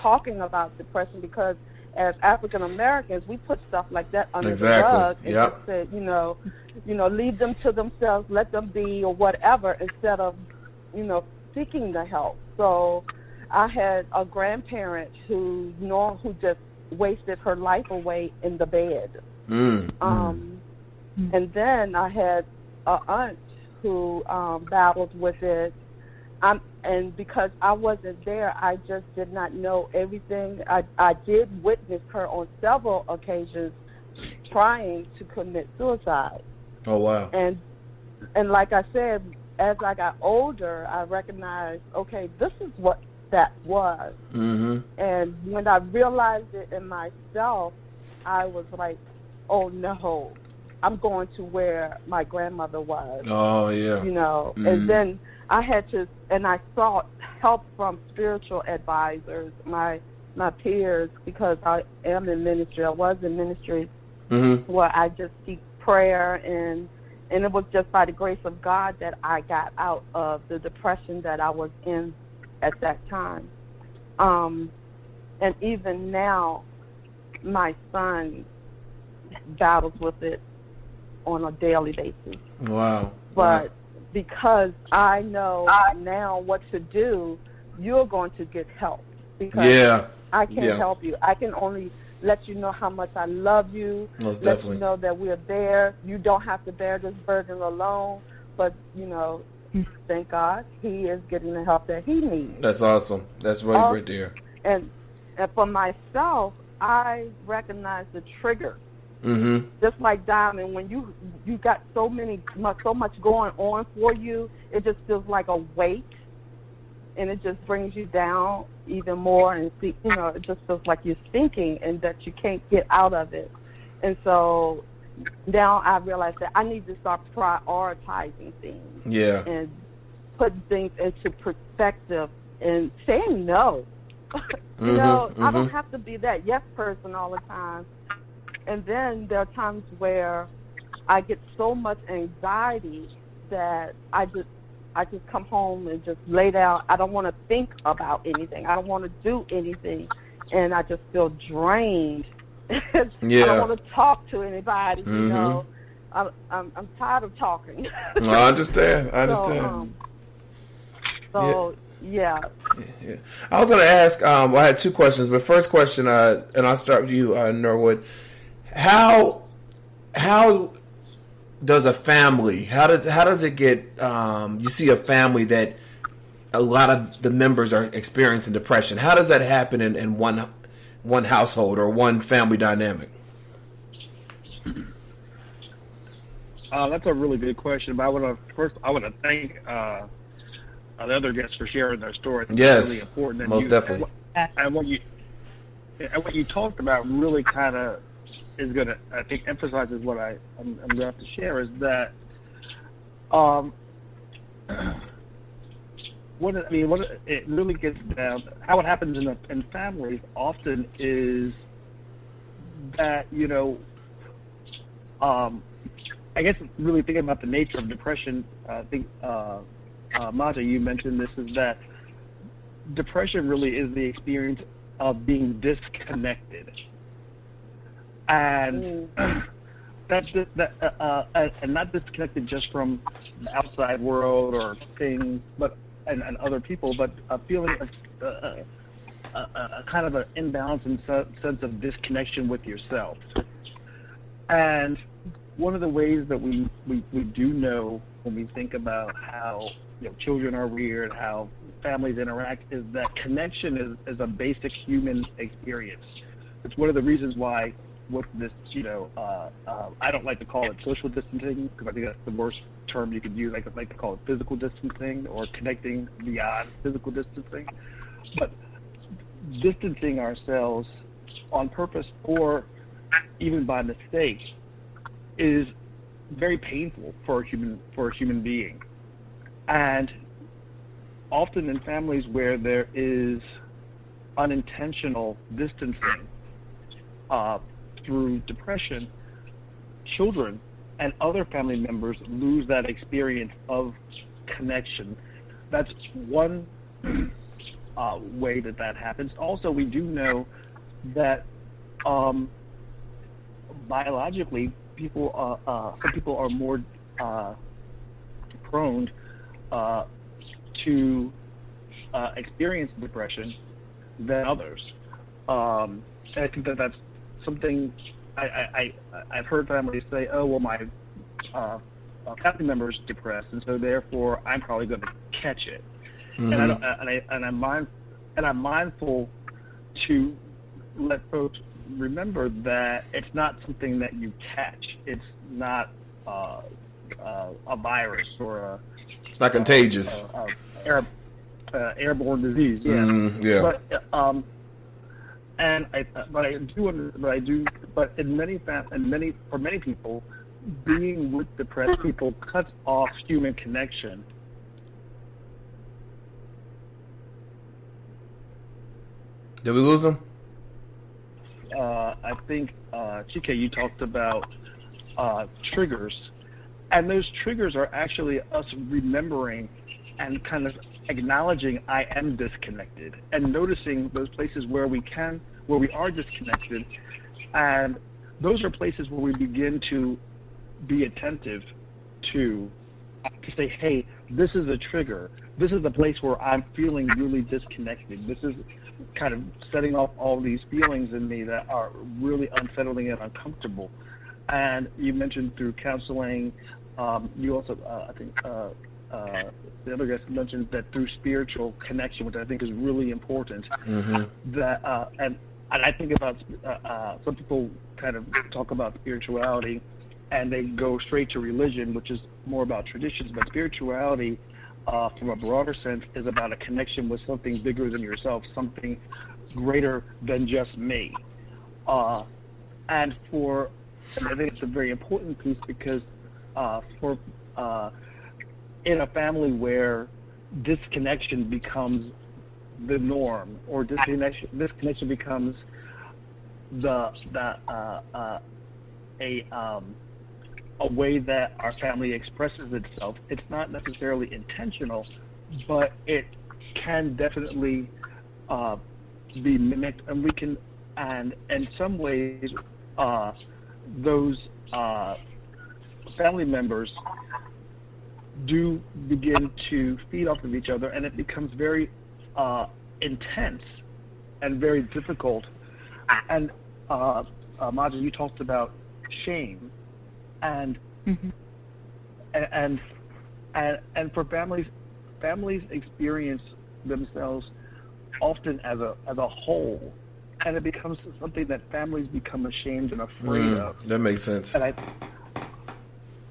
talking about depression because as African Americans, we put stuff like that under Exactly. the rug and Yep. just said, you know, you know, leave them to themselves, let them be or whatever instead of, you know, seeking the help. So I had a grandparent who you know who just wasted her life away in the bed. Mm. Um, And then I had a aunt who um, battled with it. Um, and because I wasn't there, I just did not know everything. I, I did witness her on several occasions trying to commit suicide. Oh wow. And and like I said, as I got older, I recognized, okay, this is what that was. Mm-hmm. And when I realized it in myself, I was like, oh no, I'm going to where my grandmother was. Oh yeah. You know, Mhm. and then I had to, and I sought help from spiritual advisors, my my peers, because I am in ministry. I was in ministry Mm-hmm. where I just seek prayer and and it was just by the grace of God that I got out of the depression that I was in at that time. Um, and even now, my son battles with it on a daily basis. Wow. But because I know now what to do, you're going to get help. Because Yeah. I can't Yeah. help you. I can only let you know how much I love you. Most let definitely. you know that we're there. You don't have to bear this burden alone. But you know, thank God, he is getting the help that he needs. That's awesome. That's really uh, great to hear. And and for myself, I recognize the trigger. Mm-hmm. Just like Diamond, when you you got so many so much going on for you, it just feels like a weight, and it just brings you down even more. And see, you know, it just feels like you're sinking, and that you can't get out of it. And so now I realize that I need to start prioritizing things Yeah. and putting things into perspective and saying no. you Mhm, know, I don't mhm. have to be that yes person all the time. And then there are times where I get so much anxiety that I just I just come home and just lay down. I don't want to think about anything. I don't want to do anything, and I just feel drained. I don't want to talk to anybody. You Mhm. know, I'm, I'm I'm tired of talking. No, I understand. I understand. So, um, so yeah. Yeah. I was going to ask. Um, well, I had two questions, but first question, uh, and I'll start with you, uh, Norwood. How how does a family? How does how does it get? Um, you see a family that a lot of the members are experiencing depression. How does that happen in, in one one household or one family dynamic? Uh, that's a really good question. But I want to first, I want to thank uh, the other guests for sharing their story. Think Yes, really important. Most you, definitely. And what, and what you and what you talked about really kind of is going to, I think, emphasizes what I I'm, I'm going to have to share is that um, what I mean, what it- really gets down, how it happens in, in families often is that you know um, I guess really thinking about the nature of depression, I think uh, uh, Maja, you mentioned this is that depression really is the experience of being disconnected, and that's just, that uh, uh, and not disconnected just from the outside world or things, but and, and other people, but a feeling of uh, uh, a, a, a kind of an imbalance and sense of disconnection with yourself. And one of the ways that we, we, we do know when we think about how you know children are reared, how families interact, is that connection is, is a basic human experience. It's one of the reasons why what this you know uh, uh, I don't like to call it social distancing because I think that's the worst term you could use. I like to call it physical distancing or connecting beyond physical distancing, but distancing ourselves on purpose or even by mistake is very painful for a human for a human being and often in families where there is unintentional distancing uh, through depression children and other family members lose that experience of connection that's one uh, way that that happens also we do know that um, biologically, people uh, uh, some people are more uh, prone uh, to uh, experience depression than others. Um, I think that that's something I, I, I I've heard families say, "Oh, well, my uh, uh, family member is depressed, and so therefore I'm probably going to catch it." And I Mhm. don't, and I and I'm mind, and I'm mindful to let folks remember that it's not something that you catch. It's not uh, uh, a virus or a It's not contagious. uh, uh, air, uh, airborne disease. Yeah. Mm, yeah. But um, and I but I do but I do but in many and many for many people, being with depressed people cuts off human connection. Did we lose him? uh, I think uh, Chike, you talked about uh, triggers, and those triggers are actually us remembering and kind of acknowledging I am disconnected and noticing those places where we can, where we are disconnected, and those are places where we begin to be attentive to to say, hey, this is a trigger. This is the place where I'm feeling really disconnected. This is kind of setting off all these feelings in me that are really unsettling and uncomfortable. And you mentioned through counseling, um, you also, uh, I think, uh, uh, the other guest mentioned that through spiritual connection, which I think is really important. Mm-hmm. That uh, and and I think about uh, uh, some people kind of talk about spirituality, and they go straight to religion, which is more about traditions. But spirituality, uh, from a broader sense, is about a connection with something bigger than yourself, something greater than just me. Uh, and for, and I think it's a very important piece because uh, for uh, in a family where disconnection becomes the norm, or disconnection disconnection becomes the the uh, uh, a um, a way that our family expresses itself. It's not necessarily intentional, but it can definitely uh, be mimicked, and we can, and in some ways, uh, those uh, family members do begin to feed off of each other, and it becomes very uh, intense and very difficult. And uh, uh, Maja, you talked about shame, and and and and for families, families experience themselves often as a as a whole, and it becomes something that families become ashamed and afraid Mm, of. that makes sense. And I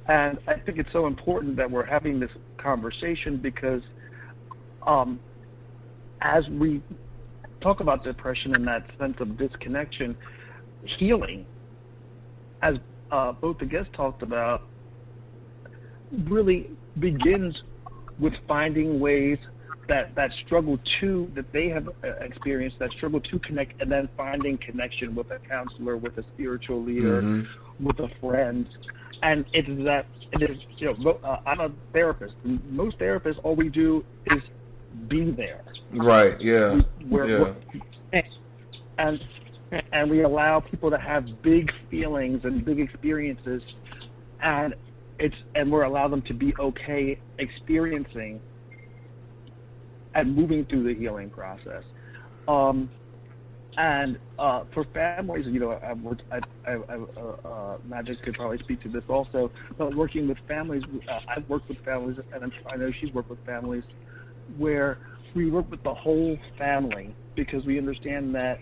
and I think it's so important that we're having this conversation because um, as we talk about depression and that sense of disconnection, healing, as uh, both the guests talked about, really begins with finding ways that that struggle to that they have uh, experienced that struggle to connect and then finding connection with a counselor with a spiritual leader Mhm. with a friend and it's that it is you know uh, i'm a therapist most therapists all we do is be there Right. Yeah. We're- yeah. we're- and and we allow people to have big feelings and big experiences and it's and we're allow them to be okay experiencing and moving through the healing process um and uh, for families, you know, I've worked, I, I, I, uh, uh, Maja could probably speak to this also, but working with families, uh, I've worked with families, and I'm, I know she's worked with families, where we work with the whole family because we understand that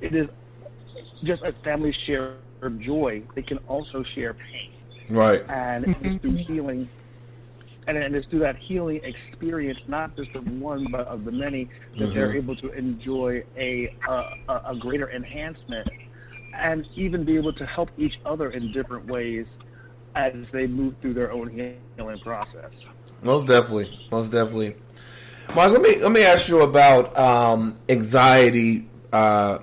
it is just as families share joy, they can also share pain. Right. And it's through healing, and, and it's through that healing experience, not just of one, but of the many, that they're Mhm. able to enjoy a, a, a a greater enhancement and even be able to help each other in different ways as they move through their own healing process. Most definitely, most definitely. Maja, let me let me ask you about um, anxiety uh,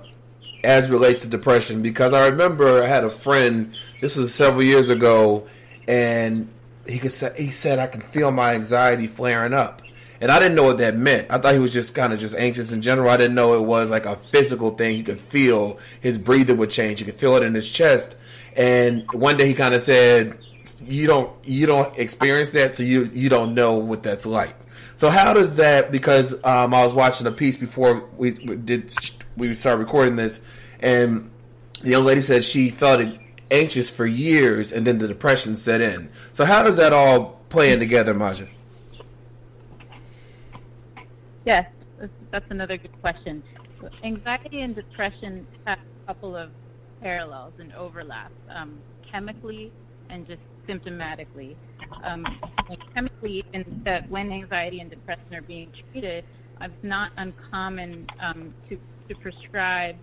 as relates to depression because I remember I had a friend. This was several years ago, and he could say he said I can feel my anxiety flaring up, and I didn't know what that meant. I thought he was just kind of just anxious in general. I didn't know it was like a physical thing. He could feel his breathing would change. He could feel it in his chest. And one day he kind of said, "You don't you don't experience that, so you you don't know what that's like." So how does that? Because um, I was watching a piece before we did we started recording this, and the young lady said she felt it anxious for years, and then the depression set in. So how does that all play in together, Maja? Yes, that's- another good question. Anxiety and depression have a couple of parallels and overlaps, um, chemically and just symptomatically. Um, chemically, in that when anxiety and depression are being treated, uh, it's not uncommon um, to, to prescribe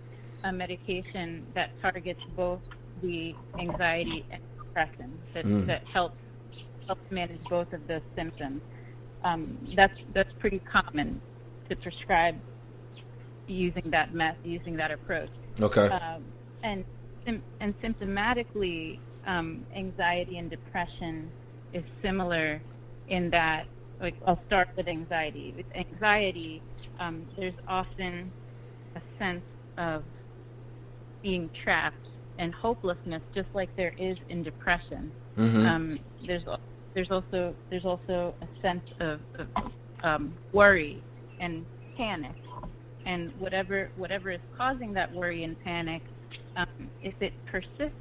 a medication that targets both the anxiety and depression that, Mm. that helps helps manage both of those symptoms. Um, that's that's pretty common to prescribe using that meth, using that approach. Okay. Um, and and symptomatically, um, anxiety and depression is similar in that. Like I'll start with anxiety. With anxiety, um, there's often a sense of being trapped and hopelessness, just like there is in depression. Mhm. Um, there's there's also there's also a sense of, of um, worry and panic, and whatever whatever is causing that worry and panic, um, if it persists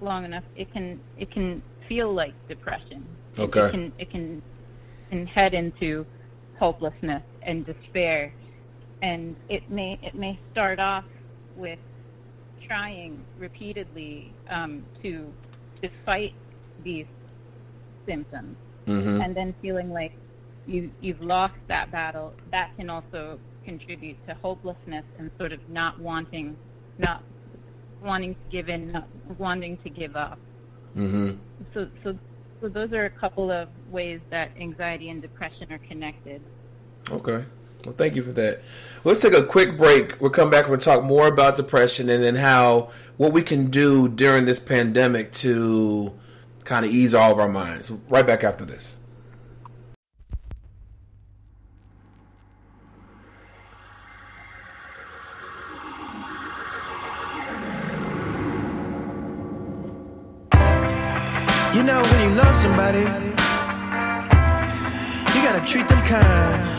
long enough, it can it can feel like depression. It- Okay. It can it can can head into hopelessness and despair, and it may it may start off with trying repeatedly um, to, to fight these symptoms mm-hmm. and then feeling like you, you've lost that battle, that can also contribute to hopelessness and sort of not wanting, not wanting to give in, not wanting to give up. Mm-hmm. So, so, so those are a couple of ways that anxiety and depression are connected. Okay. Well, thank you for that. Let's take a quick break. We'll come back and we'll talk more about depression and then how what we can do during this pandemic to kind of ease all of our minds. Right back after this. You know, when you love somebody, you gotta treat them kind.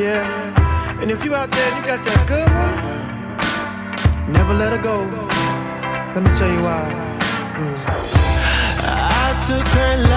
Yeah. And if you out there and you got that good one, never let her go. Let me tell you why. Mm. I took her.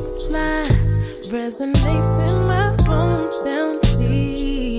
slide resonates in my bones down deep.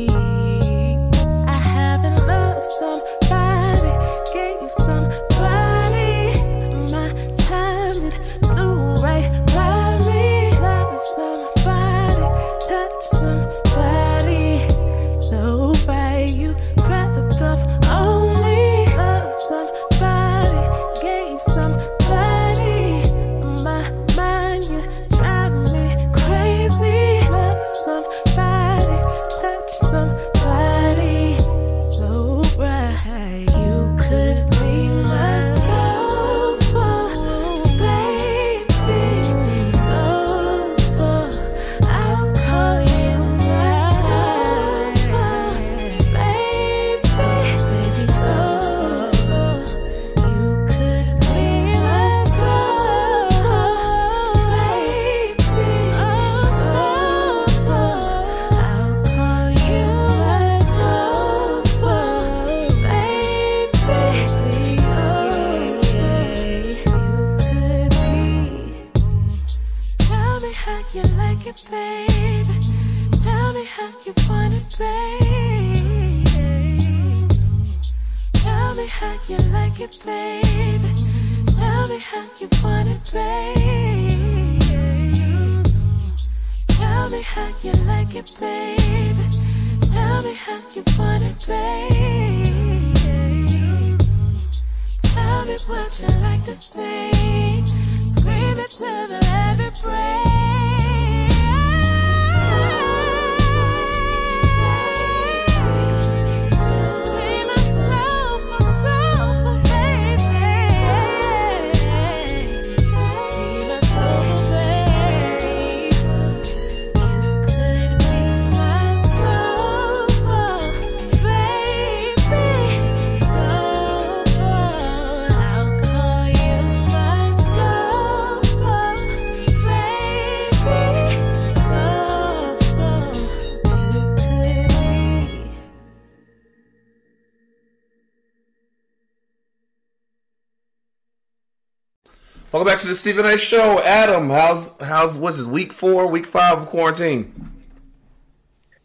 Welcome back to the Steven Knight Show. Adam, how's how's what's this week four, week five of quarantine?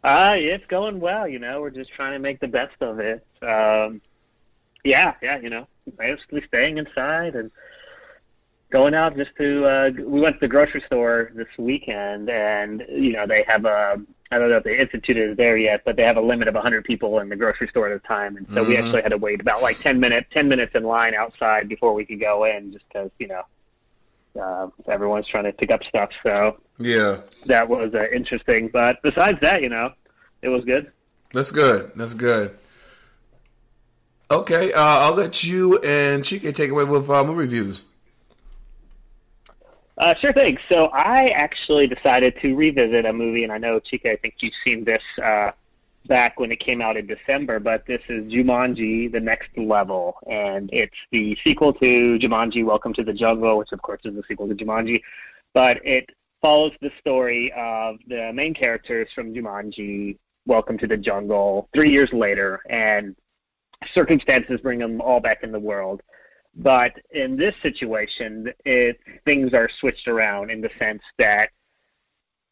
Uh, it's going well. You know, we're just trying to make the best of it. Um, yeah, yeah. You know, basically staying inside and going out just to. Uh, we went to the grocery store this weekend, and you know they have a. I don't know if they instituted it there yet, but they have a limit of 100 people in the grocery store at a time, and so we Mhm. actually had to wait about like 10 minutes, 10 minutes in line outside before we could go in, just because you know uh, everyone's trying to pick up stuff. So Yeah, that was uh, interesting. But besides that, you know, it was good. that's good. That's good. Okay, uh, I'll let you and Chike take away with uh, movie reviews. Uh, sure thing. So I actually decided to revisit a movie, and I know Chike, I think you've seen this uh, back when it came out in December, but this is Jumanji: The Next Level, and it's the sequel to Jumanji: Welcome to the Jungle, which of course is the sequel to Jumanji, but it follows the story of the main characters from Jumanji: Welcome to the Jungle three years later, and circumstances bring them all back in the world. But in this situation, it, things are switched around in the sense that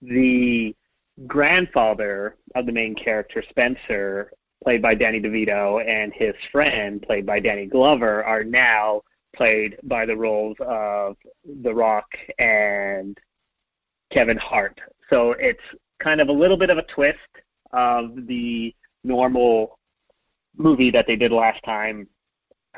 the grandfather of the main character, Spencer, played by Danny DeVito, and his friend, played by Danny Glover, are now played by the roles of The Rock and Kevin Hart. So it's kind of a little bit of a twist of the normal movie that they did last time.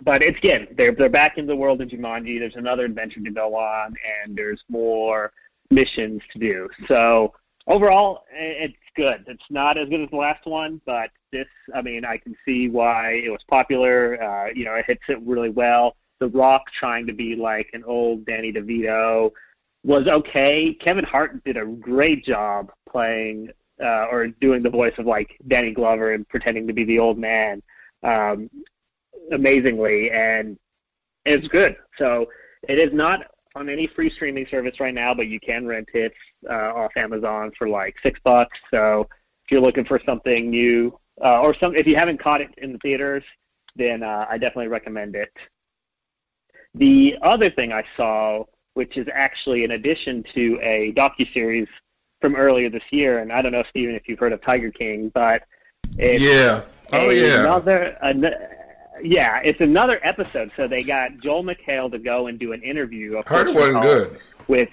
But it's again, they're they're back in the world of Jumanji. There's another adventure to go on, and there's more missions to do. So overall, it's good. It's not as good as the last one, but this, I mean, I can see why it was popular. Uh, you know, it hits it really well. The Rock trying to be like an old Danny DeVito was okay. Kevin Hart did a great job playing uh, or doing the voice of like Danny Glover and pretending to be the old man um, amazingly, and it's good. So it is not on any free streaming service right now, but you can rent it uh, off Amazon for like six bucks. So if you're looking for something new, uh, or some if you haven't caught it in the theaters, then uh, I definitely recommend it. The other thing I saw, which is actually in addition to a docu series from earlier this year, and I don't know, Steven, if you've heard of Tiger King, but it's Yeah. Oh, yeah. another, an, yeah, it's another episode. So they got Joel McHale to go and do an interview. Of Heard it wasn't good. with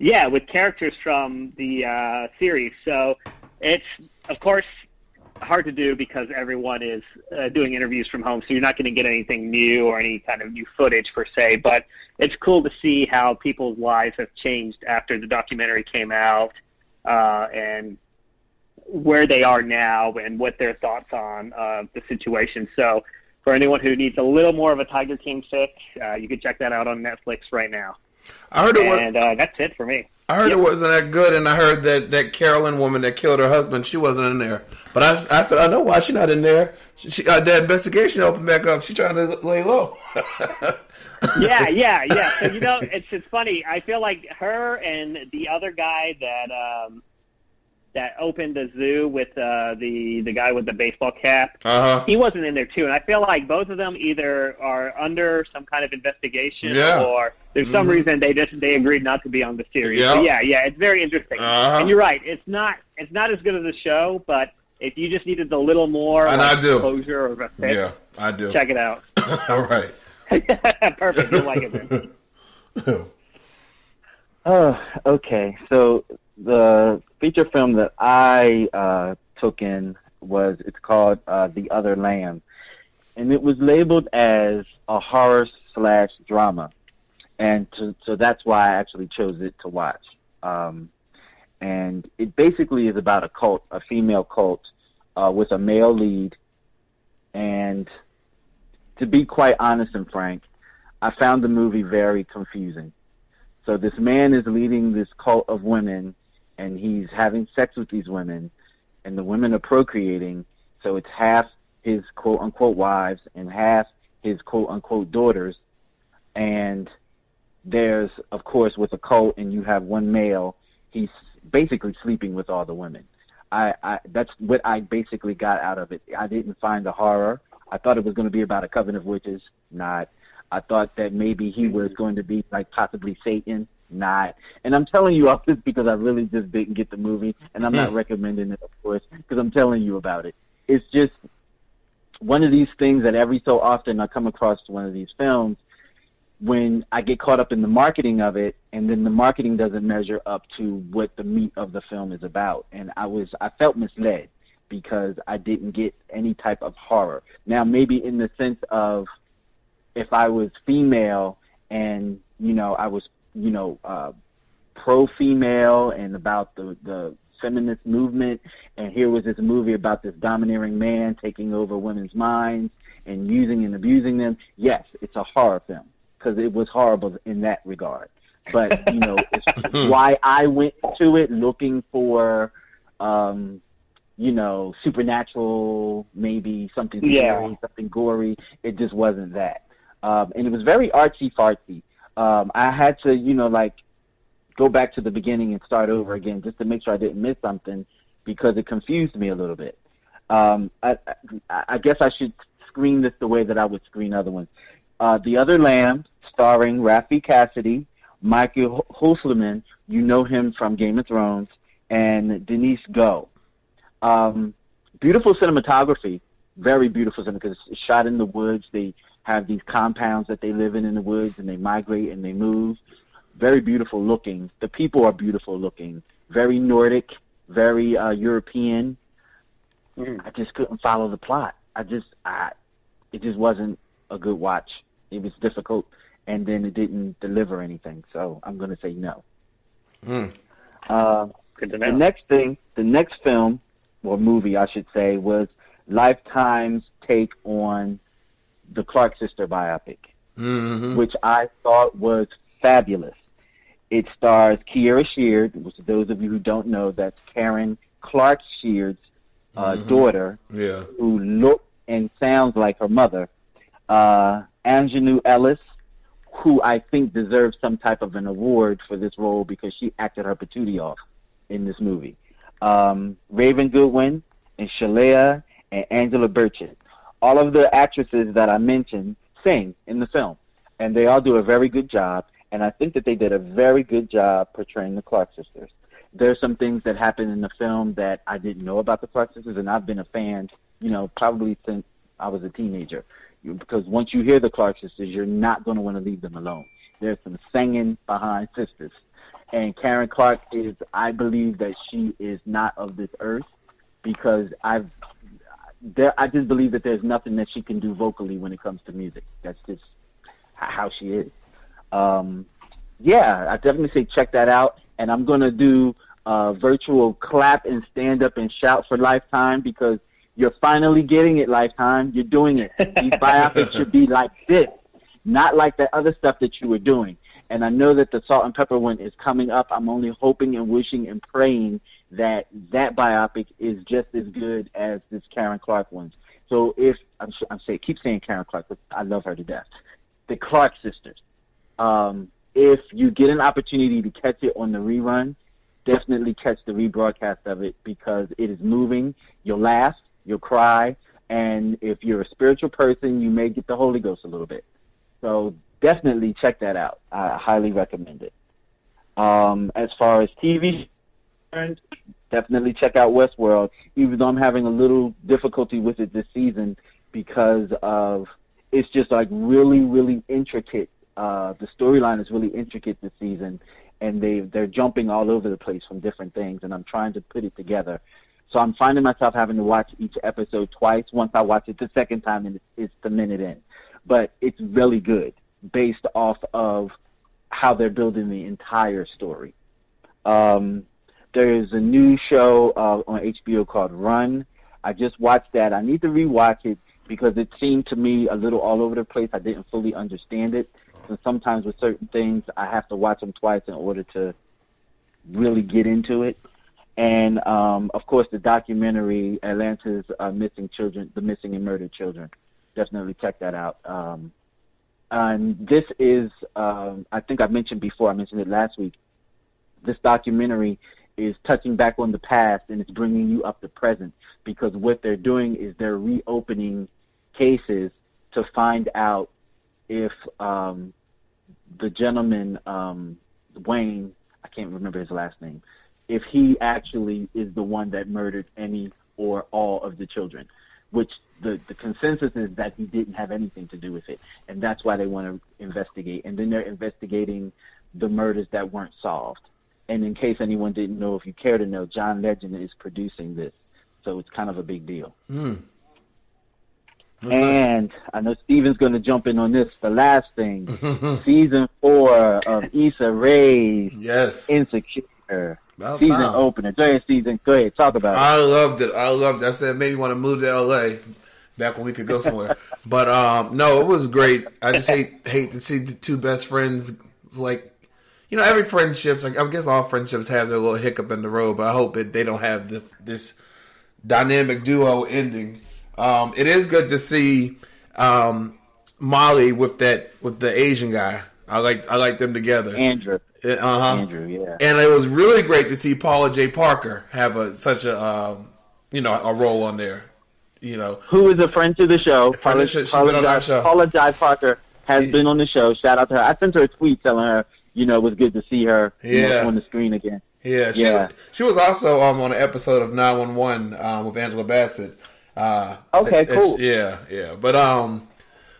yeah with characters from the uh, series. So it's of course hard to do because everyone is uh, doing interviews from home, so you're not going to get anything new or any kind of new footage per se. But it's cool to see how people's lives have changed after the documentary came out uh, and where they are now and what their thoughts on uh, the situation. So. For anyone who needs a little more of a Tiger King fix, uh, you can check that out on Netflix right now. I heard it was. and uh, that's it for me. I heard it wasn't that good, and I heard that that Carolyn woman that killed her husband, she wasn't in there. But I, I said, I know why she's not in there. She, she uh, that investigation opened back up. She trying to lay low. yeah, yeah, yeah. So you know, it's it's funny. I feel like her and the other guy that um that opened the zoo with uh the the guy with the baseball cap. Uh-huh. He wasn't in there too, and I feel like both of them either are under some kind of investigation Yeah. or there's some Mhm. reason they just they agreed not to be on the series. Yeah. Yeah, yeah, it's very interesting. Uh-huh. And you're right. It's not it's not as good as the show, but if you just needed a little more And like, I do. exposure or a fit, Yeah, I do. check it out. All right. Perfect. You'll like it then. Oh, okay. So the feature film that I uh, took in was it's called uh, The Other Lamb, and it was labeled as a horror slash drama, and to, so that's why I actually chose it to watch. Um, and it basically is about a cult, a female cult, uh, with a male lead. And to be quite honest and frank, I found the movie very confusing. So this man is leading this cult of women, and he's having sex with these women, and the women are procreating. So it's half his quote unquote wives and half his quote unquote daughters. And there's, of course, with a cult, and you have one male, he's basically sleeping with all the women. I, I that's what I basically got out of it. I didn't find the horror. I thought it was going to be about a coven of witches. Not. I thought that maybe he was mm-hmm. going to be like possibly Satan. Not. And I'm telling you all this because I really just didn't get the movie, and I'm not Hmm. recommending it, of course, because I'm telling you about it. It's just one of these things that every so often I come across one of these films when I get caught up in the marketing of it, and then the marketing doesn't measure up to what the meat of the film is about, and I was I felt misled because I didn't get any type of horror. Now maybe in the sense of if I was female and you know I was you know uh, pro female and about the the feminist movement, and here was this movie about this domineering man taking over women's minds and using and abusing them. Yes, it's a horror film because it was horrible in that regard. But you know, it's why I went to it looking for, um, you know, supernatural, maybe something Yeah. scary, something gory. It just wasn't that, um, and it was very artsy fartsy. Um, I had to, you know, like go back to the beginning and start over again just to make sure I didn't miss something because it confused me a little bit. Um, I, I, I guess I should screen this the way that I would screen other ones. Uh, the Other Lamb, starring Raffey Cassidy, Michael Hulsleman, you know him from Game of Thrones, and Denise Go. Um, beautiful cinematography, very beautiful cinematography. It's shot in the woods. They have these compounds that they live in in the woods, and they migrate and they move. Very beautiful looking. The people are beautiful looking. Very Nordic, very uh, European. I just couldn't follow the plot. I just, I, it just wasn't a good watch. It was difficult, and then it didn't deliver anything. So I'm going to say no. Hmm. Uh, Good to the next thing, the next film or movie, I should say, was Lifetime's take on the Clark sister biopic, Mm-hmm. which I thought was fabulous. It stars Kierra Sheard, which those of you who don't know, that's Karen Clark Sheard's uh, Mhm. daughter, Yeah. who looks and sounds like her mother. Uh, Aunjanue Ellis, who I think deserves some type of an award for this role because she acted her patootie off in this movie. Um, Raven Goodwin and Sheléa and Angela Birchett. All of the actresses that I mentioned sing in the film, and they all do a very good job. And I think that they did a very good job portraying the Clark sisters. there's some things that happen in the film that I didn't know about the Clark sisters, and I've been a fan, you know, probably since I was a teenager. Because once you hear the Clark sisters, you're not going to want to leave them alone. There's some singing behind sisters, and Karen Clark is, I believe that she is not of this earth because I've there, I just believe that there's nothing that she can do vocally when it comes to music. That's just how she is. Um, yeah, I definitely say check that out. And I'm gonna do a virtual clap and stand up and shout for Lifetime because you're finally getting it, Lifetime. You're doing it. These biopics should be like this, not like the other stuff that you were doing. And I know that the Salt and Pepper one is coming up. I'm only hoping and wishing and praying that that biopic is just as good as this Karen Clark one. So if I'm, I'm saying, keep saying Karen Clark, but I love her to death. The Clark sisters. Um, if you get an opportunity to catch it on the rerun, definitely catch the rebroadcast of it because it is moving. You'll laugh, you'll cry, and if you're a spiritual person, you may get the Holy Ghost a little bit. So definitely check that out. I highly recommend it. Um, as far as TV, definitely check out Westworld. Even though I'm having a little difficulty with it this season because of it's just like really, really intricate. Uh, the storyline is really intricate this season, and they they're jumping all over the place from different things, and I'm trying to put it together. So I'm finding myself having to watch each episode twice. Once I watch it the second time, and it's, it's the minute in, but it's really good based off of how they're building the entire story. Um, there's a new show uh, on HBO called Run. I just watched that. I need to rewatch it because it seemed to me a little all over the place. I didn't fully understand it. So sometimes with certain things, I have to watch them twice in order to really get into it. And um, of course, the documentary Atlanta's uh, missing children, the missing and murdered children. Definitely check that out. Um, and this is, um, I think I mentioned before. I mentioned it last week. This documentary is touching back on the past and it's bringing you up to present because what they're doing is they're reopening cases to find out if um, the gentleman um, Wayne, I can't remember his last name, if he actually is the one that murdered any or all of the children, which the, the consensus is that he didn't have anything to do with it, and that's why they want to investigate. And then they're investigating the murders that weren't solved. And in case anyone didn't know, if you care to know, John Legend is producing this, so it's kind of a big deal. Hmm. And I know Steven's going to jump in on this. The last thing, season four of Issa Rae's yes. Insecure About season time. opener. Go ahead, season. Go ahead, talk about it. I loved it. I loved it. I said me want to move to LA back when we could go somewhere. but um, no, it was great. I just hate hate to see the two best friends. Like you know, every friendships. Like I guess all friendships have their little hiccup in the road, but I hope that they don't have this this dynamic duo ending. Um, it is good to see um, Molly with that with the Asian guy. I like I like them together. Andrew. Uh huh. Andrew, yeah. And it was really great to see Paula Jai Parker have a such a um, you know a role on there. You know, Who is a friend to the show? Friend of the been on our show. Paula Jai Parker has been on the show. Shout out to her. I sent her a tweet telling her, you know, it was good to see her you know, on the screen again. Yeah, she, Yeah. she was also um, on an episode of 911 um, with Angela Bassett. Uh, Okay, cool. Yeah, yeah. But um,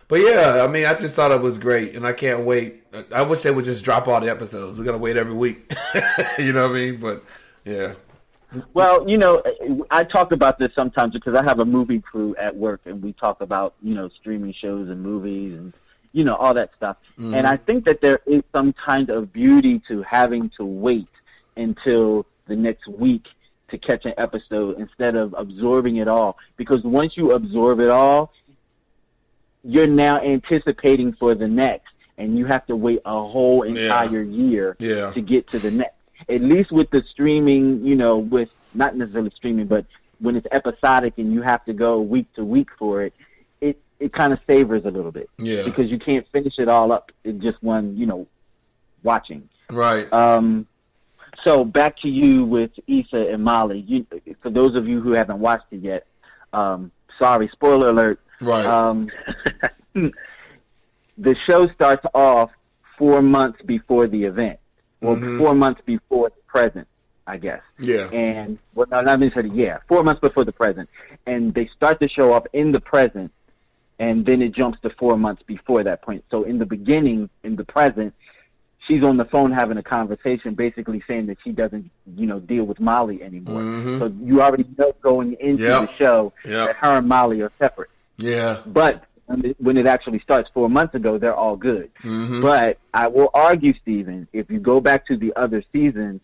but yeah, I mean, I just thought it was great, and I can't wait. I wish they would just drop all the episodes. We're gonna wait every week. you know what I mean? But yeah, Well, you know, I talk about this sometimes because I have a movie crew at work, and we talk about you know streaming shows and movies and you know all that stuff. Mhm. And I think that there is some kind of beauty to having to wait until the next week to catch an episode instead of absorbing it all. Because once you absorb it all, you're now anticipating for the next, and you have to wait a whole entire year Yeah. to get to the next. At least with the streaming, you know, with not necessarily streaming, but when it's episodic and you have to go week to week for it, it kind of savors a little bit. Yeah. Because you can't finish it all up in just one, you know, watching. right. Um, so back to you with Issa and Molly. You, for those of you who haven't watched it yet, um, sorry, spoiler alert. Right. Um, the show starts off four months before the event, or Mhm. four months before the present. I guess. Yeah. And well, no, not necessarily. Yeah, four months before the present, and they start the show off in the present, and then it jumps to four months before that point. So in the beginning, in the present, she's on the phone having a conversation, basically saying that she doesn't, you know, deal with Molly anymore. Mhm. So you already know going into Yep. the show Yep. that her and Molly are separate. Yeah. But when it, actually starts four months ago, they're all good. Mhm. But I will argue, Steven, if you go back to the other seasons,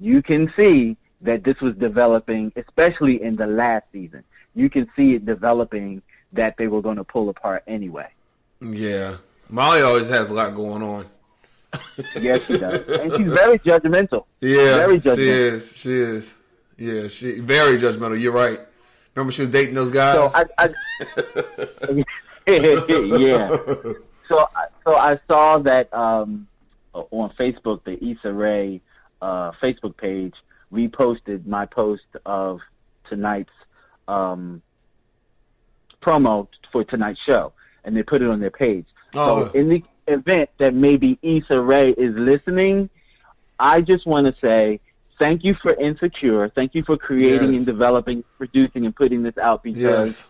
you can see that this was developing, especially in the last season. You can see it developing that they were going to pull apart anyway. Yeah. Molly always has a lot going on. Yes, she does, and she's very judgmental. Yeah, very she is. She is. Yeah, she very judgmental. You're right. Remember, she was dating those guys. So I, I yeah. So I- so I saw that um, on Facebook, the Issa Rae uh, Facebook page reposted my post of tonight's um, promo for tonight's show, and they put it on their page. Oh. So in the event that maybe Issa Rae is listening, I just want to say thank you for Insecure. Thank you for creating Yes. and developing, producing, and putting this out because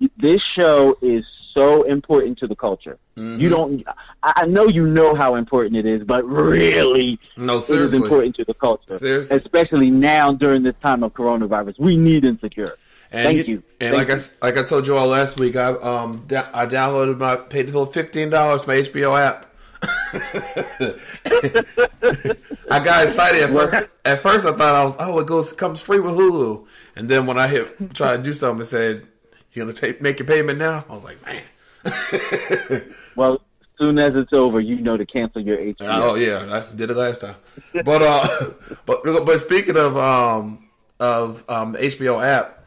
yes. this show is so important to the culture. Mhm. You don't. I I know you know how important it is, but really, No, it is important to the culture. Seriously. especially now during this time of coronavirus. We need insecure. And Thank you. And Thank like I you. s- like I told you all last week, I um da- I downloaded my paid for fifteen dollars my HBO app. I got excited at first. At first, I thought I was oh it goes comes free with Hulu, and then when I hit try to do something, it said you gonna pay, make your payment now. I was like man. Well, soon as it's over, you know to cancel your HBO. Oh yeah, I did it last time. But uh, but but speaking of um of um HBO app,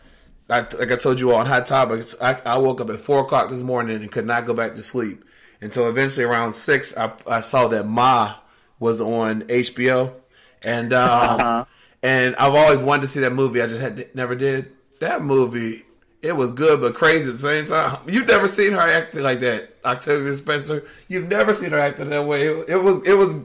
I, like I told you all on Hot Topics, I, I woke up at four o'clock this morning and could not go back to sleep until eventually around six. I, I saw that Ma was on HBO, and um, Uh-huh. and I've always wanted to see that movie. I just had never did that movie. It was good but crazy at the same time. You've never seen her acting like that, Octavia Spencer. You've never seen her acting that way. It, it was it was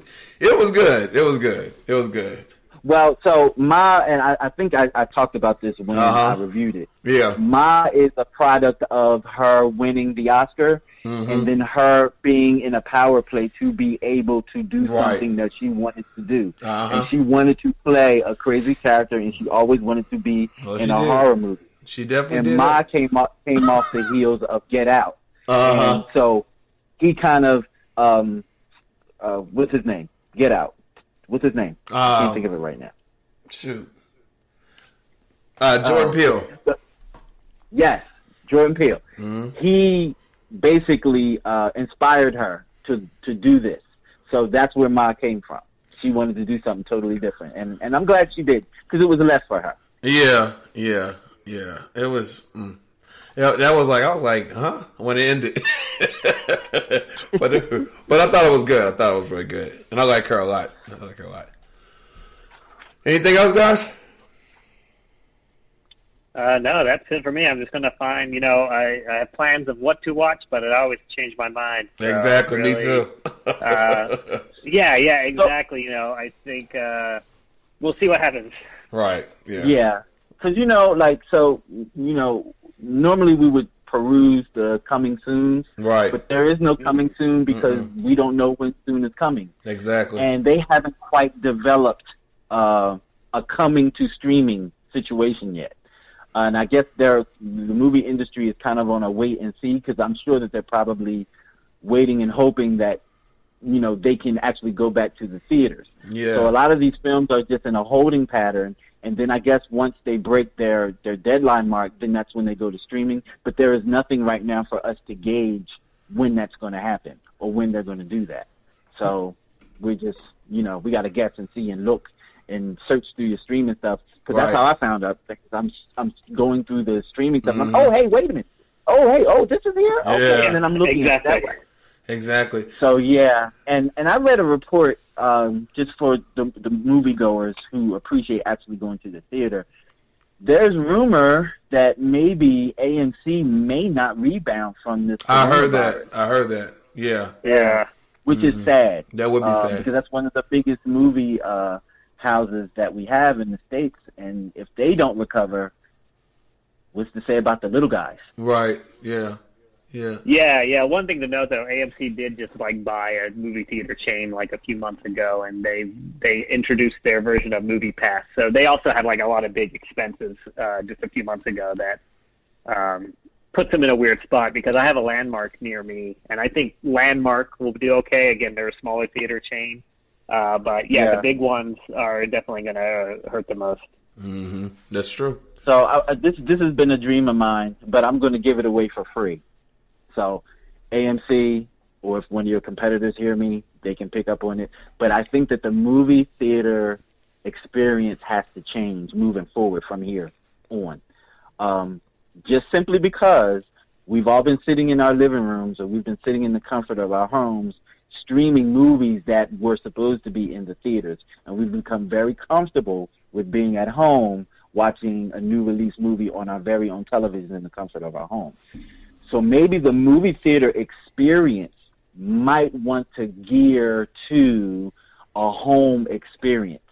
it was good. It was good. It was good. Well, so Ma and I, I think I, I talked about this when Uh-huh. I reviewed it. Yeah. Ma is a product of her winning the Oscar Mhm. and then her being in a power play to be able to do Right. something that she wanted to do. Uh-huh. And she wanted to play a crazy character and she always wanted to be Well, in a did. horror movie. She definitely and did. Ma it. came off came off the heels of Get Out. Uh-huh. And so he kind of um uh what's his name? Get Out. What's his name? I Um, can't think of it right now. Shoot. Uh, Jordan Uh, Peele. Yes, Jordan Peele. Mhm. He basically uh, inspired her to to do this. So that's where Ma came from. She wanted to do something totally different, and and I'm glad she did because it was less for her. Yeah, yeah, yeah. It was. Mm. Yeah, that was like I was like, huh? When it ended, but it, but I thought it was good. I thought it was really good, and I like her a lot. I like her a lot. Anything else, guys? Uh, no, that's it for me. I'm just going to find, you know, I, I have plans of what to watch, but I always change my mind. So, Exactly, me too. uh, yeah, yeah, exactly. You know, I think uh, we'll see what happens. Right. Yeah. Yeah, because you know, like so, you know, normally we would peruse the coming soon. Right. but there is no coming soon because we don't know when soon is coming. Exactly. and they haven't quite developed uh, a coming to streaming situation yet. And I guess they're, the movie industry is kind of on a wait and see because I'm sure that they're probably waiting and hoping that you know they can actually go back to the theaters. Yeah. So a lot of these films are just in a holding pattern, and then I guess once they break their their deadline mark, then that's when they go to streaming. But there is nothing right now for us to gauge when that's going to happen or when they're going to do that. So we just you know we got to guess and see and look and search through your streaming stuff because that's how I found out. Because I'm I'm going through the streaming stuff. I'm Mhm. like, oh hey, wait a minute. Oh hey, oh this is here. Okay, Yeah. and then I'm looking at that way. Exactly. So yeah, and and I read a report um, just for the the moviegoers who appreciate actually going to the theater. There's rumor that maybe AMC may not rebound from this. I heard that. I heard that. Yeah. Yeah. which Mhm. is sad. That would be uh, sad. because that's one of the biggest movie uh, houses that we have in the states, and if they don't recover, what's to say about the little guys? Right. Yeah. Yeah. Yeah, yeah. One thing to note though, AMC did just like buy a movie theater chain like a few months ago, and they they introduced their version of MoviePass. So they also had like a lot of big expenses uh, just a few months ago that um, puts them in a weird spot because I have a Landmark near me, and I think Landmark will do okay. Again, they're a smaller theater chain, uh, but yeah, Yeah. the big ones are definitely going to hurt the most. Mm-hmm. That's true. So I, I- this this has been a dream of mine, but I'm going to give it away for free. So AMC or if one of your competitors hear me, they can pick up on it. But I think that the movie theater experience has to change moving forward from here on. Um, just simply because we've all been sitting in our living rooms or we've been sitting in the comfort of our homes streaming movies that were supposed to be in the theaters and we've become very comfortable with being at home watching a new release movie on our very own television in the comfort of our home. So maybe the movie theater experience might want to gear to a home experience.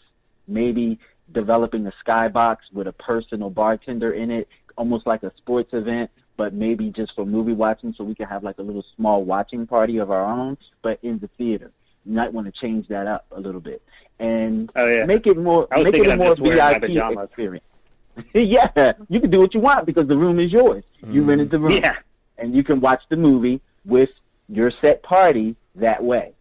Maybe developing a skybox with a personal bartender in it, almost like a sports event, but maybe just for movie watching so we can have like a little small watching party of our own, but in the theater. You might want to change that up a little bit and Oh, yeah. make it more I was make it thinking a more just wearing my VIP experience. yeah, you can do what you want because the room is yours. You mm. rented the room, Yeah. And you can watch the movie with your set party that way.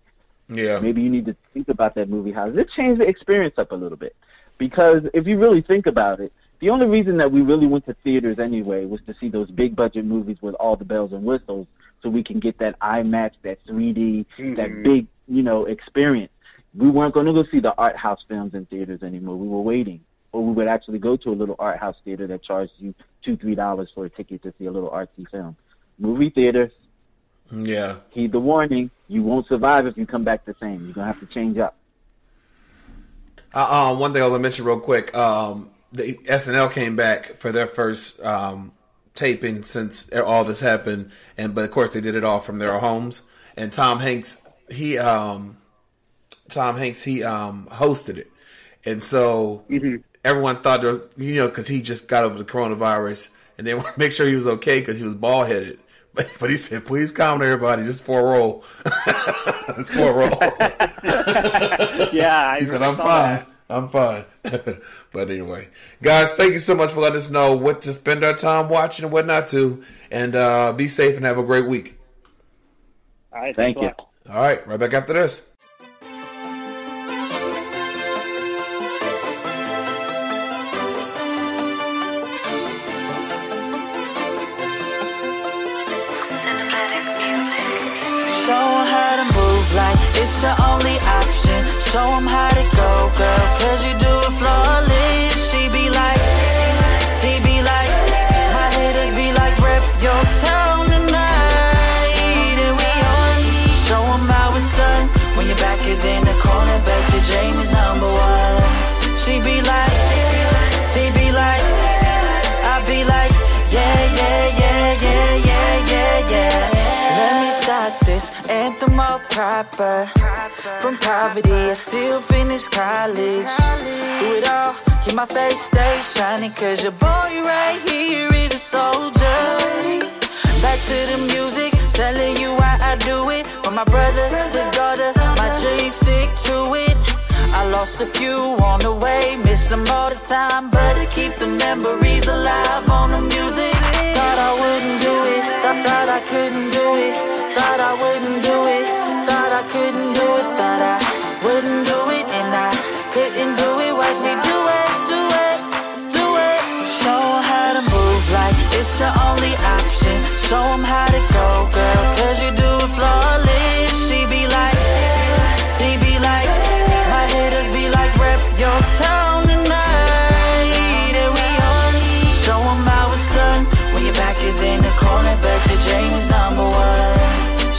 Yeah. Maybe you need to think about that movie house. It changed the experience up a little bit because if you really think about it, the only reason that we really went to theaters anyway was to see those big budget movies with all the bells and whistles, so we can get that IMAX, that 3D, that mm-hmm. big you know experience. We weren't going to go see the art house films in theaters anymore. We were waiting, or we would actually go to a little art house theater that charged you two, three dollars for a ticket to see a little artsy film. Movie theaters, Yeah. heed the warning. You won't survive if you come back the same. You're gonna have to change up. Uh, um, one thing I want to mention real quick. Um, the SNL came back for their first um, taping since all this happened, and but of course they did it all from their homes. And Tom Hanks, he um, Tom Hanks, he um, hosted it, and so everyone thought there was, you know, because he just got over the coronavirus, and they want to make sure he was okay because he was bald headed. But, but he said, "Please calm down, everybody. Just for a role. it's for a role." Yeah, I he said, I "I'm fine. that. I'm fine." but anyway, guys, thank you so much for letting us know what to spend our time watching and what not to, and uh, be safe and have a great week. All right, Thank you. All right, right back after this. It's your only option. Show 'em how to go, girl, cause you do it flawless. This anthem all proper. From poverty, I still finish college. Do it all, keep my face stay shining, cause your boy right here is a soldier. Back to the music, telling you why I do it. For my brother, his daughter, my G stick to it. I lost a few on the way, miss them all the time, but I keep the memories alive on the music. Thought I wouldn't do it, thought, thought I couldn't do it, thought I wouldn't do it, thought I couldn't do it, thought I wouldn't do it, and I couldn't do it. Watch me do it, do it, do it. Show how to move like it's your only option. Show how to go, girl, cause you do it flawless.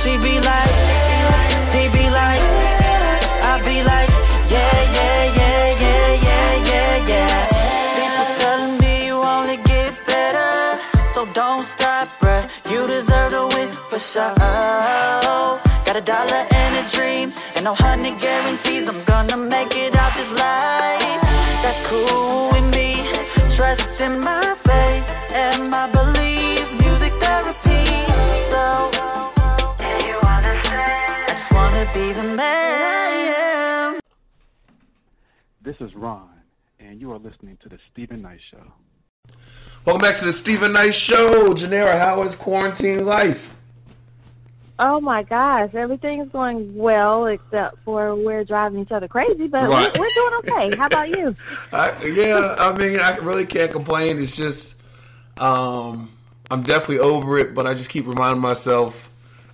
She be like, he be like, I be like, yeah, yeah, yeah, yeah, yeah, yeah, yeah. People telling me you only get better, so don't stop, bruh. You deserve to win for sure. Got a dollar and a dream, and no hundred guarantees I'm gonna make it out this life. That's cool with me. Trust in my faith and my beliefs. Music therapy. So, just wanna be the man. This is Ron, and you are listening to the Steven Knight Show. Welcome back to the Steven Knight Show. Janera, how is quarantine life? Oh my gosh, everything is going well except for we're driving each other crazy, but Right. we're, we're doing okay. How about you? I, yeah, I mean, I really can't complain. It's just, um, I'm definitely over it, but I just keep reminding myself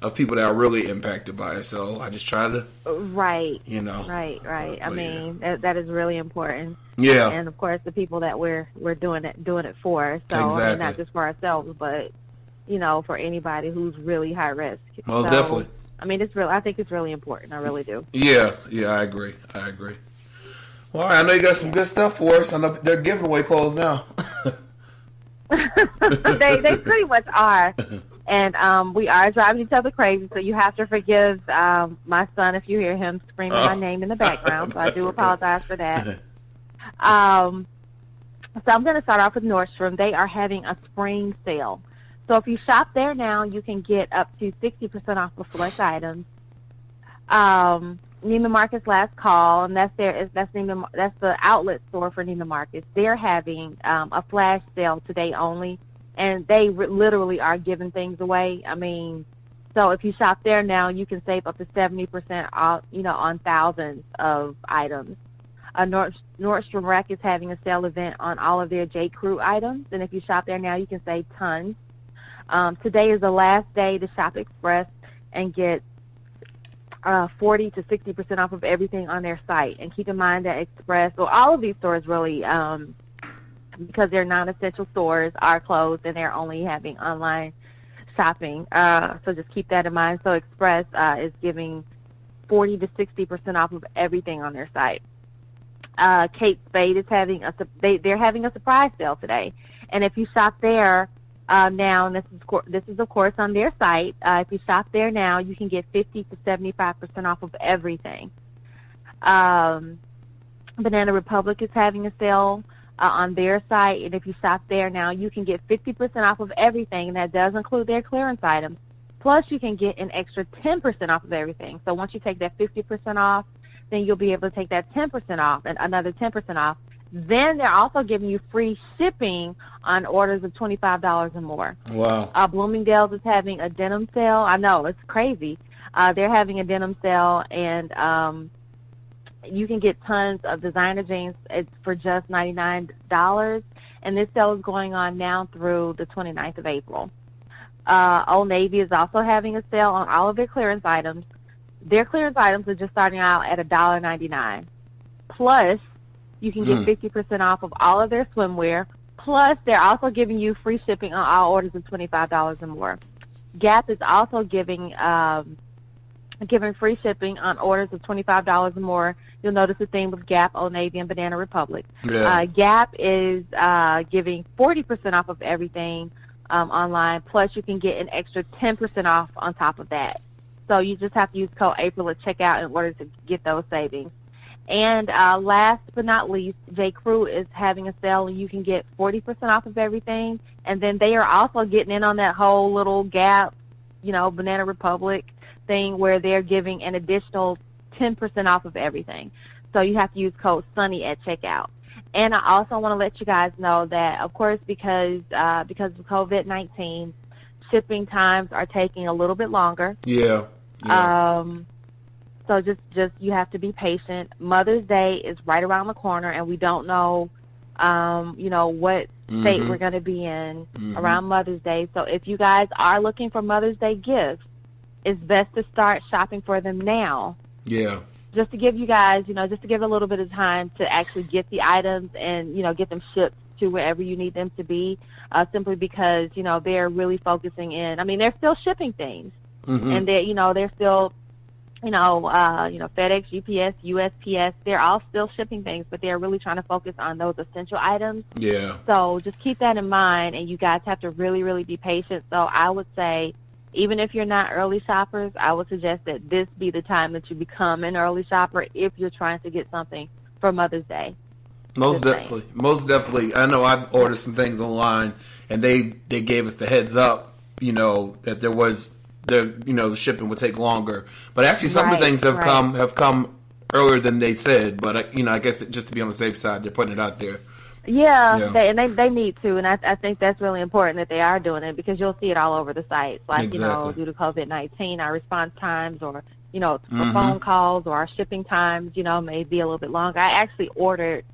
of people that are really impacted by it. So I just try to, Right. you know. Right, right. I but yeah. mean, that, that is really important. Yeah. And of course, the people that we're we're doing it doing it for. So I mean, Exactly. not just for ourselves, but you know, for anybody who's really high risk. Most So, definitely. I mean, it's real. I think it's really important. I really do. Yeah, yeah, I agree. I agree. Well, all right, I know you got some good stuff for us. I know they're giving away calls now. they they pretty much are. And um, we are driving each other crazy, so you have to forgive um, my son if you hear him screaming my Oh. name in the background. So I do apologize for that. Um, so I'm going to start off with Nordstrom. They are having a spring sale. So if you shop there now, you can get up to 60% off of select items. Um, Neiman Marcus Last Call, and that's their that's Neiman that's the outlet store for Neiman Marcus. They're having um, a flash sale today only, and they re- literally are giving things away. I mean, so if you shop there now, you can save up to 70% off, you know, on thousands of items. Uh, Nord- Nordstrom Rack is having a sale event on all of their J. Crew items, and if you shop there now, you can save tons. Um, today is the last day to shop Express and get uh, 40 to 60 percent off of everything on their site. And keep in mind that Express, or all of these stores really, um, because they're non-essential stores, are closed and they're only having online shopping. Uh, so just keep that in mind. So Express uh, is giving 40 to 60 percent off of everything on their site. Uh, Kate Spade is having a they they're having a surprise sale today, and if you shop there uh, now, and this is this is of course on their site. Uh, if you shop there now, you can get 50 to 75 percent off of everything. Um, Banana Republic is having a sale uh, on their site, and if you shop there now, you can get 50% off of everything, and that does include their clearance items. Plus, you can get an extra 10% off of everything. So once you take that 50% off, then you'll be able to take that 10% off and another 10% off. Then they're also giving you free shipping on orders of $25 or more. Wow. Uh, Bloomingdale's is having a denim sale. I know it's crazy. Uh, they're having a denim sale, and um, you can get tons of designer jeans it's for just ninety nine dollars. And this sale is going on now through the 29th of April. Uh, Old Navy is also having a sale on all of their clearance items. Their clearance items are just starting out at a dollar ninety nine. Plus, you can get Mm. fifty percent off of all of their swimwear. Plus, they're also giving you free shipping on all orders of twenty five dollars or more. Gap is also giving um, giving free shipping on orders of twenty five dollars or more. You'll notice the theme with Gap, Old Navy, and Banana Republic. Yeah. Uh, Gap is uh, giving forty percent off of everything um, online. Plus, you can get an extra ten percent off on top of that. So you just have to use code April at checkout in order to get those savings. And uh, last but not least, J. Crew is having a sale, and you can get 40% off of everything. And then they are also getting in on that whole little Gap, you know, Banana Republic thing where they're giving an additional 10% off of everything. So you have to use code Sunny at checkout. And I also want to let you guys know that, of course, because uh, because of COVID-19, shipping times are taking a little bit longer. Yeah. Um, so just just you have to be patient. Mother's Day is right around the corner, and we don't know, um, you know, what state Mhm. we're going to be in Mhm. around Mother's Day. So if you guys are looking for Mother's Day gifts, it's best to start shopping for them now. Yeah. Just to give you guys, you know, just to give a little bit of time to actually get the items and you know get them shipped to wherever you need them to be. Uh, simply because you know they're really focusing in. I mean, they're still shipping things Mhm. and they you know they're still you know uh you know FedEx, UPS, USPS, they're all still shipping things, but they're really trying to focus on those essential items. Yeah. So just keep that in mind and you guys have to really really be patient. So I would say even if you're not early shoppers, I would suggest that this be the time that you become an early shopper if you're trying to get something for Mother's Day. Most Just saying. definitely, most definitely. I know I've ordered some things online, and they they gave us the heads up, you know, that there was the you know shipping would take longer. But actually, some of the things have right. come have come earlier than they said. But uh, you know, I guess just to be on the safe side, they're putting it out there. Yeah, Yeah. They, and they they need to, and I I think that's really important that they are doing it because you'll see it all over the sites. Like you know, due to COVID nineteen, our response times, or you know, Mhm. phone calls, or our shipping times, you know, may be a little bit longer. I actually ordered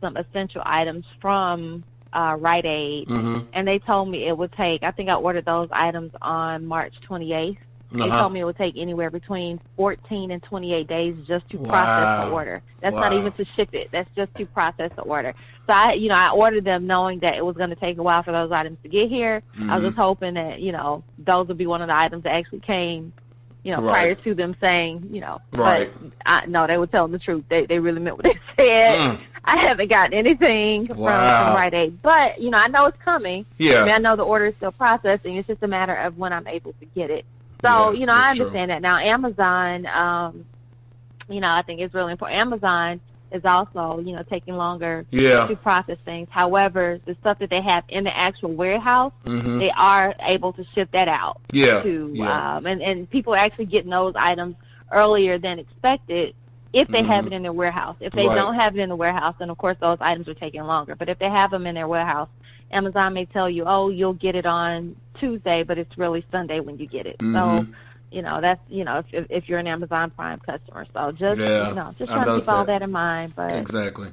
some essential items from uh, Rite Aid, Mhm. and they told me it would take. I think I ordered those items on March twenty eighth. They Uh-huh. told me it would take anywhere between 14 and 28 days just to process the order. That's not even to ship it. That's just to process the order. So I, you know, I ordered them knowing that it was going to take a while for those items to get here. I was Mhm. just hoping that, you know, those would be one of the items that actually came, you know, Right. prior to them saying, you know, Right. but I, no, they were telling the truth. They they really meant what they said. Mm. I haven't gotten anything from, Wow. from Rite Aid, but you know, I know it's coming. Yeah. I mean, I know the order is still processing. It's just a matter of when I'm able to get it. So, Yeah, you know, I that's true. understand that now. Amazon, um, you know, I think it's really important. Amazon is also, you know, taking longer Yeah. to process things. However, the stuff that they have in the actual warehouse, Mhm. they are able to ship that out. Yeah, To yeah. um, and and people are actually getting those items earlier than expected if they have Mhm. it in their warehouse. If they Right. don't have it in the warehouse, then of course those items are taking longer. But if they have them in their warehouse, Amazon may tell you, "Oh, you'll get it on Tuesday, but it's really Sunday when you get it." So Mhm. you know that's you know if if, you're an Amazon Prime customer, so just Yeah, you know just trying to keep all that. that in mind. But Exactly.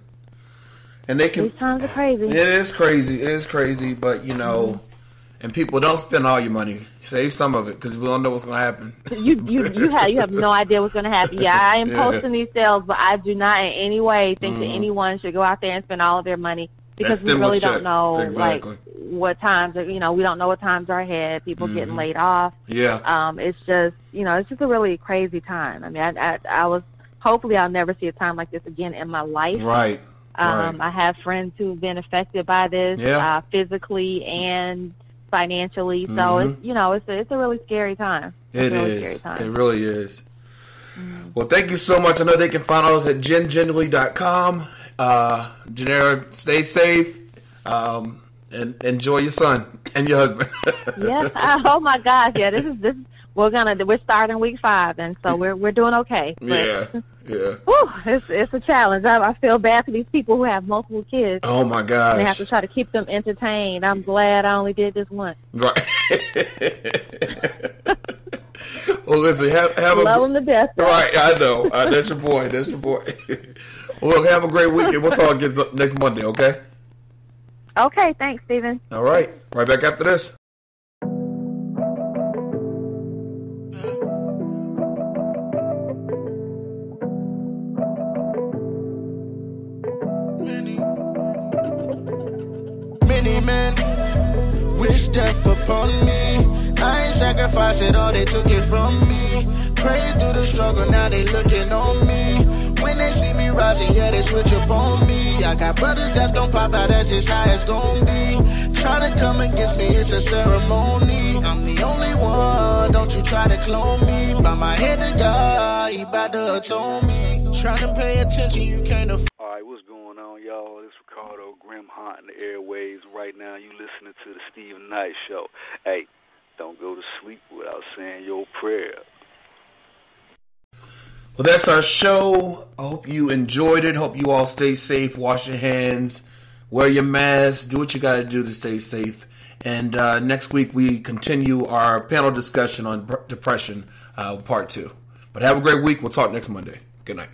And they can. these times are crazy. It is crazy. It is crazy, but you know, and people don't spend all your money. Save some of it because we don't know what's going to happen. you you you have you have no idea what's going to happen. Yeah, I am Yeah. posting these sales, but I do not in any way think that Mhm. anyone should go out there and spend all of their money because we really check. don't know Exactly. like what times are you know we don't know what times are ahead. People getting Mhm. laid off. Yeah. Um, it's just you know it's just a really crazy time. I mean, I I, I was hopefully I'll never see a time like this again in my life. Right. Um, right. I have friends who've been affected by this, Yeah. uh, physically and financially. So Mhm. it's you know it's a, it's a really scary time. It really is. Scary time. It really is. Well, thank you so much. I know they can find us at jengendly.com. Uh, Janera, stay safe um, and enjoy your son and your husband. yeah. Oh my gosh. Yeah. This is this. We're gonna. We're starting week five, and so we're we're doing okay. But, yeah. Yeah. Whew, it's it's a challenge. I, I feel bad for these people who have multiple kids. Oh my God. They have to try to keep them entertained. I'm glad I only did this once. Right. well, listen, have, have a Love them to death. though. Right, I know. Uh, that's your boy. That's your boy. Well, have a great weekend. We'll talk again next Monday, okay? Okay. Thanks, Steven. All right. Right back after this. Many men wish death upon me. I ain't sacrificed it all, they took it from me. Prayed through the struggle, now they looking on me. When they see me rising, yeah, they switch up on me. I got brothers that's gon' pop out, that's just how it's gon' be. Try to come against me, it's a ceremony. I'm the only one, don't you try to clone me. By my head to God, he bout to atone me. Trying to pay attention, you can't afford. All right, what's going on, y'all? This Ricardo Grim Hunt in the airwaves. Right now, you listening to the Steven Knight Show. Hey, don't go to sleep without saying your prayer. Well, that's our show. I hope you enjoyed it. Hope you all stay safe. Wash your hands. Wear your mask. Do what you got to do to stay safe. And uh, next week, we continue our panel discussion on pr- depression, uh, part two. But have a great week. We'll talk next Monday. Good night.